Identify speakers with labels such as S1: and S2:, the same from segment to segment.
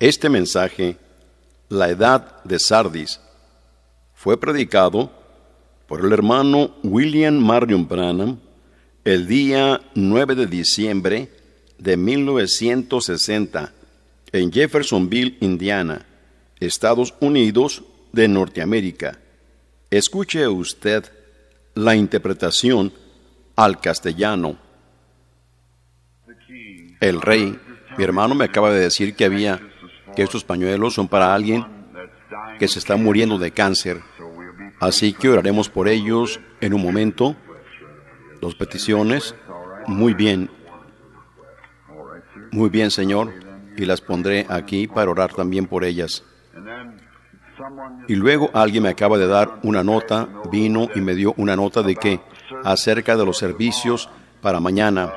S1: Este mensaje, La Edad de Sardis, fue predicado por el hermano William Marion Branham el día 9 de diciembre de 1960 en Jeffersonville, Indiana, Estados Unidos de Norteamérica. Escuche usted la interpretación al castellano. El rey, mi hermano me acaba de decir que había que estos pañuelos son para alguien que se está muriendo de cáncer. Así que oraremos por ellos en un momento. Dos peticiones. Muy bien. Muy bien, Señor. Y las pondré aquí para orar también por ellas. Y luego alguien me acaba de dar una nota, vino y me dio una nota de que acerca de los servicios para mañana.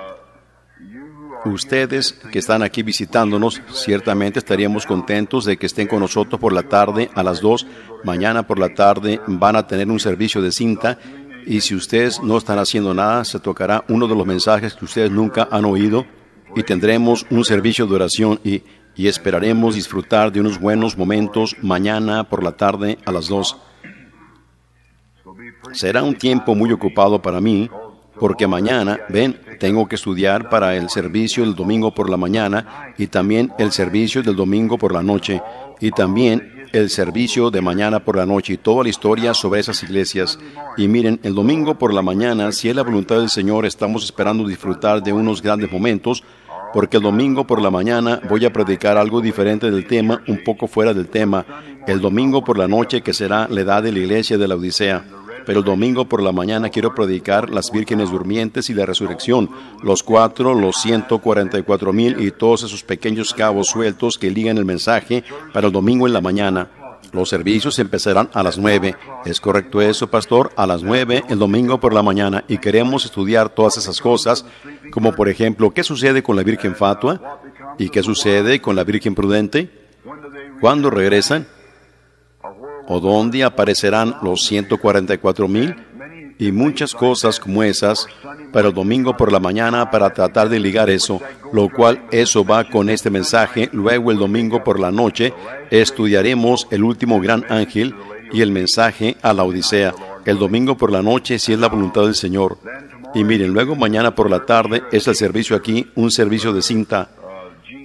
S1: Ustedes que están aquí visitándonos, ciertamente estaríamos contentos de que estén con nosotros por la tarde a las 2. Mañana por la tarde van a tener un servicio de cinta y si ustedes no están haciendo nada, se tocará uno de los mensajes que ustedes nunca han oído y tendremos un servicio de oración y, y esperaremos disfrutar de unos buenos momentos mañana por la tarde a las 2. Será un tiempo muy ocupado para mí porque mañana, ven, tengo que estudiar para el servicio del domingo por la mañana y también el servicio del domingo por la noche y también el servicio de mañana por la noche y toda la historia sobre esas iglesias. Y miren, el domingo por la mañana, si es la voluntad del Señor, estamos esperando disfrutar de unos grandes momentos, porque el domingo por la mañana voy a predicar algo diferente del tema, un poco fuera del tema. El domingo por la noche, que será la edad de la iglesia de la Odisea. Pero el domingo por la mañana quiero predicar las vírgenes durmientes y la resurrección, los cuatro, los 144 mil y todos esos pequeños cabos sueltos que ligan el mensaje para el domingo en la mañana. Los servicios empezarán a las nueve. ¿Es correcto eso, pastor? A las nueve el domingo por la mañana y queremos estudiar todas esas cosas, como por ejemplo, ¿qué sucede con la Virgen Fatua? ¿Y qué sucede con la Virgen Prudente? ¿Cuándo regresan? O dónde aparecerán los 144 mil y muchas cosas como esas para el domingo por la mañana para tratar de ligar eso, lo cual eso va con este mensaje. Luego el domingo por la noche estudiaremos el último gran ángel y el mensaje a la Odisea. El domingo por la noche si es la voluntad del Señor. Y miren, luego mañana por la tarde es el servicio aquí, un servicio de cinta.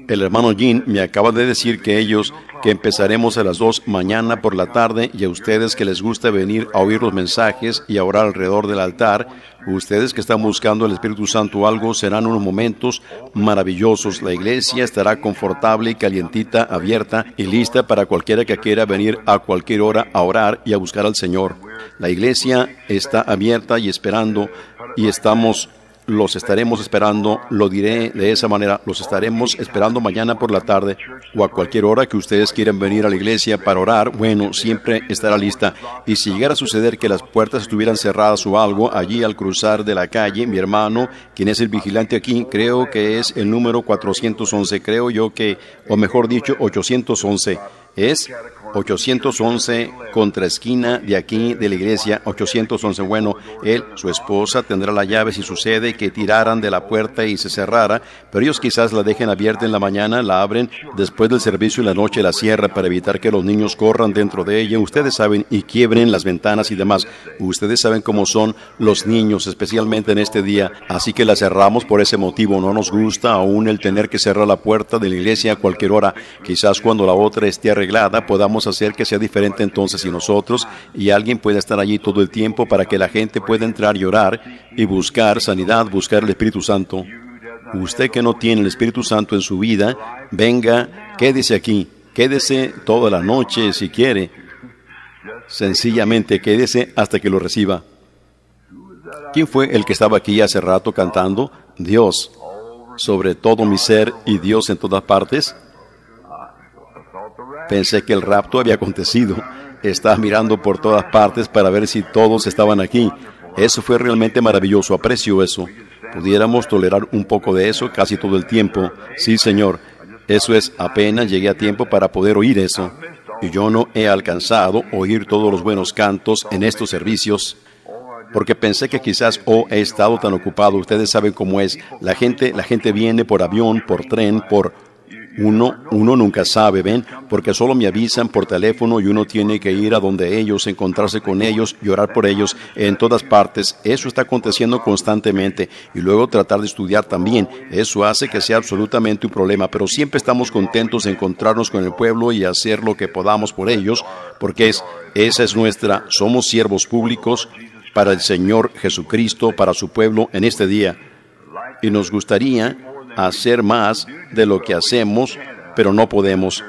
S1: El hermano Jean me acaba de decir que ellos que empezaremos a las 2 mañana por la tarde y a ustedes que les gusta venir a oír los mensajes y a orar alrededor del altar, ustedes que están buscando el Espíritu Santo algo, serán unos momentos maravillosos. La iglesia estará confortable y calientita, abierta y lista para cualquiera que quiera venir a cualquier hora a orar y a buscar al Señor. La iglesia está abierta y esperando y estamos los estaremos esperando, lo diré de esa manera, los estaremos esperando mañana por la tarde o a cualquier hora que ustedes quieran venir a la iglesia para orar, bueno, siempre estará lista. Y si llegara a suceder que las puertas estuvieran cerradas o algo, allí al cruzar de la calle, mi hermano, quien es el vigilante aquí, creo que es el número 411, creo yo que, o mejor dicho, 811, es 811 contra esquina de aquí de la iglesia 811. Bueno, él, su esposa, tendrá la llave si sucede que tiraran de la puerta y se cerrara, pero ellos quizás la dejen abierta en la mañana, la abren después del servicio en la noche, la cierra para evitar que los niños corran dentro de ella. Ustedes saben y quiebren las ventanas y demás. Ustedes saben cómo son los niños, especialmente en este día. Así que la cerramos por ese motivo. No nos gusta aún el tener que cerrar la puerta de la iglesia a cualquier hora. Quizás cuando la otra esté arreglada podamos hacer que sea diferente entonces y nosotros y alguien pueda estar allí todo el tiempo para que la gente pueda entrar y orar y buscar sanidad, buscar el Espíritu Santo. Usted que no tiene el Espíritu Santo en su vida, venga, quédese aquí, quédese toda la noche si quiere. Sencillamente quédese hasta que lo reciba. ¿Quién fue el que estaba aquí hace rato cantando? Dios, sobre todo mi ser y Dios en todas partes. Pensé que el rapto había acontecido. Estaba mirando por todas partes para ver si todos estaban aquí. Eso fue realmente maravilloso. Aprecio eso. Pudiéramos tolerar un poco de eso casi todo el tiempo. Sí, Señor. Eso es, apenas llegué a tiempo para poder oír eso. Y yo no he alcanzado oír todos los buenos cantos en estos servicios porque pensé que quizás oh, he estado tan ocupado, ustedes saben cómo es. La gente, la gente viene por avión, por tren, por Uno, uno nunca sabe, ven, porque solo me avisan por teléfono y uno tiene que ir a donde ellos, encontrarse con ellos y orar por ellos en todas partes. Eso está aconteciendo constantemente y luego tratar de estudiar también. Eso hace que sea absolutamente un problema, pero siempre estamos contentos de encontrarnos con el pueblo y hacer lo que podamos por ellos, porque es, esa es nuestra, somos siervos públicos para el Señor Jesucristo, para su pueblo en este día. Y nos gustaría hacer más de lo que hacemos, pero no podemos.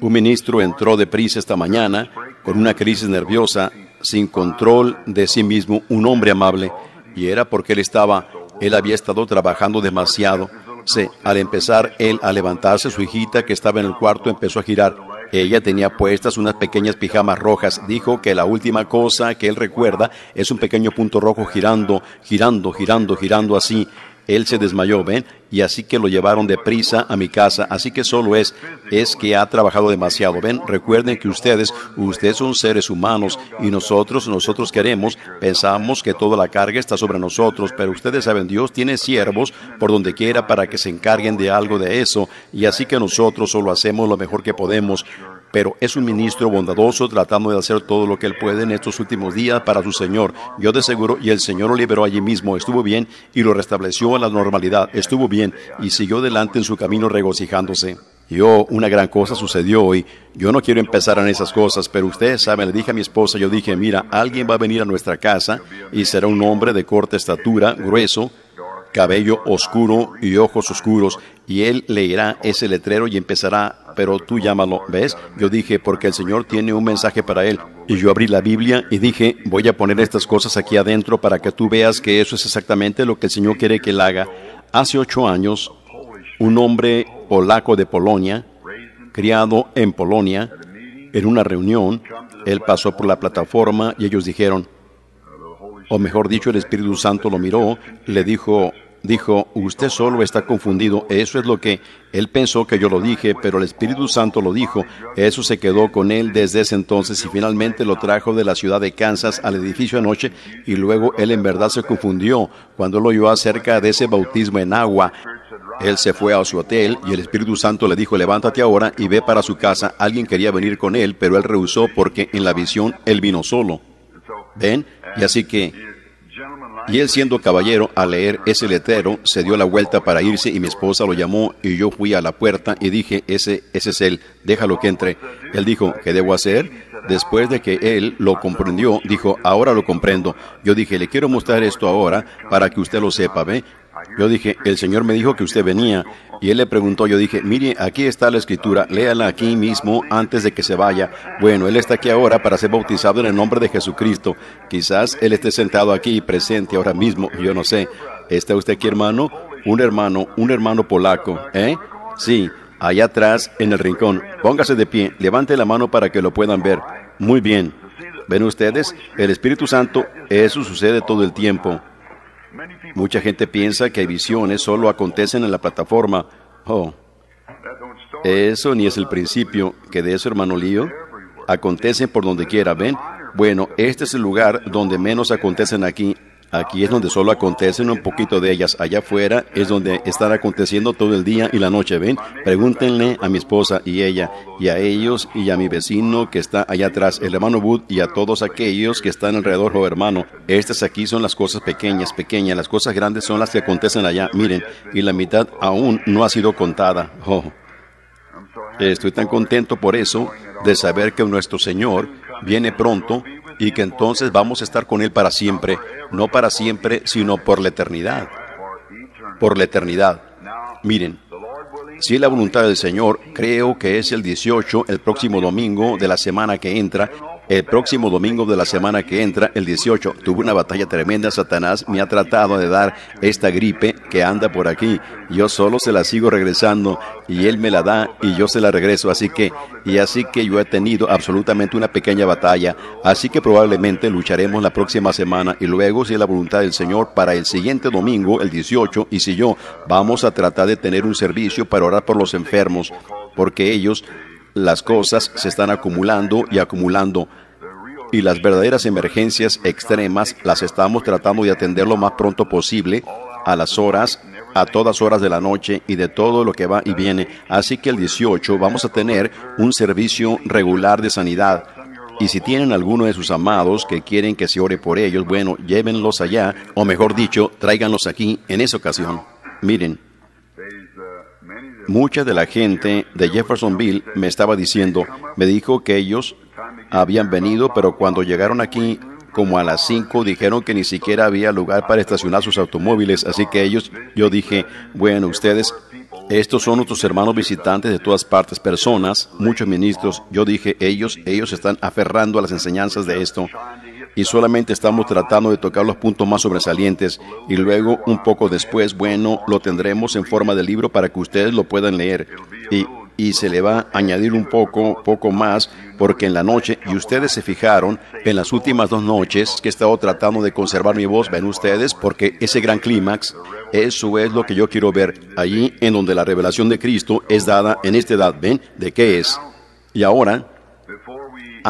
S1: Un ministro entró deprisa esta mañana con una crisis nerviosa, sin control de sí mismo, un hombre amable, y era porque él estaba, él había estado trabajando demasiado. Sí, al empezar él a levantarse, su hijita que estaba en el cuarto empezó a girar. Ella tenía puestas unas pequeñas pijamas rojas. Dijo que la última cosa que él recuerda es un pequeño punto rojo girando, girando, girando, girando así. Él se desmayó, ¿ven? Y así que lo llevaron deprisa a mi casa. Así que solo es, es que ha trabajado demasiado, ¿ven? Recuerden que ustedes, ustedes son seres humanos y nosotros, nosotros queremos, pensamos que toda la carga está sobre nosotros, pero ustedes saben, Dios tiene siervos por donde quiera para que se encarguen de algo de eso. Y así que nosotros solo hacemos lo mejor que podemos pero es un ministro bondadoso tratando de hacer todo lo que él puede en estos últimos días para su Señor. Yo de seguro, y el Señor lo liberó allí mismo, estuvo bien y lo restableció a la normalidad, estuvo bien y siguió delante en su camino regocijándose. Yo, una gran cosa sucedió hoy. Yo no quiero empezar en esas cosas, pero ustedes saben, le dije a mi esposa, yo dije, mira, alguien va a venir a nuestra casa y será un hombre de corta estatura, grueso, cabello oscuro y ojos oscuros, y él leerá ese letrero y empezará, pero tú llámalo, ¿ves? Yo dije, porque el Señor tiene un mensaje para él. Y yo abrí la Biblia y dije, voy a poner estas cosas aquí adentro para que tú veas que eso es exactamente lo que el Señor quiere que él haga. Hace ocho años, un hombre polaco de Polonia, criado en Polonia, en una reunión, él pasó por la plataforma y ellos dijeron, o mejor dicho, el Espíritu Santo lo miró, le dijo, dijo, usted solo está confundido, eso es lo que él pensó que yo lo dije, pero el Espíritu Santo lo dijo, eso se quedó con él desde ese entonces y finalmente lo trajo de la ciudad de Kansas al edificio anoche y luego él en verdad se confundió cuando lo oyó acerca de ese bautismo en agua. Él se fue a su hotel y el Espíritu Santo le dijo, levántate ahora y ve para su casa. Alguien quería venir con él, pero él rehusó porque en la visión él vino solo. ¿Ven? Y así que, y él siendo caballero, al leer ese letrero, se dio la vuelta para irse y mi esposa lo llamó y yo fui a la puerta y dije, ese, ese es él, déjalo que entre. Él dijo, ¿qué debo hacer? Después de que él lo comprendió, dijo, ahora lo comprendo. Yo dije, le quiero mostrar esto ahora para que usted lo sepa, ¿ve? Yo dije, el Señor me dijo que usted venía. Y él le preguntó, yo dije, mire, aquí está la escritura, léala aquí mismo antes de que se vaya. Bueno, él está aquí ahora para ser bautizado en el nombre de Jesucristo. Quizás él esté sentado aquí presente ahora mismo, yo no sé. ¿Está usted aquí, hermano? Un hermano, un hermano polaco, ¿eh? Sí, allá atrás, en el rincón. Póngase de pie, levante la mano para que lo puedan ver. Muy bien. ¿Ven ustedes? El Espíritu Santo, eso sucede todo el tiempo. Mucha gente piensa que hay visiones solo acontecen en la plataforma. Oh, eso ni es el principio, que de eso, hermano Lío, acontecen por donde quiera, ¿ven? Bueno, este es el lugar donde menos acontecen aquí. Aquí es donde solo acontecen un poquito de ellas. Allá afuera es donde están aconteciendo todo el día y la noche. ¿Ven? Pregúntenle a mi esposa y ella, y a ellos y a mi vecino que está allá atrás, el hermano Wood, y a todos aquellos que están alrededor, oh hermano. Estas aquí son las cosas pequeñas, pequeñas. Las cosas grandes son las que acontecen allá. Miren, y la mitad aún no ha sido contada. Oh. Estoy tan contento por eso de saber que nuestro Señor viene pronto y que entonces vamos a estar con Él para siempre, no para siempre, sino por la eternidad. Por la eternidad. Miren, si es la voluntad del Señor, creo que es el 18, el próximo domingo de la semana que entra, el próximo domingo de la semana que entra, el 18, tuve una batalla tremenda. Satanás me ha tratado de dar esta gripe que anda por aquí. Yo solo se la sigo regresando y él me la da y yo se la regreso. Así que, y así que yo he tenido absolutamente una pequeña batalla. Así que probablemente lucharemos la próxima semana y luego, si es la voluntad del Señor, para el siguiente domingo, el 18, y si yo, vamos a tratar de tener un servicio para orar por los enfermos, porque ellos las cosas se están acumulando y acumulando y las verdaderas emergencias extremas las estamos tratando de atender lo más pronto posible, a las horas, a todas horas de la noche y de todo lo que va y viene. Así que el 18 vamos a tener un servicio regular de sanidad. Y si tienen alguno de sus amados que quieren que se ore por ellos, bueno, llévenlos allá, o mejor dicho, tráiganlos aquí en esa ocasión. Miren, mucha de la gente de Jeffersonville me estaba diciendo, me dijo que ellos habían venido, pero cuando llegaron aquí, como a las 5, dijeron que ni siquiera había lugar para estacionar sus automóviles, así que ellos, yo dije, bueno, ustedes estos son nuestros hermanos visitantes de todas partes, personas, muchos ministros. Yo dije, ellos, ellos están aferrando a las enseñanzas de esto y solamente estamos tratando de tocar los puntos más sobresalientes y luego un poco después, bueno, lo tendremos en forma de libro para que ustedes lo puedan leer. Y y se le va a añadir un poco, poco más, porque en la noche, y ustedes se fijaron, en las últimas dos noches que he estado tratando de conservar mi voz, ven ustedes, porque ese gran clímax, eso es lo que yo quiero ver, allí en donde la revelación de Cristo es dada en esta edad, ven, ¿de qué es? Y ahora,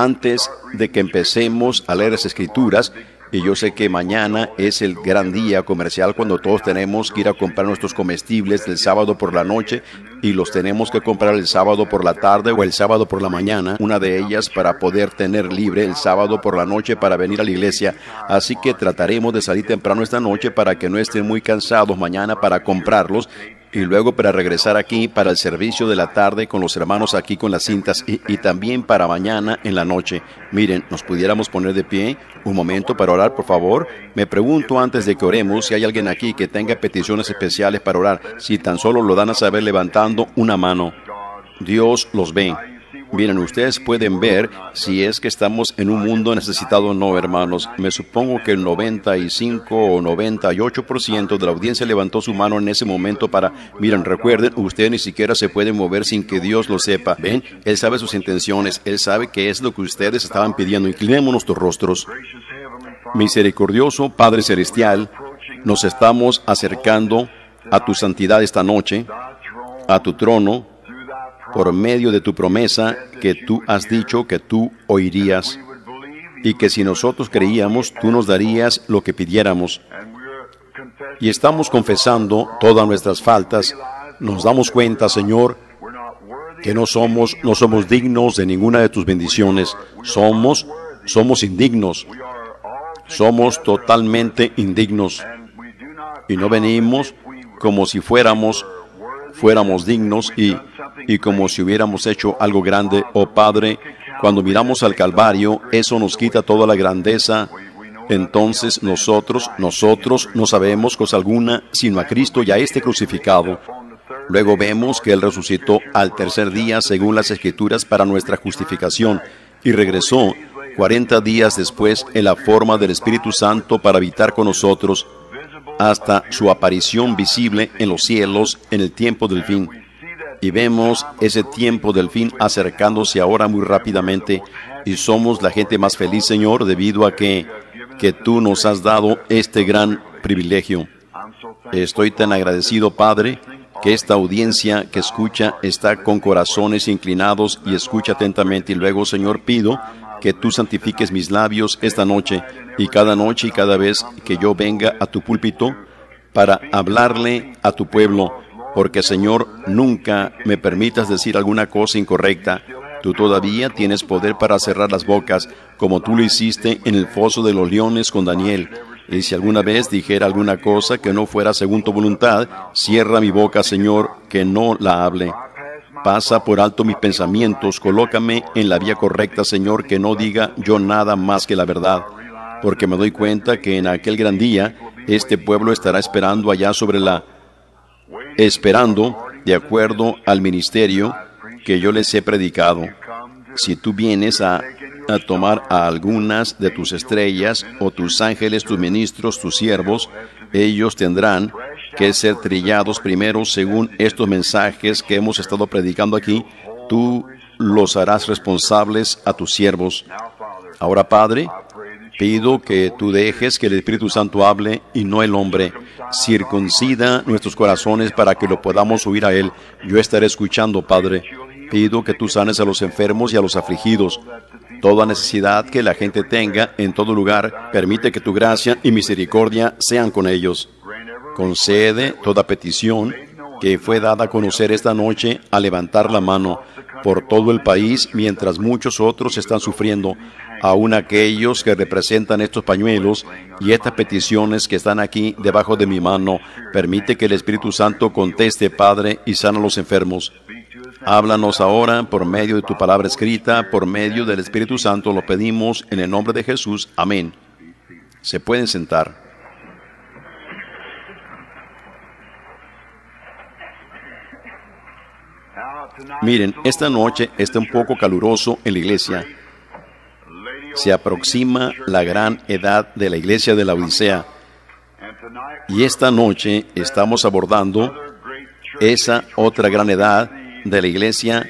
S1: antes de que empecemos a leer las escrituras, y yo sé que mañana es el gran día comercial cuando todos tenemos que ir a comprar nuestros comestibles del sábado por la noche y los tenemos que comprar el sábado por la tarde o el sábado por la mañana, una de ellas para poder tener libre el sábado por la noche para venir a la iglesia. Así que trataremos de salir temprano esta noche para que no estén muy cansados mañana para comprarlos y luego para regresar aquí para el servicio de la tarde con los hermanos aquí con las cintas y, también para mañana en la noche. Miren, nos pudiéramos poner de pie un momento para orar, por favor. Me pregunto antes de que oremos si hay alguien aquí que tenga peticiones especiales para orar, si tan solo lo dan a saber levantando una mano. Dios los ve. Miren, ustedes pueden ver si es que estamos en un mundo necesitado o no, hermanos. Me supongo que el 95 o 98% de la audiencia levantó su mano en ese momento para, miren, recuerden, ustedes ni siquiera se pueden mover sin que Dios lo sepa. Ven, Él sabe sus intenciones, Él sabe qué es lo que ustedes estaban pidiendo. Inclinemos nuestros rostros. Misericordioso Padre Celestial, nos estamos acercando a tu santidad esta noche, a tu trono, por medio de tu promesa que tú has dicho que tú oirías y que si nosotros creíamos, tú nos darías lo que pidiéramos. Y estamos confesando todas nuestras faltas. Nos damos cuenta, Señor, que no somos, no somos dignos de ninguna de tus bendiciones. Somos, somos indignos. Somos totalmente indignos. Y no venimos como si fuéramos, fuéramos dignos y y como si hubiéramos hecho algo grande, oh Padre, cuando miramos al Calvario, eso nos quita toda la grandeza. Entonces nosotros, nosotros no sabemos cosa alguna sino a Cristo y a este crucificado. Luego vemos que Él resucitó al tercer día según las Escrituras para nuestra justificación y regresó cuarenta días después en la forma del Espíritu Santo para habitar con nosotros hasta su aparición visible en los cielos en el tiempo del fin y vemos ese tiempo del fin acercándose ahora muy rápidamente y somos la gente más feliz, Señor, debido a que, que tú nos has dado este gran privilegio. Estoy tan agradecido, Padre, que esta audiencia que escucha está con corazones inclinados y escucha atentamente. Y luego, Señor, pido que tú santifiques mis labios esta noche y cada noche y cada vez que yo venga a tu púlpito para hablarle a tu pueblo porque Señor, nunca me permitas decir alguna cosa incorrecta. Tú todavía tienes poder para cerrar las bocas, como tú lo hiciste en el foso de los leones con Daniel. Y si alguna vez dijera alguna cosa que no fuera según tu voluntad, cierra mi boca, Señor, que no la hable. Pasa por alto mis pensamientos, colócame en la vía correcta, Señor, que no diga yo nada más que la verdad. Porque me doy cuenta que en aquel gran día este pueblo estará esperando allá sobre la esperando de acuerdo al ministerio que yo les he predicado. Si tú vienes a, tomar a algunas de tus estrellas o tus ángeles, tus ministros, tus siervos, ellos tendrán que ser trillados primero según estos mensajes que hemos estado predicando aquí. Tú los harás responsables a tus siervos. Ahora, Padre, Pido que tú dejes que el Espíritu Santo hable y no el hombre. Circuncida nuestros corazones para que lo podamos oír a Él. Yo estaré escuchando, Padre. Pido que tú sanes a los enfermos y a los afligidos. Toda necesidad que la gente tenga en todo lugar, permite que tu gracia y misericordia sean con ellos. Concede toda petición que fue dada a conocer esta noche a levantar la mano por todo el país mientras muchos otros están sufriendo, aún aquellos que representan estos pañuelos y estas peticiones que están aquí debajo de mi mano. Permite que el Espíritu Santo conteste, Padre, y sana a los enfermos. Háblanos ahora por medio de tu palabra escrita, por medio del Espíritu Santo, lo pedimos en el nombre de Jesús. Amén. Se pueden sentar. Miren, esta noche está un poco caluroso en la iglesia. Se aproxima la gran edad de la iglesia de la Odisea. Y esta noche estamos abordando esa otra gran edad de la iglesia,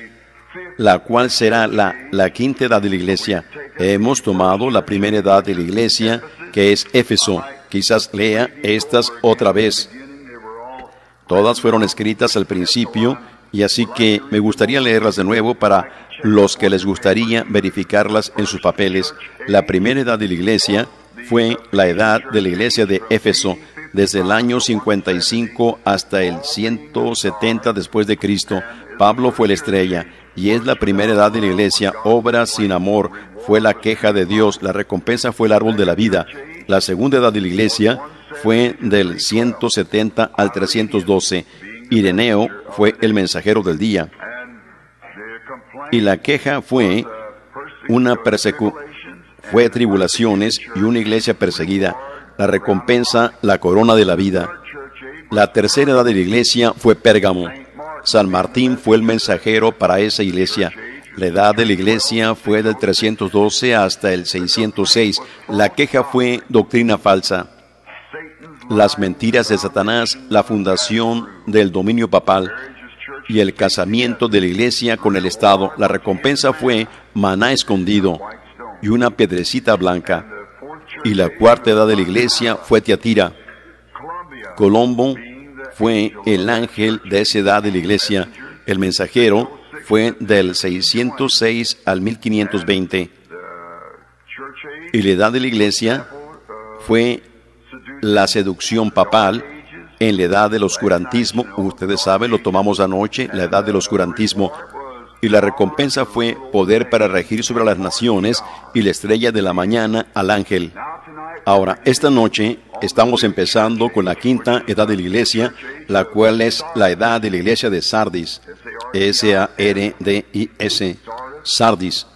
S1: la cual será la, la quinta edad de la iglesia. Hemos tomado la primera edad de la iglesia, que es Éfeso. Quizás lea estas otra vez. Todas fueron escritas al principio y así que me gustaría leerlas de nuevo para los que les gustaría verificarlas en sus papeles. La primera edad de la iglesia fue la edad de la iglesia de Éfeso, desde el año 55 hasta el 170 después de Cristo. Pablo fue la estrella y es la primera edad de la iglesia. Obra sin amor fue la queja de Dios, la recompensa fue el árbol de la vida. La segunda edad de la iglesia fue del 170 al 312 Ireneo fue el mensajero del día. Y la queja fue una persecución, fue tribulaciones y una iglesia perseguida. La recompensa, la corona de la vida. La tercera edad de la iglesia fue Pérgamo. San Martín fue el mensajero para esa iglesia. La edad de la iglesia fue del 312 hasta el 606. La queja fue doctrina falsa las mentiras de Satanás, la fundación del dominio papal y el casamiento de la iglesia con el Estado. La recompensa fue maná escondido y una piedrecita blanca. Y la cuarta edad de la iglesia fue Tiatira. Colombo fue el ángel de esa edad de la iglesia. El mensajero fue del 606 al 1520. Y la edad de la iglesia fue la seducción papal en la edad del oscurantismo. Ustedes saben, lo tomamos anoche, la edad del oscurantismo. Y la recompensa fue poder para regir sobre las naciones y la estrella de la mañana al ángel. Ahora, esta noche estamos empezando con la quinta edad de la iglesia, la cual es la edad de la iglesia de Sardis. S-A-R-D-I-S. Sardis.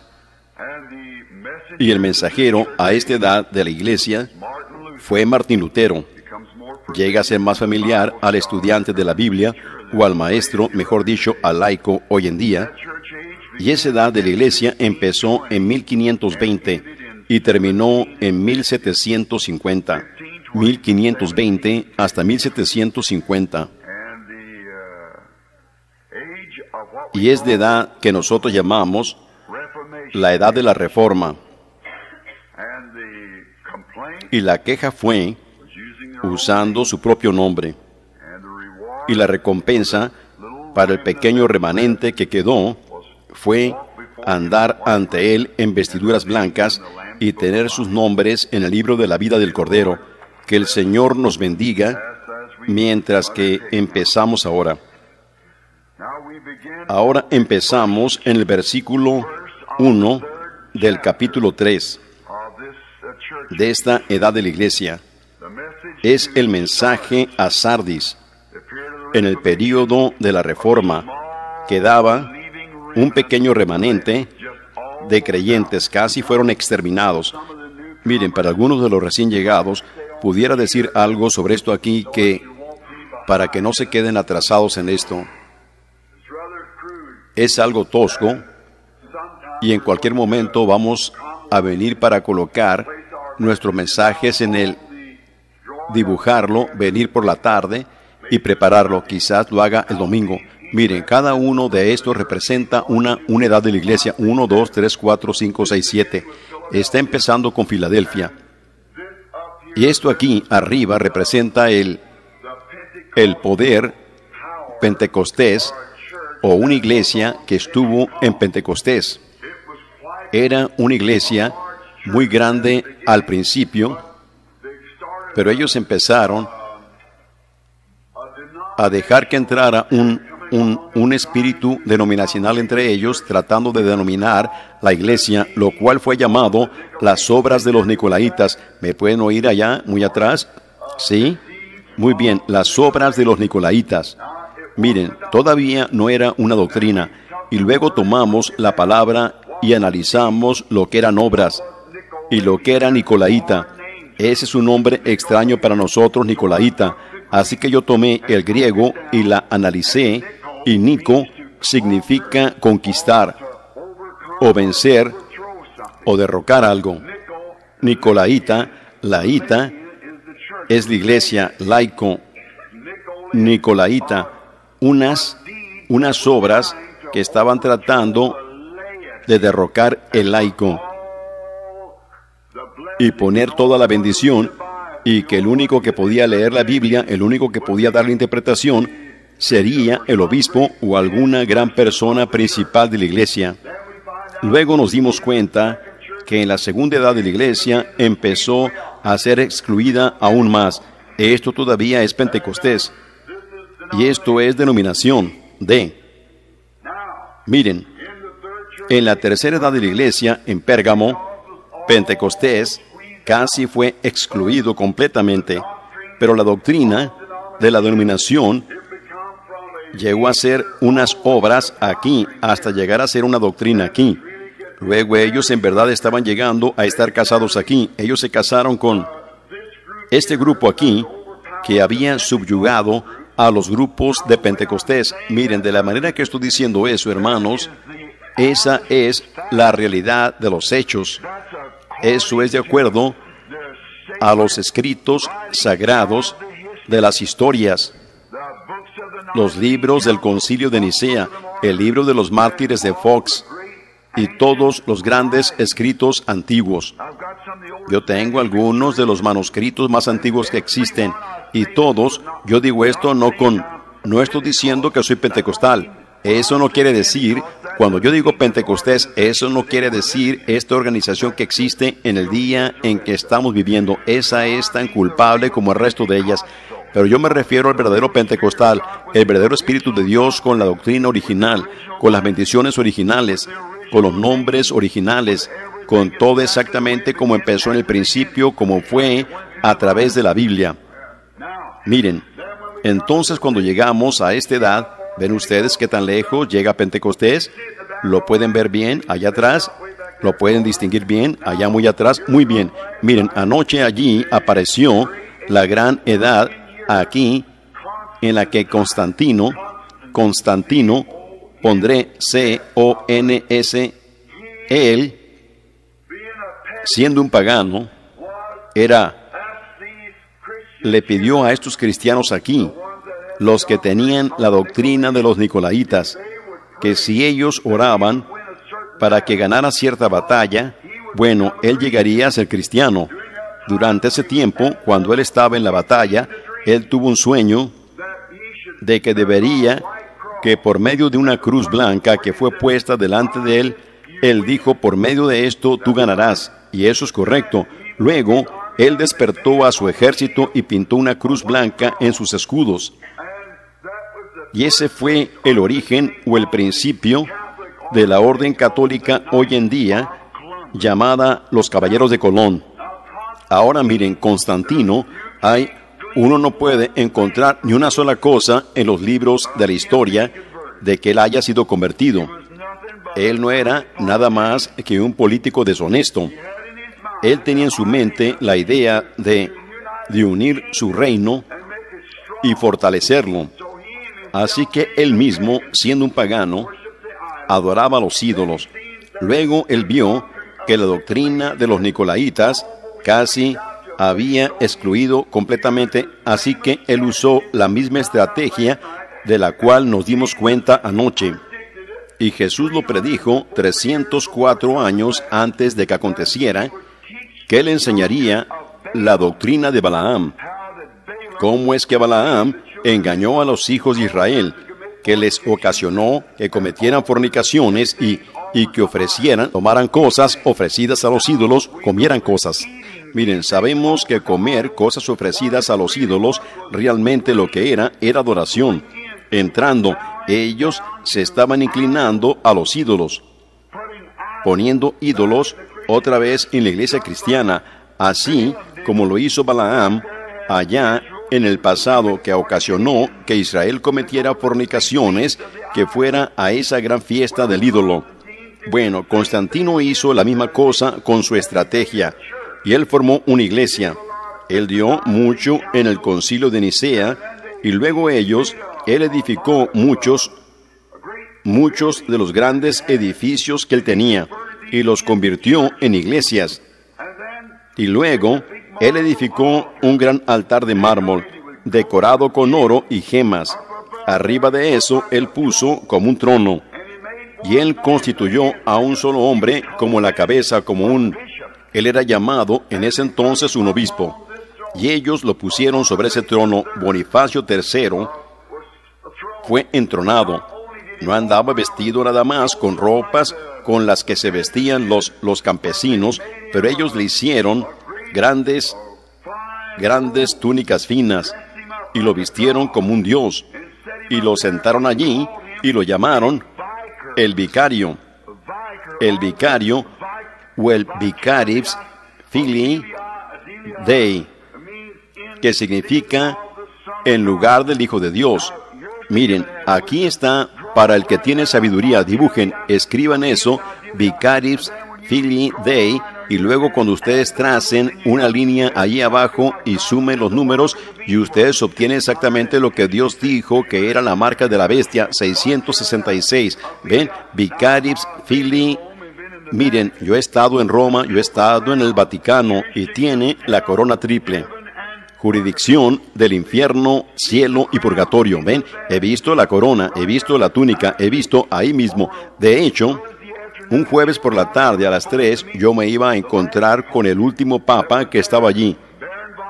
S1: Y el mensajero a esta edad de la iglesia fue Martín Lutero. Llega a ser más familiar al estudiante de la Biblia o al maestro, mejor dicho, al laico hoy en día. Y esa edad de la iglesia empezó en 1520 y terminó en 1750. 1520 hasta 1750. Y es de edad que nosotros llamamos la edad de la reforma. Y la queja fue usando su propio nombre. Y la recompensa para el pequeño remanente que quedó fue andar ante él en vestiduras blancas y tener sus nombres en el libro de la vida del Cordero. Que el Señor nos bendiga mientras que empezamos ahora. Ahora empezamos en el versículo 1 del capítulo 3 de esta edad de la iglesia es el mensaje a Sardis en el período de la Reforma, quedaba un pequeño remanente de creyentes, casi fueron exterminados. Miren, para algunos de los recién llegados, pudiera decir algo sobre esto aquí que, para que no se queden atrasados en esto, es algo tosco y en cualquier momento vamos a venir para colocar nuestros mensajes en el dibujarlo, venir por la tarde y prepararlo. Quizás lo haga el domingo. Miren, cada uno de estos representa una, una edad de la iglesia. 1, 2, 3, 4, 5, 6, 7. Está empezando con Filadelfia. Y esto aquí arriba representa el, el poder pentecostés o una iglesia que estuvo en Pentecostés. Era una iglesia muy grande al principio, pero ellos empezaron a dejar que entrara un, un, un espíritu denominacional entre ellos, tratando de denominar la iglesia, lo cual fue llamado las obras de los Nicolaitas. ¿Me pueden oír allá, muy atrás? ¿Sí? Muy bien, las obras de los Nicolaitas. Miren, todavía no era una doctrina, y luego tomamos la palabra y analizamos lo que eran obras y lo que era Nicolaita. Ese es un nombre extraño para nosotros, Nicolaita. Así que yo tomé el griego y la analicé, y Nico significa conquistar, o vencer, o derrocar algo. Nicolaita, laíta, es la iglesia, laico, Nicolaita, unas, unas obras que estaban tratando de derrocar el laico y poner toda la bendición y que el único que podía leer la Biblia, el único que podía dar la interpretación, sería el obispo o alguna gran persona principal de la iglesia. Luego nos dimos cuenta que en la segunda edad de la iglesia empezó a ser excluida aún más. Esto todavía es Pentecostés. Y esto es denominación de. Miren, en la tercera edad de la iglesia, en Pérgamo, Pentecostés casi fue excluido completamente, pero la doctrina de la denominación llegó a ser unas obras aquí hasta llegar a ser una doctrina aquí. Luego ellos en verdad estaban llegando a estar casados aquí. Ellos se casaron con este grupo aquí que había subyugado a los grupos de Pentecostés. Miren, de la manera que estoy diciendo eso, hermanos, esa es la realidad de los hechos. Eso es de acuerdo a los escritos sagrados de las historias, los libros del concilio de Nicea, el libro de los mártires de Fox y todos los grandes escritos antiguos. Yo tengo algunos de los manuscritos más antiguos que existen y todos, yo digo esto no con, no estoy diciendo que soy pentecostal. Eso no quiere decir, cuando yo digo Pentecostés, eso no quiere decir esta organización que existe en el día en que estamos viviendo. Esa es tan culpable como el resto de ellas. Pero yo me refiero al verdadero pentecostal, el verdadero Espíritu de Dios con la doctrina original, con las bendiciones originales, con los nombres originales, con todo exactamente como empezó en el principio, como fue a través de la Biblia. Miren, entonces cuando llegamos a esta edad, ¿ven ustedes qué tan lejos llega Pentecostés? ¿Lo pueden ver bien allá atrás? ¿Lo pueden distinguir bien allá muy atrás? Muy bien. Miren, anoche allí apareció la gran edad aquí en la que Constantino, Constantino, pondré C-O-N-S, él, siendo un pagano, era le pidió a estos cristianos aquí, los que tenían la doctrina de los Nicolaitas, que si ellos oraban para que ganara cierta batalla, bueno, él llegaría a ser cristiano. Durante ese tiempo, cuando él estaba en la batalla, él tuvo un sueño de que debería que por medio de una cruz blanca que fue puesta delante de él, él dijo, por medio de esto tú ganarás. Y eso es correcto. Luego, él despertó a su ejército y pintó una cruz blanca en sus escudos. Y ese fue el origen o el principio de la orden católica hoy en día llamada los Caballeros de Colón. Ahora miren, Constantino, hay, uno no puede encontrar ni una sola cosa en los libros de la historia de que él haya sido convertido. Él no era nada más que un político deshonesto. Él tenía en su mente la idea de, de unir su reino y fortalecerlo. Así que él mismo, siendo un pagano, adoraba a los ídolos. Luego él vio que la doctrina de los nicolaitas casi había excluido completamente, así que él usó la misma estrategia de la cual nos dimos cuenta anoche. Y Jesús lo predijo 304 años antes de que aconteciera, que él enseñaría la doctrina de Balaam. ¿Cómo es que Balaam engañó a los hijos de Israel, que les ocasionó que cometieran fornicaciones y, y que ofrecieran, tomaran cosas ofrecidas a los ídolos, comieran cosas? Miren, sabemos que comer cosas ofrecidas a los ídolos realmente lo que era era adoración. Entrando, ellos se estaban inclinando a los ídolos, poniendo ídolos otra vez en la iglesia cristiana, así como lo hizo Balaam allá en el pasado que ocasionó que Israel cometiera fornicaciones que fuera a esa gran fiesta del ídolo. Bueno, Constantino hizo la misma cosa con su estrategia y él formó una iglesia. Él dio mucho en el concilio de Nicea y luego ellos, él edificó muchos, muchos de los grandes edificios que él tenía y los convirtió en iglesias. Y luego él edificó un gran altar de mármol, decorado con oro y gemas. Arriba de eso él puso como un trono. Y él constituyó a un solo hombre como la cabeza, como un... Él era llamado en ese entonces un obispo. Y ellos lo pusieron sobre ese trono. Bonifacio III fue entronado. No andaba vestido nada más con ropas con las que se vestían los, los campesinos, pero ellos le hicieron grandes, grandes túnicas finas y lo vistieron como un dios y lo sentaron allí y lo llamaron el vicario. El vicario o el vicaribs filii dei, que significa en lugar del Hijo de Dios. Miren, aquí está para el que tiene sabiduría, dibujen, escriban eso, vicaribs filii dei, y luego cuando ustedes tracen una línea ahí abajo y sumen los números y ustedes obtienen exactamente lo que Dios dijo que era la marca de la bestia 666. ¿Ven? Vicaribs Fili. Miren, yo he estado en Roma, yo he estado en el Vaticano y tiene la corona triple. Jurisdicción del infierno, cielo y purgatorio. ¿Ven? He visto la corona, he visto la túnica, he visto ahí mismo. De hecho, un jueves por la tarde a las 3 yo me iba a encontrar con el último papa que estaba allí,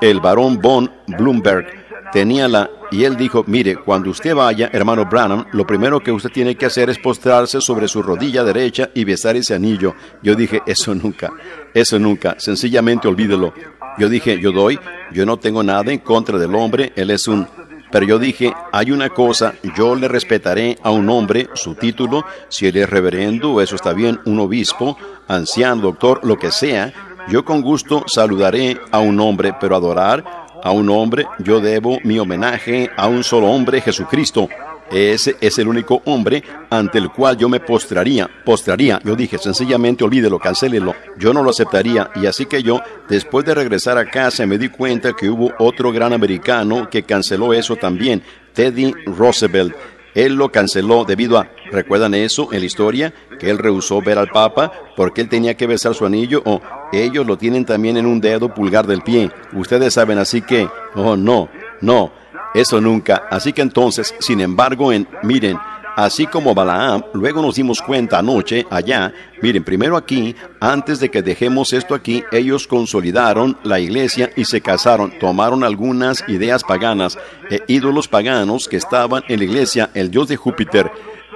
S1: el barón von Bloomberg. Tenía la... Y él dijo, mire, cuando usted vaya, hermano Branham, lo primero que usted tiene que hacer es postrarse sobre su rodilla derecha y besar ese anillo. Yo dije, eso nunca, eso nunca, sencillamente olvídelo. Yo dije, yo doy, yo no tengo nada en contra del hombre, él es un pero yo dije, hay una cosa, yo le respetaré a un hombre su título, si él es reverendo, eso está bien, un obispo, anciano, doctor, lo que sea, yo con gusto saludaré a un hombre, pero adorar a un hombre, yo debo mi homenaje a un solo hombre, Jesucristo. Ese es el único hombre ante el cual yo me postraría. Postraría. Yo dije, sencillamente olvídelo, cancélelo. Yo no lo aceptaría. Y así que yo, después de regresar a casa, me di cuenta que hubo otro gran americano que canceló eso también, Teddy Roosevelt. Él lo canceló debido a, ¿recuerdan eso en la historia? Que él rehusó ver al Papa porque él tenía que besar su anillo o ellos lo tienen también en un dedo pulgar del pie. Ustedes saben así que, oh no, no. Eso nunca. Así que entonces, sin embargo, en, miren, así como Balaam, luego nos dimos cuenta anoche allá, miren, primero aquí, antes de que dejemos esto aquí, ellos consolidaron la iglesia y se casaron, tomaron algunas ideas paganas, e ídolos paganos que estaban en la iglesia, el dios de Júpiter,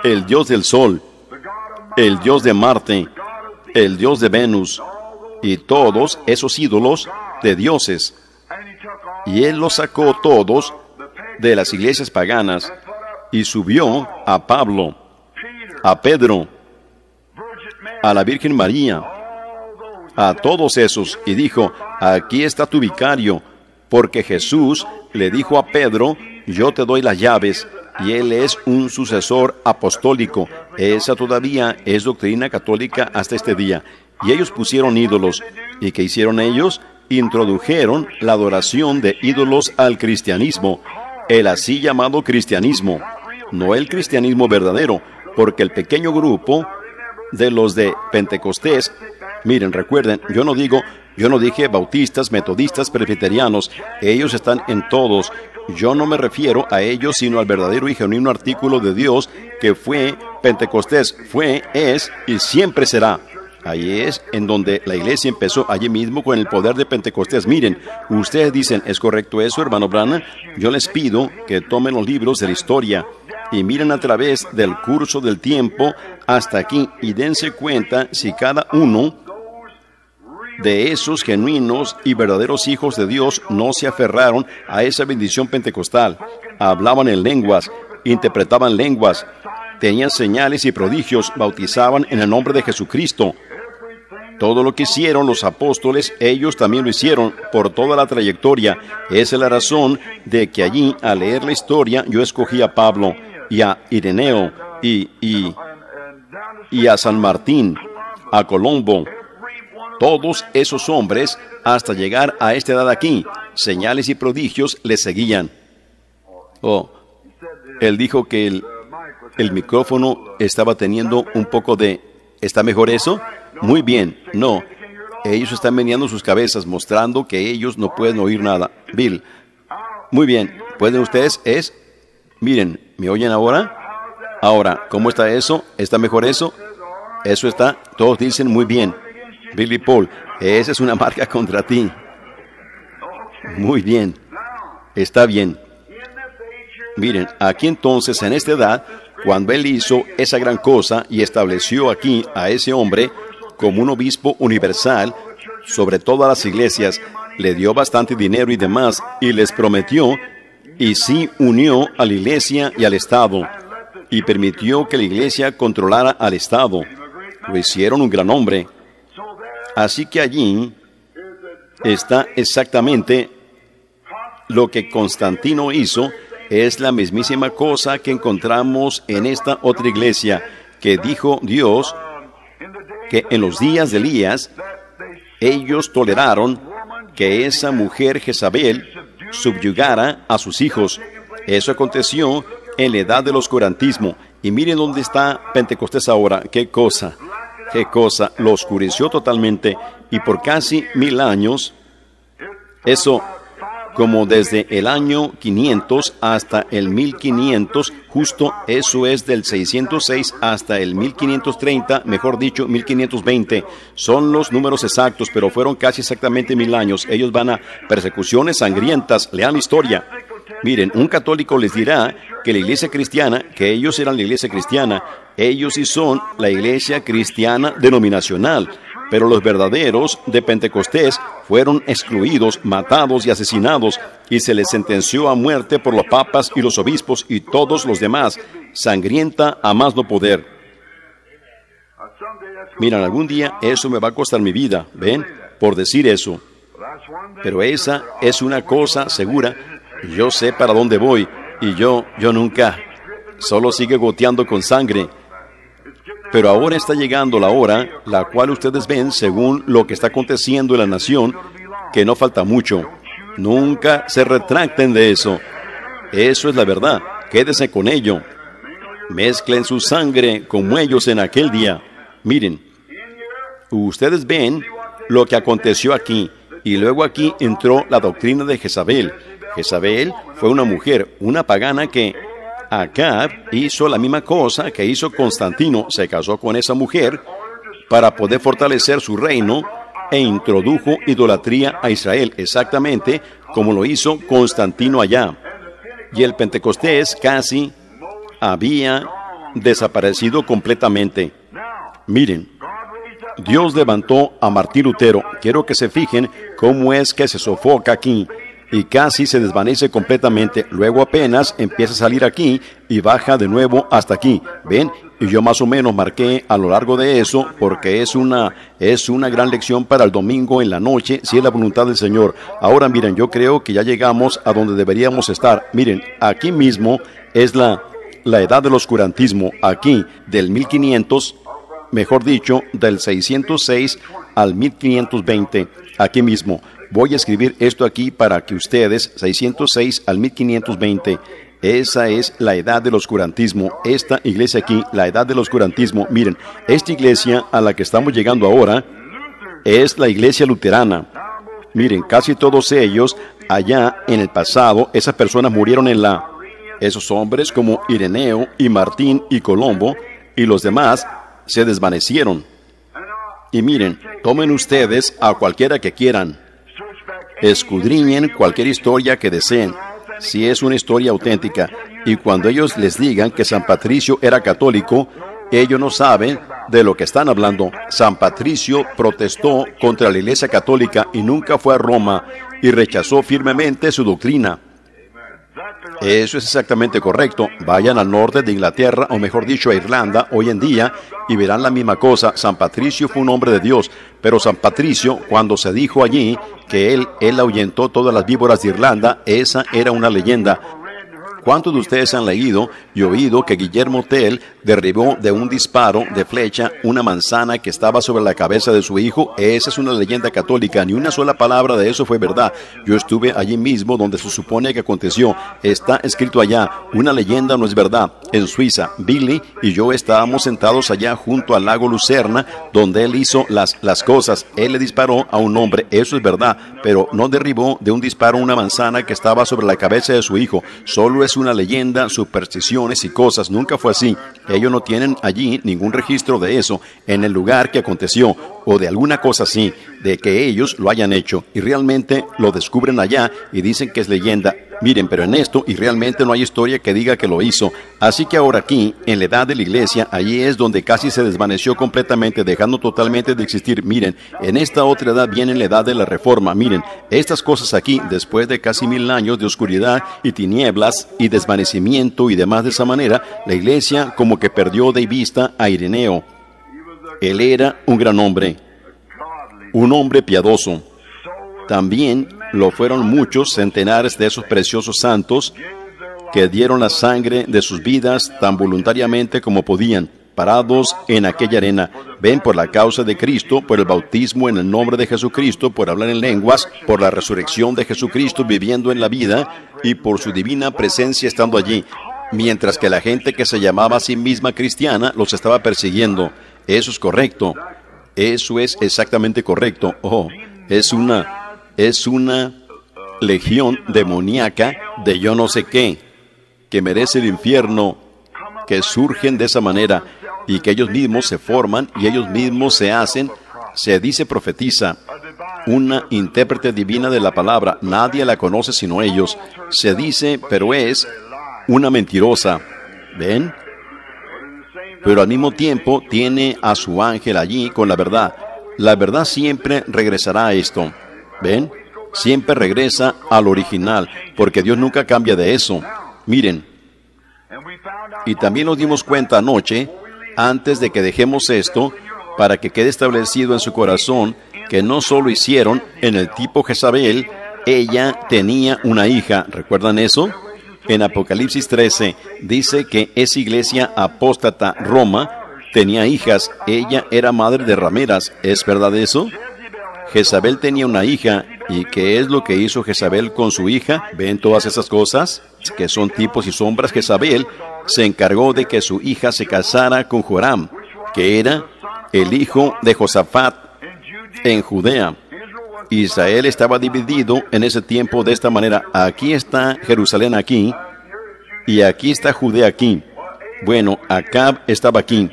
S1: el dios del sol, el dios de Marte, el dios de Venus, y todos esos ídolos de dioses. Y él los sacó todos de las iglesias paganas y subió a Pablo, a Pedro, a la Virgen María, a todos esos y dijo, aquí está tu vicario, porque Jesús le dijo a Pedro, yo te doy las llaves, y él es un sucesor apostólico. Esa todavía es doctrina católica hasta este día. Y ellos pusieron ídolos. ¿Y qué hicieron ellos? Introdujeron la adoración de ídolos al cristianismo el así llamado cristianismo, no el cristianismo verdadero, porque el pequeño grupo de los de Pentecostés, miren, recuerden, yo no digo, yo no dije bautistas, metodistas, presbiterianos, ellos están en todos. Yo no me refiero a ellos, sino al verdadero y genuino artículo de Dios que fue Pentecostés, fue, es y siempre será. Ahí es en donde la iglesia empezó allí mismo con el poder de Pentecostés. Miren, ustedes dicen, ¿es correcto eso, hermano Brana? Yo les pido que tomen los libros de la historia y miren a través del curso del tiempo hasta aquí y dense cuenta si cada uno de esos genuinos y verdaderos hijos de Dios no se aferraron a esa bendición pentecostal. Hablaban en lenguas, interpretaban lenguas, tenían señales y prodigios, bautizaban en el nombre de Jesucristo. Todo lo que hicieron los apóstoles, ellos también lo hicieron por toda la trayectoria. Esa es la razón de que allí, al leer la historia, yo escogí a Pablo y a Ireneo y, y, y a San Martín, a Colombo. Todos esos hombres, hasta llegar a esta edad aquí, señales y prodigios les seguían. Oh, él dijo que el, el micrófono estaba teniendo un poco de... ¿Está mejor eso? Muy bien, no. Ellos están meneando sus cabezas, mostrando que ellos no pueden oír nada. Bill, muy bien. ¿Pueden ustedes? Es. Miren, ¿me oyen ahora? Ahora, ¿cómo está eso? ¿Está mejor eso? Eso está. Todos dicen muy bien. Billy Paul, esa es una marca contra ti. Muy bien. Está bien. Miren, aquí entonces, en esta edad, cuando él hizo esa gran cosa y estableció aquí a ese hombre, como un obispo universal sobre todas las iglesias, le dio bastante dinero y demás, y les prometió, y sí unió a la iglesia y al Estado, y permitió que la iglesia controlara al Estado. Lo hicieron un gran hombre. Así que allí está exactamente lo que Constantino hizo, es la mismísima cosa que encontramos en esta otra iglesia, que dijo Dios, que en los días de Elías ellos toleraron que esa mujer Jezabel subyugara a sus hijos. Eso aconteció en la edad del oscurantismo. Y miren dónde está Pentecostés ahora. Qué cosa, qué cosa. Lo oscureció totalmente y por casi mil años eso como desde el año 500 hasta el 1500, justo eso es del 606 hasta el 1530, mejor dicho, 1520. Son los números exactos, pero fueron casi exactamente mil años. Ellos van a persecuciones sangrientas, lean la historia. Miren, un católico les dirá que la iglesia cristiana, que ellos eran la iglesia cristiana, ellos sí son la iglesia cristiana denominacional pero los verdaderos de Pentecostés fueron excluidos, matados y asesinados, y se les sentenció a muerte por los papas y los obispos y todos los demás, sangrienta a más no poder. Miran, algún día eso me va a costar mi vida, ¿ven? Por decir eso. Pero esa es una cosa segura. Yo sé para dónde voy y yo, yo nunca. Solo sigue goteando con sangre pero ahora está llegando la hora, la cual ustedes ven según lo que está aconteciendo en la nación, que no falta mucho. Nunca se retracten de eso. Eso es la verdad. Quédese con ello. Mezclen su sangre como ellos en aquel día. Miren, ustedes ven lo que aconteció aquí. Y luego aquí entró la doctrina de Jezabel. Jezabel fue una mujer, una pagana que Acab hizo la misma cosa que hizo Constantino, se casó con esa mujer para poder fortalecer su reino e introdujo idolatría a Israel, exactamente como lo hizo Constantino allá. Y el Pentecostés casi había desaparecido completamente. Miren, Dios levantó a Martín Lutero. Quiero que se fijen cómo es que se sofoca aquí y casi se desvanece completamente. Luego apenas empieza a salir aquí y baja de nuevo hasta aquí. ¿Ven? Y yo más o menos marqué a lo largo de eso porque es una, es una gran lección para el domingo en la noche, si es la voluntad del Señor. Ahora miren, yo creo que ya llegamos a donde deberíamos estar. Miren, aquí mismo es la, la edad del oscurantismo. Aquí, del 1500, mejor dicho, del 606 al 1520. Aquí mismo. Voy a escribir esto aquí para que ustedes, 606 al 1520, esa es la edad del oscurantismo. Esta iglesia aquí, la edad del oscurantismo. Miren, esta iglesia a la que estamos llegando ahora es la iglesia luterana. Miren, casi todos ellos allá en el pasado, esas personas murieron en la... Esos hombres como Ireneo y Martín y Colombo y los demás se desvanecieron. Y miren, tomen ustedes a cualquiera que quieran escudriñen cualquier historia que deseen, si es una historia auténtica, y cuando ellos les digan que San Patricio era católico, ellos no saben de lo que están hablando. San Patricio protestó contra la Iglesia Católica y nunca fue a Roma y rechazó firmemente su doctrina. Eso es exactamente correcto. Vayan al norte de Inglaterra, o mejor dicho, a Irlanda, hoy en día, y verán la misma cosa. San Patricio fue un hombre de Dios, pero San Patricio, cuando se dijo allí que él, él ahuyentó todas las víboras de Irlanda, esa era una leyenda. ¿Cuántos de ustedes han leído y oído que Guillermo Tell derribó de un disparo de flecha una manzana que estaba sobre la cabeza de su hijo? Esa es una leyenda católica, ni una sola palabra de eso fue verdad. Yo estuve allí mismo donde se supone que aconteció. Está escrito allá, una leyenda no es verdad. En Suiza, Billy y yo estábamos sentados allá junto al lago Lucerna, donde él hizo las, las cosas. Él le disparó a un hombre, eso es verdad, pero no derribó de un disparo una manzana que estaba sobre la cabeza de su hijo. Solo es una leyenda, supersticiones y cosas. Nunca fue así. Ellos no tienen allí ningún registro de eso en el lugar que aconteció o de alguna cosa así, de que ellos lo hayan hecho y realmente lo descubren allá y dicen que es leyenda. Miren, pero en esto y realmente no hay historia que diga que lo hizo. Así que ahora aquí, en la edad de la iglesia, allí es donde casi se desvaneció completamente, dejando totalmente de existir. Miren, en esta otra edad viene la edad de la reforma. Miren, estas cosas aquí, después de casi mil años de oscuridad y tinieblas y desvanecimiento y demás de esa manera, la iglesia como que perdió de vista a Ireneo. Él era un gran hombre, un hombre piadoso. También lo fueron muchos centenares de esos preciosos santos que dieron la sangre de sus vidas tan voluntariamente como podían, parados en aquella arena. Ven por la causa de Cristo, por el bautismo en el nombre de Jesucristo, por hablar en lenguas, por la resurrección de Jesucristo viviendo en la vida y por su divina presencia estando allí, mientras que la gente que se llamaba a sí misma cristiana los estaba persiguiendo. Eso es correcto. Eso es exactamente correcto. Oh, es una es una legión demoníaca de yo no sé qué, que merece el infierno, que surgen de esa manera y que ellos mismos se forman y ellos mismos se hacen, se dice profetiza, una intérprete divina de la palabra, nadie la conoce sino ellos, se dice, pero es una mentirosa, ¿ven? Pero al mismo tiempo tiene a su ángel allí con la verdad. La verdad siempre regresará a esto. ¿Ven? Siempre regresa al original, porque Dios nunca cambia de eso. Miren, y también nos dimos cuenta anoche, antes de que dejemos esto, para que quede establecido en su corazón, que no solo hicieron en el tipo Jezabel, ella tenía una hija. ¿Recuerdan eso? En Apocalipsis 13 dice que esa iglesia apóstata Roma tenía hijas. Ella era madre de rameras. ¿Es verdad eso? Jezabel tenía una hija, ¿y qué es lo que hizo Jezabel con su hija? ¿Ven todas esas cosas? Que son tipos y sombras. Jezabel se encargó de que su hija se casara con Joram, que era el hijo de Josafat en Judea. Israel estaba dividido en ese tiempo de esta manera. Aquí está Jerusalén aquí y aquí está Judea aquí. Bueno, Acab estaba aquí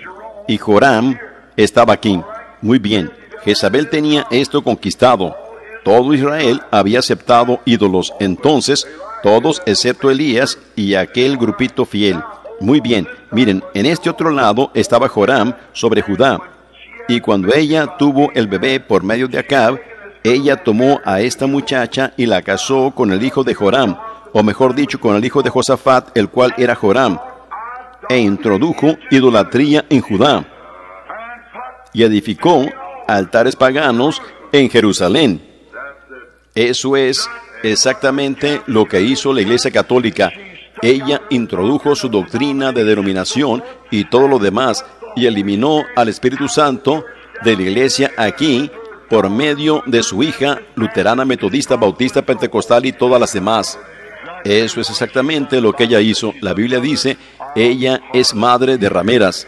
S1: y Joram estaba aquí. Muy bien. Jezabel tenía esto conquistado. Todo Israel había aceptado ídolos. Entonces, todos excepto Elías y aquel grupito fiel. Muy bien, miren, en este otro lado estaba Joram sobre Judá. Y cuando ella tuvo el bebé por medio de Acab, ella tomó a esta muchacha y la casó con el hijo de Joram, o mejor dicho, con el hijo de Josafat, el cual era Joram, e introdujo idolatría en Judá. Y edificó altares paganos en Jerusalén. Eso es exactamente lo que hizo la Iglesia Católica. Ella introdujo su doctrina de denominación y todo lo demás y eliminó al Espíritu Santo de la Iglesia aquí por medio de su hija luterana, metodista, bautista, pentecostal y todas las demás. Eso es exactamente lo que ella hizo. La Biblia dice, ella es madre de rameras.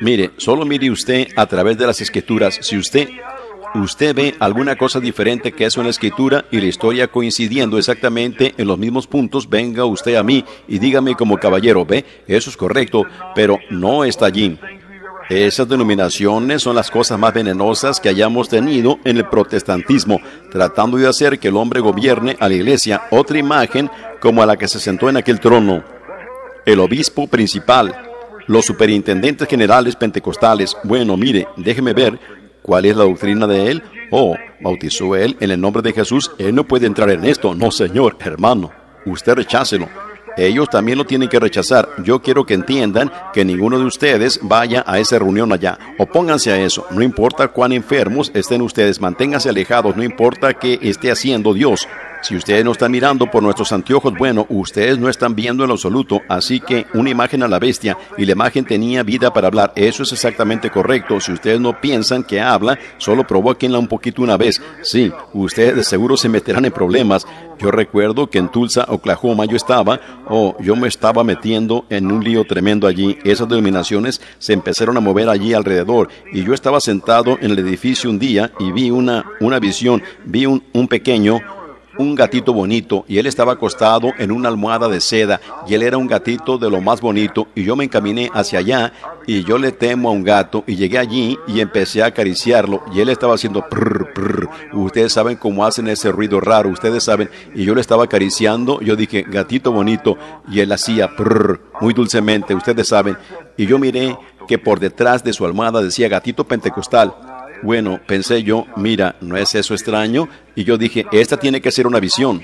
S1: Mire, solo mire usted a través de las escrituras. Si usted usted ve alguna cosa diferente que eso en la escritura y la historia coincidiendo exactamente en los mismos puntos, venga usted a mí y dígame como caballero, ve, eso es correcto, pero no está allí. Esas denominaciones son las cosas más venenosas que hayamos tenido en el protestantismo, tratando de hacer que el hombre gobierne a la iglesia otra imagen como a la que se sentó en aquel trono. El obispo principal, los superintendentes generales pentecostales. Bueno, mire, déjeme ver cuál es la doctrina de él. Oh, bautizó él en el nombre de Jesús. Él no puede entrar en esto. No, señor, hermano. Usted rechácelo. Ellos también lo tienen que rechazar. Yo quiero que entiendan que ninguno de ustedes vaya a esa reunión allá. Opónganse a eso. No importa cuán enfermos estén ustedes, manténganse alejados. No importa qué esté haciendo Dios. Si ustedes no están mirando por nuestros anteojos, bueno, ustedes no están viendo en lo absoluto. Así que una imagen a la bestia y la imagen tenía vida para hablar. Eso es exactamente correcto. Si ustedes no piensan que habla, solo provóquenla un poquito una vez. Sí, ustedes de seguro se meterán en problemas. Yo recuerdo que en Tulsa, Oklahoma, yo estaba, o yo me estaba metiendo en un lío tremendo allí. Esas denominaciones se empezaron a mover allí alrededor y yo estaba sentado en el edificio un día y vi una, una visión, vi un, un pequeño un gatito bonito y él estaba acostado en una almohada de seda y él era un gatito de lo más bonito y yo me encaminé hacia allá y yo le temo a un gato y llegué allí y empecé a acariciarlo y él estaba haciendo prr, prr. Ustedes saben cómo hacen ese ruido raro, ustedes saben. Y yo le estaba acariciando, yo dije, gatito bonito y él hacía prr, muy dulcemente, ustedes saben. Y yo miré que por detrás de su almohada decía gatito pentecostal. Bueno, pensé yo, mira, ¿no es eso extraño? Y yo dije, esta tiene que ser una visión.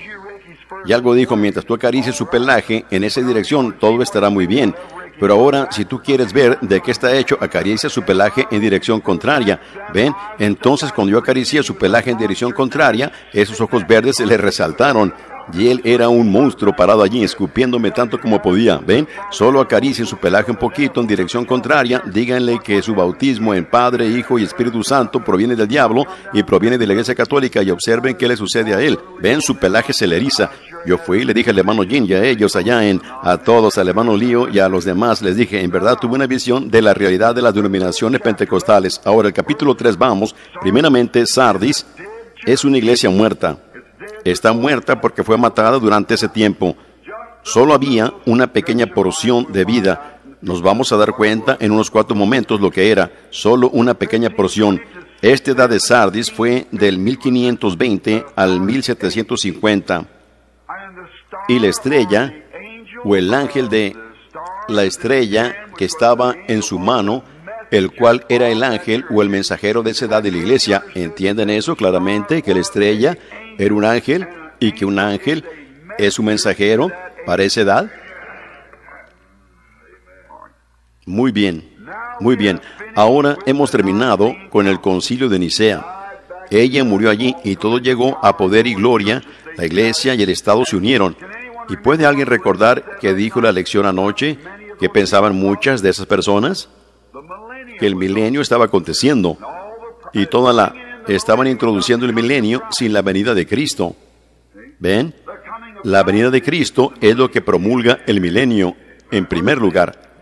S1: Y algo dijo, mientras tú acaricies su pelaje en esa dirección, todo estará muy bien. Pero ahora, si tú quieres ver de qué está hecho, acaricia su pelaje en dirección contraria. ¿Ven? Entonces, cuando yo acaricié su pelaje en dirección contraria, esos ojos verdes se le resaltaron. Y él era un monstruo parado allí, escupiéndome tanto como podía. ¿Ven? Solo acaricien su pelaje un poquito en dirección contraria. Díganle que su bautismo en Padre, Hijo y Espíritu Santo proviene del diablo y proviene de la Iglesia Católica y observen qué le sucede a él. ¿Ven? Su pelaje se le eriza. Yo fui y le dije al hermano Jin y a ellos allá en, a todos, al hermano Lío y a los demás, les dije, en verdad tuve una visión de la realidad de las denominaciones pentecostales. Ahora, el capítulo 3, vamos. Primeramente, Sardis es una iglesia muerta está muerta porque fue matada durante ese tiempo. Solo había una pequeña porción de vida. Nos vamos a dar cuenta en unos cuatro momentos lo que era, solo una pequeña porción. Esta edad de Sardis fue del 1520 al 1750. Y la estrella, o el ángel de la estrella que estaba en su mano, el cual era el ángel o el mensajero de esa edad de la iglesia. ¿Entienden eso claramente? Que la estrella era un ángel y que un ángel es un mensajero para esa edad? Muy bien, muy bien. Ahora hemos terminado con el concilio de Nicea. Ella murió allí y todo llegó a poder y gloria. La iglesia y el Estado se unieron. ¿Y puede alguien recordar que dijo la lección anoche que pensaban muchas de esas personas? Que el milenio estaba aconteciendo y toda la estaban introduciendo el milenio sin la venida de Cristo. ¿Ven? La venida de Cristo es lo que promulga el milenio en primer lugar.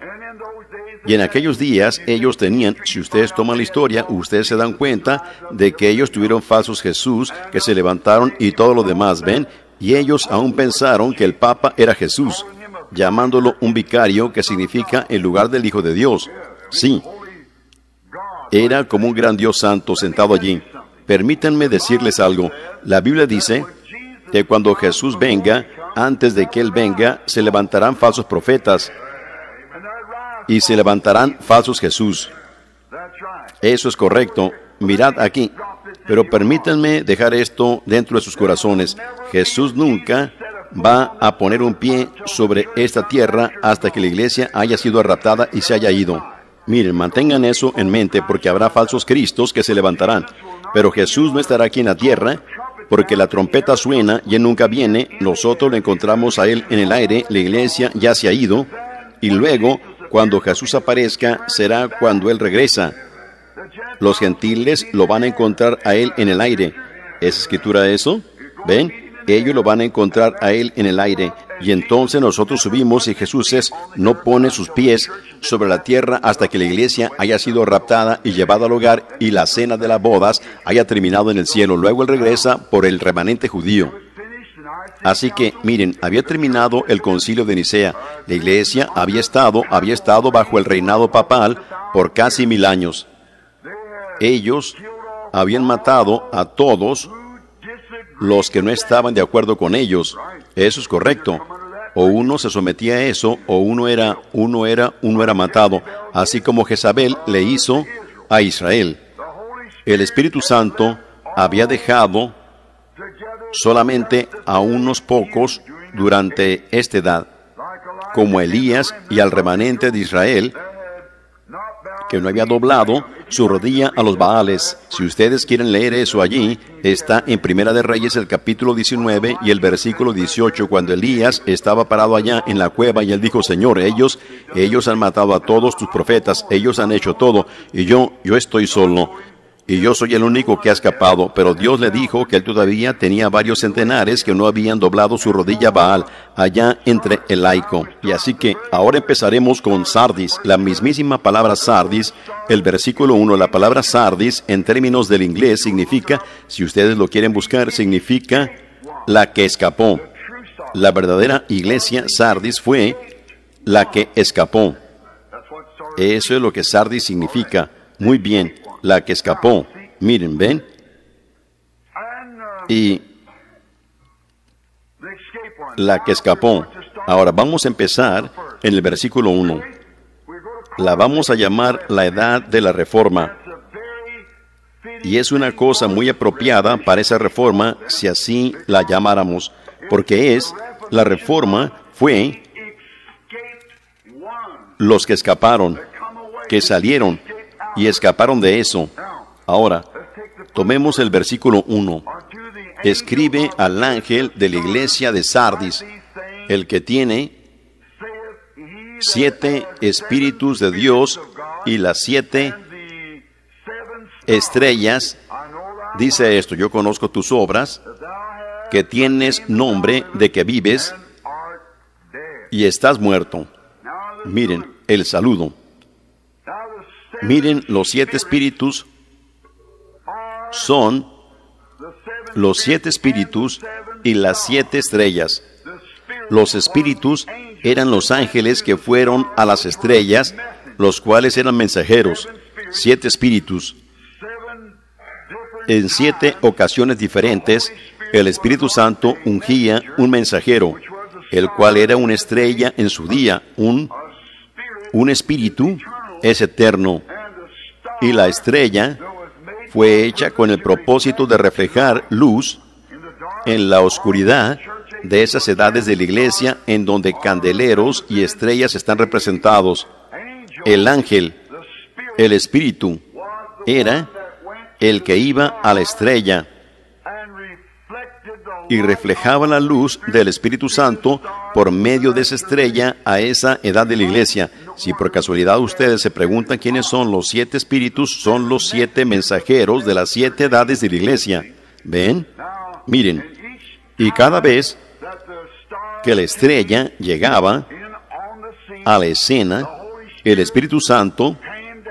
S1: Y en aquellos días ellos tenían, si ustedes toman la historia, ustedes se dan cuenta de que ellos tuvieron falsos Jesús que se levantaron y todo lo demás, ¿ven? Y ellos aún pensaron que el Papa era Jesús, llamándolo un vicario que significa el lugar del Hijo de Dios. Sí, era como un gran Dios santo sentado allí. Permítanme decirles algo. La Biblia dice que cuando Jesús venga, antes de que Él venga, se levantarán falsos profetas y se levantarán falsos Jesús. Eso es correcto. Mirad aquí. Pero permítanme dejar esto dentro de sus corazones. Jesús nunca va a poner un pie sobre esta tierra hasta que la iglesia haya sido arrastrada y se haya ido. Miren, mantengan eso en mente porque habrá falsos cristos que se levantarán. Pero Jesús no estará aquí en la tierra porque la trompeta suena y él nunca viene. Nosotros lo encontramos a él en el aire, la iglesia ya se ha ido. Y luego, cuando Jesús aparezca, será cuando él regresa. Los gentiles lo van a encontrar a él en el aire. ¿Es escritura eso? ¿Ven? Ellos lo van a encontrar a él en el aire. Y entonces nosotros subimos y Jesús es, no pone sus pies sobre la tierra hasta que la iglesia haya sido raptada y llevada al hogar y la cena de las bodas haya terminado en el cielo. Luego él regresa por el remanente judío. Así que, miren, había terminado el concilio de Nicea. La iglesia había estado, había estado bajo el reinado papal por casi mil años. Ellos habían matado a todos los que no estaban de acuerdo con ellos. Eso es correcto. o uno se sometía a eso, o uno era, uno era, uno era matado, así como Jezabel le hizo a Israel. El Espíritu Santo había dejado solamente a unos pocos durante esta edad, como Elías y al remanente de Israel, que no había doblado su rodilla a los Baales. Si ustedes quieren leer eso allí, está en Primera de Reyes el capítulo 19 y el versículo 18, cuando Elías estaba parado allá en la cueva y él dijo, Señor, ellos, ellos han matado a todos tus profetas, ellos han hecho todo, y yo, yo estoy solo y yo soy el único que ha escapado, pero Dios le dijo que él todavía tenía varios centenares que no habían doblado su rodilla Baal, allá entre el laico. Y así que ahora empezaremos con Sardis, la mismísima palabra Sardis, el versículo 1, la palabra Sardis en términos del inglés significa, si ustedes lo quieren buscar, significa la que escapó. La verdadera iglesia Sardis fue la que escapó. Eso es lo que Sardis significa. Muy bien la que escapó. Miren, ¿ven? Y la que escapó. Ahora vamos a empezar en el versículo 1. La vamos a llamar la edad de la reforma. Y es una cosa muy apropiada para esa reforma si así la llamáramos, porque es, la reforma fue los que escaparon, que salieron, y escaparon de eso. Ahora, tomemos el versículo 1. Escribe al ángel de la iglesia de Sardis, el que tiene siete espíritus de Dios y las siete estrellas. Dice esto, yo conozco tus obras, que tienes nombre de que vives y estás muerto. Miren el saludo. Miren, los siete espíritus son los siete espíritus y las siete estrellas. Los espíritus eran los ángeles que fueron a las estrellas, los cuales eran mensajeros. Siete espíritus. En siete ocasiones diferentes, el Espíritu Santo ungía un mensajero, el cual era una estrella en su día, un, un espíritu es eterno y la estrella fue hecha con el propósito de reflejar luz en la oscuridad de esas edades de la iglesia en donde candeleros y estrellas están representados. El ángel, el espíritu, era el que iba a la estrella y reflejaba la luz del Espíritu Santo por medio de esa estrella a esa edad de la iglesia. Si por casualidad ustedes se preguntan quiénes son los siete espíritus, son los siete mensajeros de las siete edades de la iglesia. ¿Ven? Miren, y cada vez que la estrella llegaba a la escena, el Espíritu Santo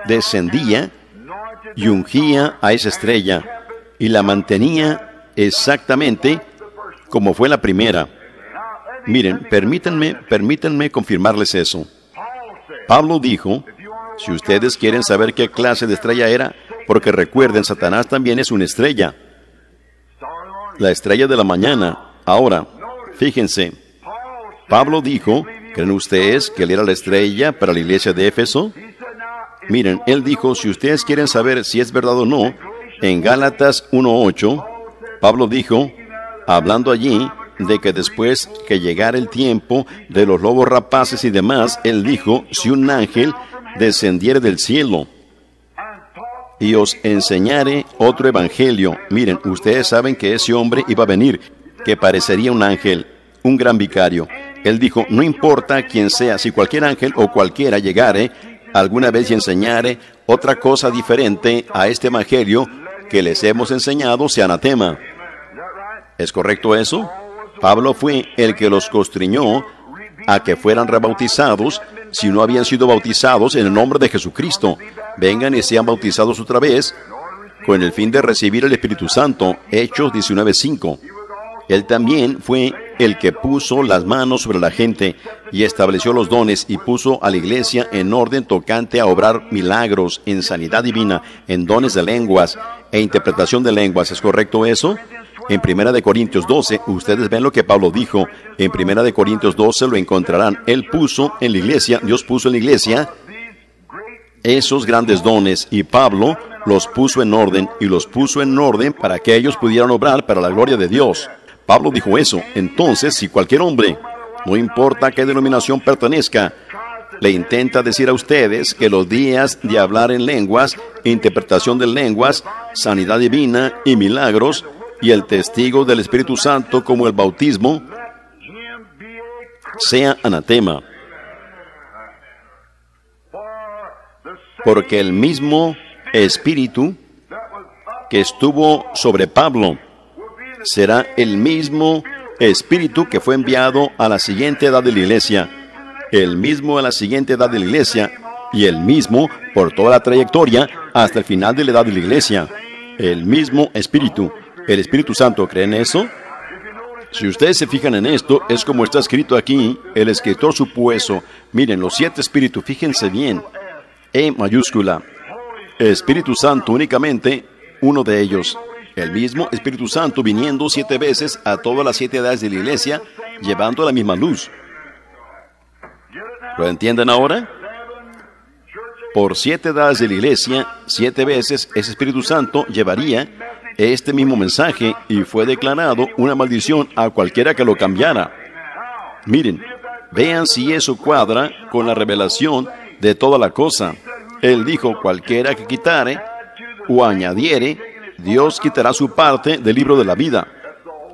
S1: descendía y ungía a esa estrella y la mantenía exactamente como fue la primera. Miren, permítanme, permítanme confirmarles eso. Pablo dijo, si ustedes quieren saber qué clase de estrella era, porque recuerden, Satanás también es una estrella. La estrella de la mañana. Ahora, fíjense, Pablo dijo, ¿creen ustedes que él era la estrella para la iglesia de Éfeso? Miren, él dijo, si ustedes quieren saber si es verdad o no, en Gálatas 1.8, Pablo dijo, hablando allí de que después que llegara el tiempo de los lobos rapaces y demás, él dijo, si un ángel descendiera del cielo y os enseñare otro evangelio, miren, ustedes saben que ese hombre iba a venir, que parecería un ángel, un gran vicario. Él dijo, no importa quién sea, si cualquier ángel o cualquiera llegare alguna vez y enseñare otra cosa diferente a este evangelio que les hemos enseñado, sea anatema. ¿Es correcto eso? Pablo fue el que los constriñó a que fueran rebautizados si no habían sido bautizados en el nombre de Jesucristo. Vengan y sean bautizados otra vez con el fin de recibir el Espíritu Santo. Hechos 19.5. Él también fue el que puso las manos sobre la gente y estableció los dones y puso a la iglesia en orden tocante a obrar milagros en sanidad divina, en dones de lenguas e interpretación de lenguas. ¿Es correcto eso? En Primera de Corintios 12, ustedes ven lo que Pablo dijo. En Primera de Corintios 12 lo encontrarán. Él puso en la iglesia, Dios puso en la iglesia esos grandes dones y Pablo los puso en orden y los puso en orden para que ellos pudieran obrar para la gloria de Dios. Pablo dijo eso. Entonces, si cualquier hombre, no importa a qué denominación pertenezca, le intenta decir a ustedes que los días de hablar en lenguas, interpretación de lenguas, sanidad divina y milagros, y el testigo del Espíritu Santo como el bautismo, sea anatema. Porque el mismo Espíritu que estuvo sobre Pablo será el mismo Espíritu que fue enviado a la siguiente edad de la iglesia, el mismo a la siguiente edad de la iglesia y el mismo por toda la trayectoria hasta el final de la edad de la iglesia, el mismo Espíritu. ¿El Espíritu Santo cree en eso? Si ustedes se fijan en esto, es como está escrito aquí, el escritor supuesto. Miren, los siete espíritus, fíjense bien. E mayúscula. Espíritu Santo únicamente, uno de ellos. El mismo Espíritu Santo viniendo siete veces a todas las siete edades de la iglesia, llevando la misma luz. ¿Lo entienden ahora? Por siete edades de la iglesia, siete veces ese Espíritu Santo llevaría este mismo mensaje y fue declarado una maldición a cualquiera que lo cambiara. Miren, vean si eso cuadra con la revelación de toda la cosa. Él dijo, cualquiera que quitare o añadiere, Dios quitará su parte del libro de la vida.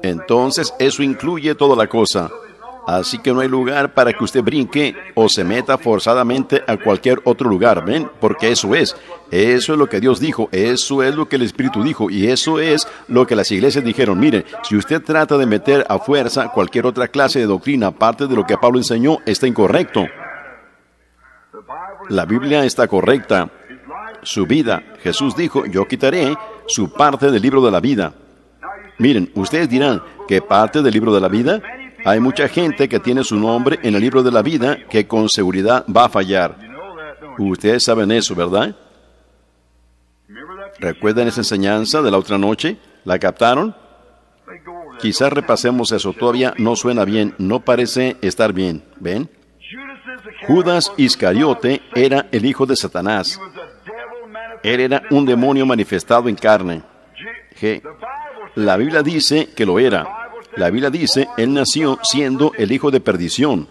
S1: Entonces eso incluye toda la cosa. Así que no hay lugar para que usted brinque o se meta forzadamente a cualquier otro lugar, ¿ven? Porque eso es. Eso es lo que Dios dijo, eso es lo que el Espíritu dijo y eso es lo que las iglesias dijeron. Mire, si usted trata de meter a fuerza cualquier otra clase de doctrina aparte de lo que Pablo enseñó, está incorrecto. La Biblia está correcta. Su vida, Jesús dijo, yo quitaré su parte del libro de la vida. Miren, ustedes dirán, ¿qué parte del libro de la vida? Hay mucha gente que tiene su nombre en el libro de la vida que con seguridad va a fallar. Ustedes saben eso, ¿verdad? ¿Recuerdan esa enseñanza de la otra noche? ¿La captaron? Quizás repasemos eso. Todavía no suena bien, no parece estar bien. ¿Ven? Judas Iscariote era el hijo de Satanás. Él era un demonio manifestado en carne. La Biblia dice que lo era. La Biblia dice, él nació siendo el hijo de perdición.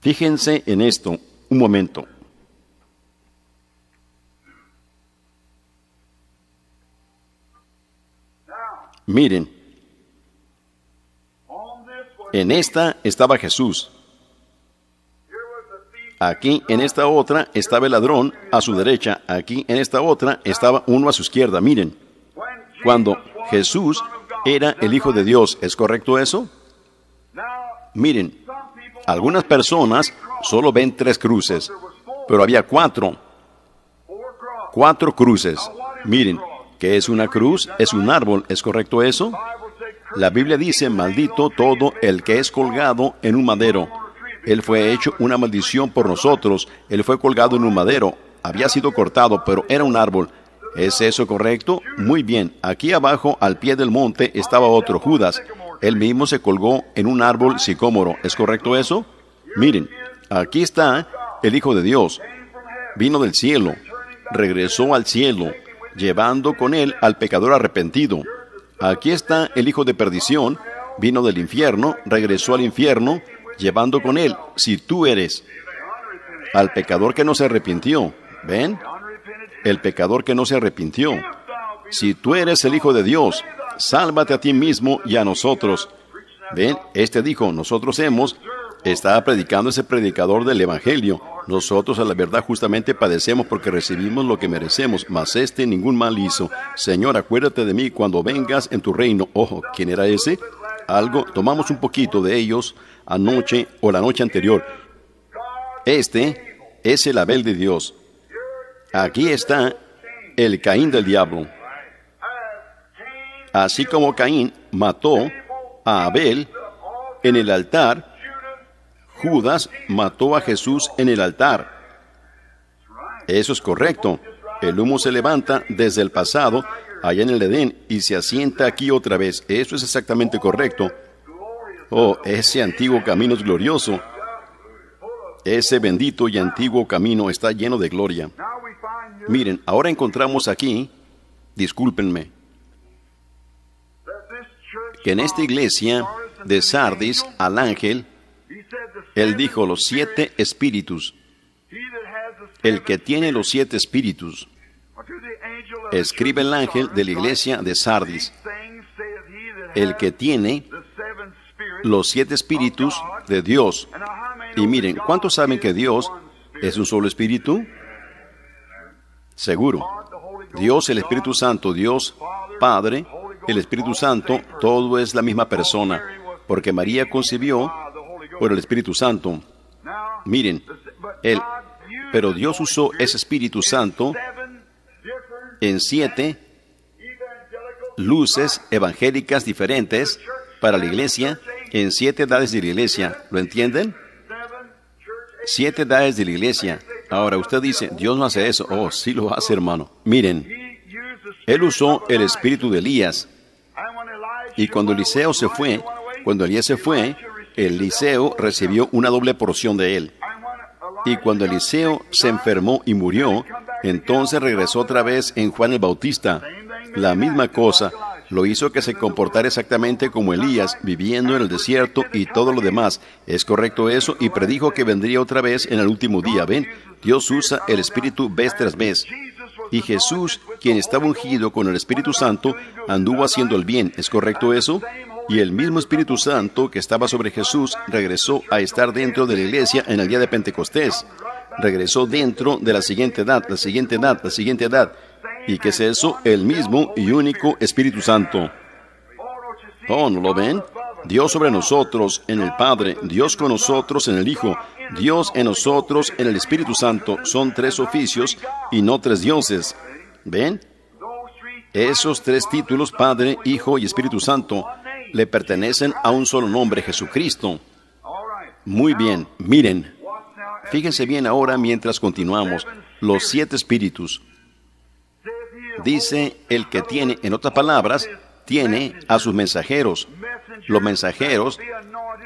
S1: Fíjense en esto un momento. Miren, en esta estaba Jesús. Aquí en esta otra estaba el ladrón a su derecha. Aquí en esta otra estaba uno a su izquierda. Miren, cuando Jesús era el Hijo de Dios. ¿Es correcto eso? Miren, algunas personas solo ven tres cruces, pero había cuatro. Cuatro cruces. Miren, ¿qué es una cruz? Es un árbol. ¿Es correcto eso? La Biblia dice, maldito todo el que es colgado en un madero. Él fue hecho una maldición por nosotros. Él fue colgado en un madero. Había sido cortado, pero era un árbol. ¿Es eso correcto? Muy bien. Aquí abajo, al pie del monte, estaba otro Judas. Él mismo se colgó en un árbol sicómoro. ¿Es correcto eso? Miren, aquí está el Hijo de Dios. Vino del cielo, regresó al cielo, llevando con él al pecador arrepentido. Aquí está el Hijo de perdición, vino del infierno, regresó al infierno, llevando con él, si tú eres, al pecador que no se arrepintió. ¿Ven? El pecador que no se arrepintió. Si tú eres el Hijo de Dios, sálvate a ti mismo y a nosotros. Ven, este dijo, nosotros hemos, estaba predicando ese predicador del Evangelio. Nosotros a la verdad justamente padecemos porque recibimos lo que merecemos, mas este ningún mal hizo. Señor, acuérdate de mí cuando vengas en tu reino. Ojo, ¿quién era ese? Algo, tomamos un poquito de ellos anoche o la noche anterior. Este es el Abel de Dios. Aquí está el Caín del diablo. Así como Caín mató a Abel en el altar, Judas mató a Jesús en el altar. Eso es correcto. El humo se levanta desde el pasado, allá en el Edén, y se asienta aquí otra vez. Eso es exactamente correcto. Oh, ese antiguo camino es glorioso. Ese bendito y antiguo camino está lleno de gloria. Miren, ahora encontramos aquí, discúlpenme, que en esta iglesia de Sardis al ángel, él dijo los siete espíritus. El que tiene los siete espíritus, escribe el ángel de la iglesia de Sardis. El que tiene los siete espíritus de Dios. Y miren, ¿cuántos saben que Dios es un solo espíritu? Seguro. Dios, el Espíritu Santo, Dios Padre, el Espíritu Santo, todo es la misma persona, porque María concibió por el Espíritu Santo. Miren, él, pero Dios usó ese Espíritu Santo en siete luces evangélicas diferentes para la iglesia, en siete edades de la iglesia. ¿Lo entienden? Siete edades de la iglesia. Ahora usted dice, Dios no hace eso. Oh, sí lo hace, hermano. Miren, Él usó el espíritu de Elías. Y cuando Eliseo se fue, cuando Elías se fue, Eliseo recibió una doble porción de él. Y cuando Eliseo se enfermó y murió, entonces regresó otra vez en Juan el Bautista. La misma cosa, lo hizo que se comportara exactamente como Elías, viviendo en el desierto y todo lo demás. ¿Es correcto eso? Y predijo que vendría otra vez en el último día. ¿Ven? Dios usa el Espíritu vez tras vez. Y Jesús, quien estaba ungido con el Espíritu Santo, anduvo haciendo el bien. ¿Es correcto eso? Y el mismo Espíritu Santo que estaba sobre Jesús regresó a estar dentro de la iglesia en el día de Pentecostés. Regresó dentro de la siguiente edad, la siguiente edad, la siguiente edad. ¿Y qué es eso? El mismo y único Espíritu Santo. Oh, ¿no lo ven? Dios sobre nosotros en el Padre, Dios con nosotros en el Hijo, Dios en nosotros en el Espíritu Santo. Son tres oficios y no tres dioses. ¿Ven? Esos tres títulos, Padre, Hijo y Espíritu Santo, le pertenecen a un solo nombre, Jesucristo. Muy bien, miren. Fíjense bien ahora mientras continuamos. Los siete espíritus. Dice el que tiene, en otras palabras, tiene a sus mensajeros. Los mensajeros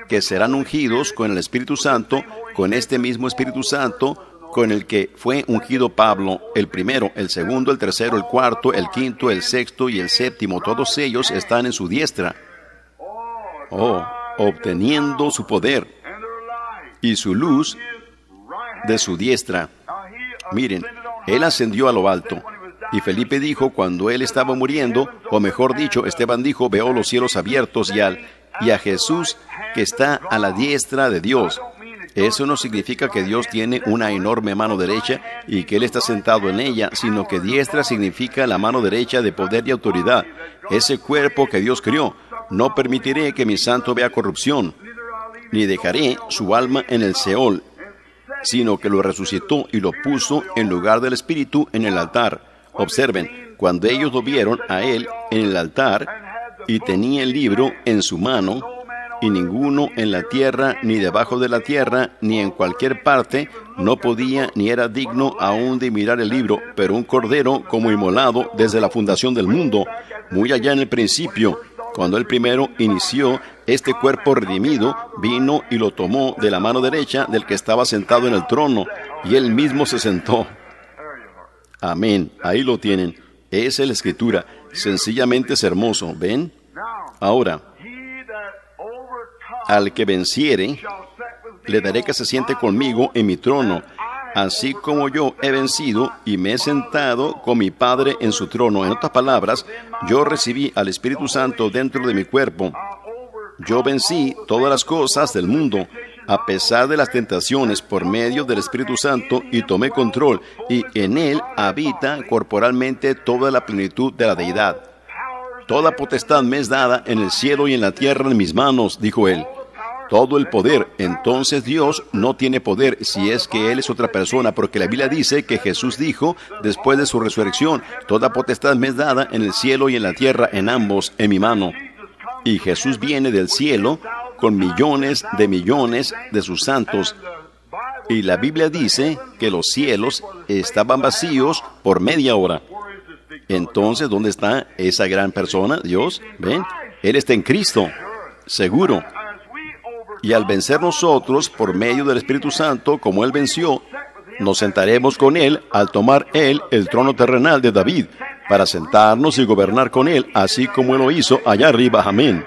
S1: que serán ungidos con el Espíritu Santo, con este mismo Espíritu Santo, con el que fue ungido Pablo, el primero, el segundo, el tercero, el cuarto, el quinto, el sexto y el séptimo, todos ellos están en su diestra. Oh, obteniendo su poder y su luz de su diestra. Miren, él ascendió a lo alto. Y Felipe dijo, cuando él estaba muriendo, o mejor dicho, Esteban dijo, veo los cielos abiertos y, al, y a Jesús que está a la diestra de Dios. Eso no significa que Dios tiene una enorme mano derecha y que Él está sentado en ella, sino que diestra significa la mano derecha de poder y autoridad. Ese cuerpo que Dios crió. No permitiré que mi santo vea corrupción, ni dejaré su alma en el Seol, sino que lo resucitó y lo puso en lugar del Espíritu en el altar. Observen, cuando ellos lo vieron a Él en el altar y tenía el libro en su mano, y ninguno en la tierra, ni debajo de la tierra, ni en cualquier parte, no podía ni era digno aún de mirar el libro, pero un cordero como inmolado desde la fundación del mundo, muy allá en el principio, cuando el primero inició este cuerpo redimido, vino y lo tomó de la mano derecha del que estaba sentado en el trono, y él mismo se sentó. Amén, ahí lo tienen. Esa es la escritura. Sencillamente es hermoso, ¿ven? Ahora, al que venciere, le daré que se siente conmigo en mi trono, así como yo he vencido y me he sentado con mi Padre en su trono. En otras palabras, yo recibí al Espíritu Santo dentro de mi cuerpo. Yo vencí todas las cosas del mundo, a pesar de las tentaciones, por medio del Espíritu Santo, y tomé control, y en él habita corporalmente toda la plenitud de la deidad. Toda potestad me es dada en el cielo y en la tierra en mis manos, dijo él todo el poder. Entonces Dios no tiene poder si es que Él es otra persona, porque la Biblia dice que Jesús dijo, después de su resurrección, toda potestad me es dada en el cielo y en la tierra, en ambos, en mi mano. Y Jesús viene del cielo con millones de millones de sus santos. Y la Biblia dice que los cielos estaban vacíos por media hora. Entonces, ¿dónde está esa gran persona, Dios? ¿Ven? Él está en Cristo, seguro. Y al vencer nosotros por medio del Espíritu Santo, como Él venció, nos sentaremos con Él al tomar Él el trono terrenal de David, para sentarnos y gobernar con Él, así como Él lo hizo allá arriba. Amén.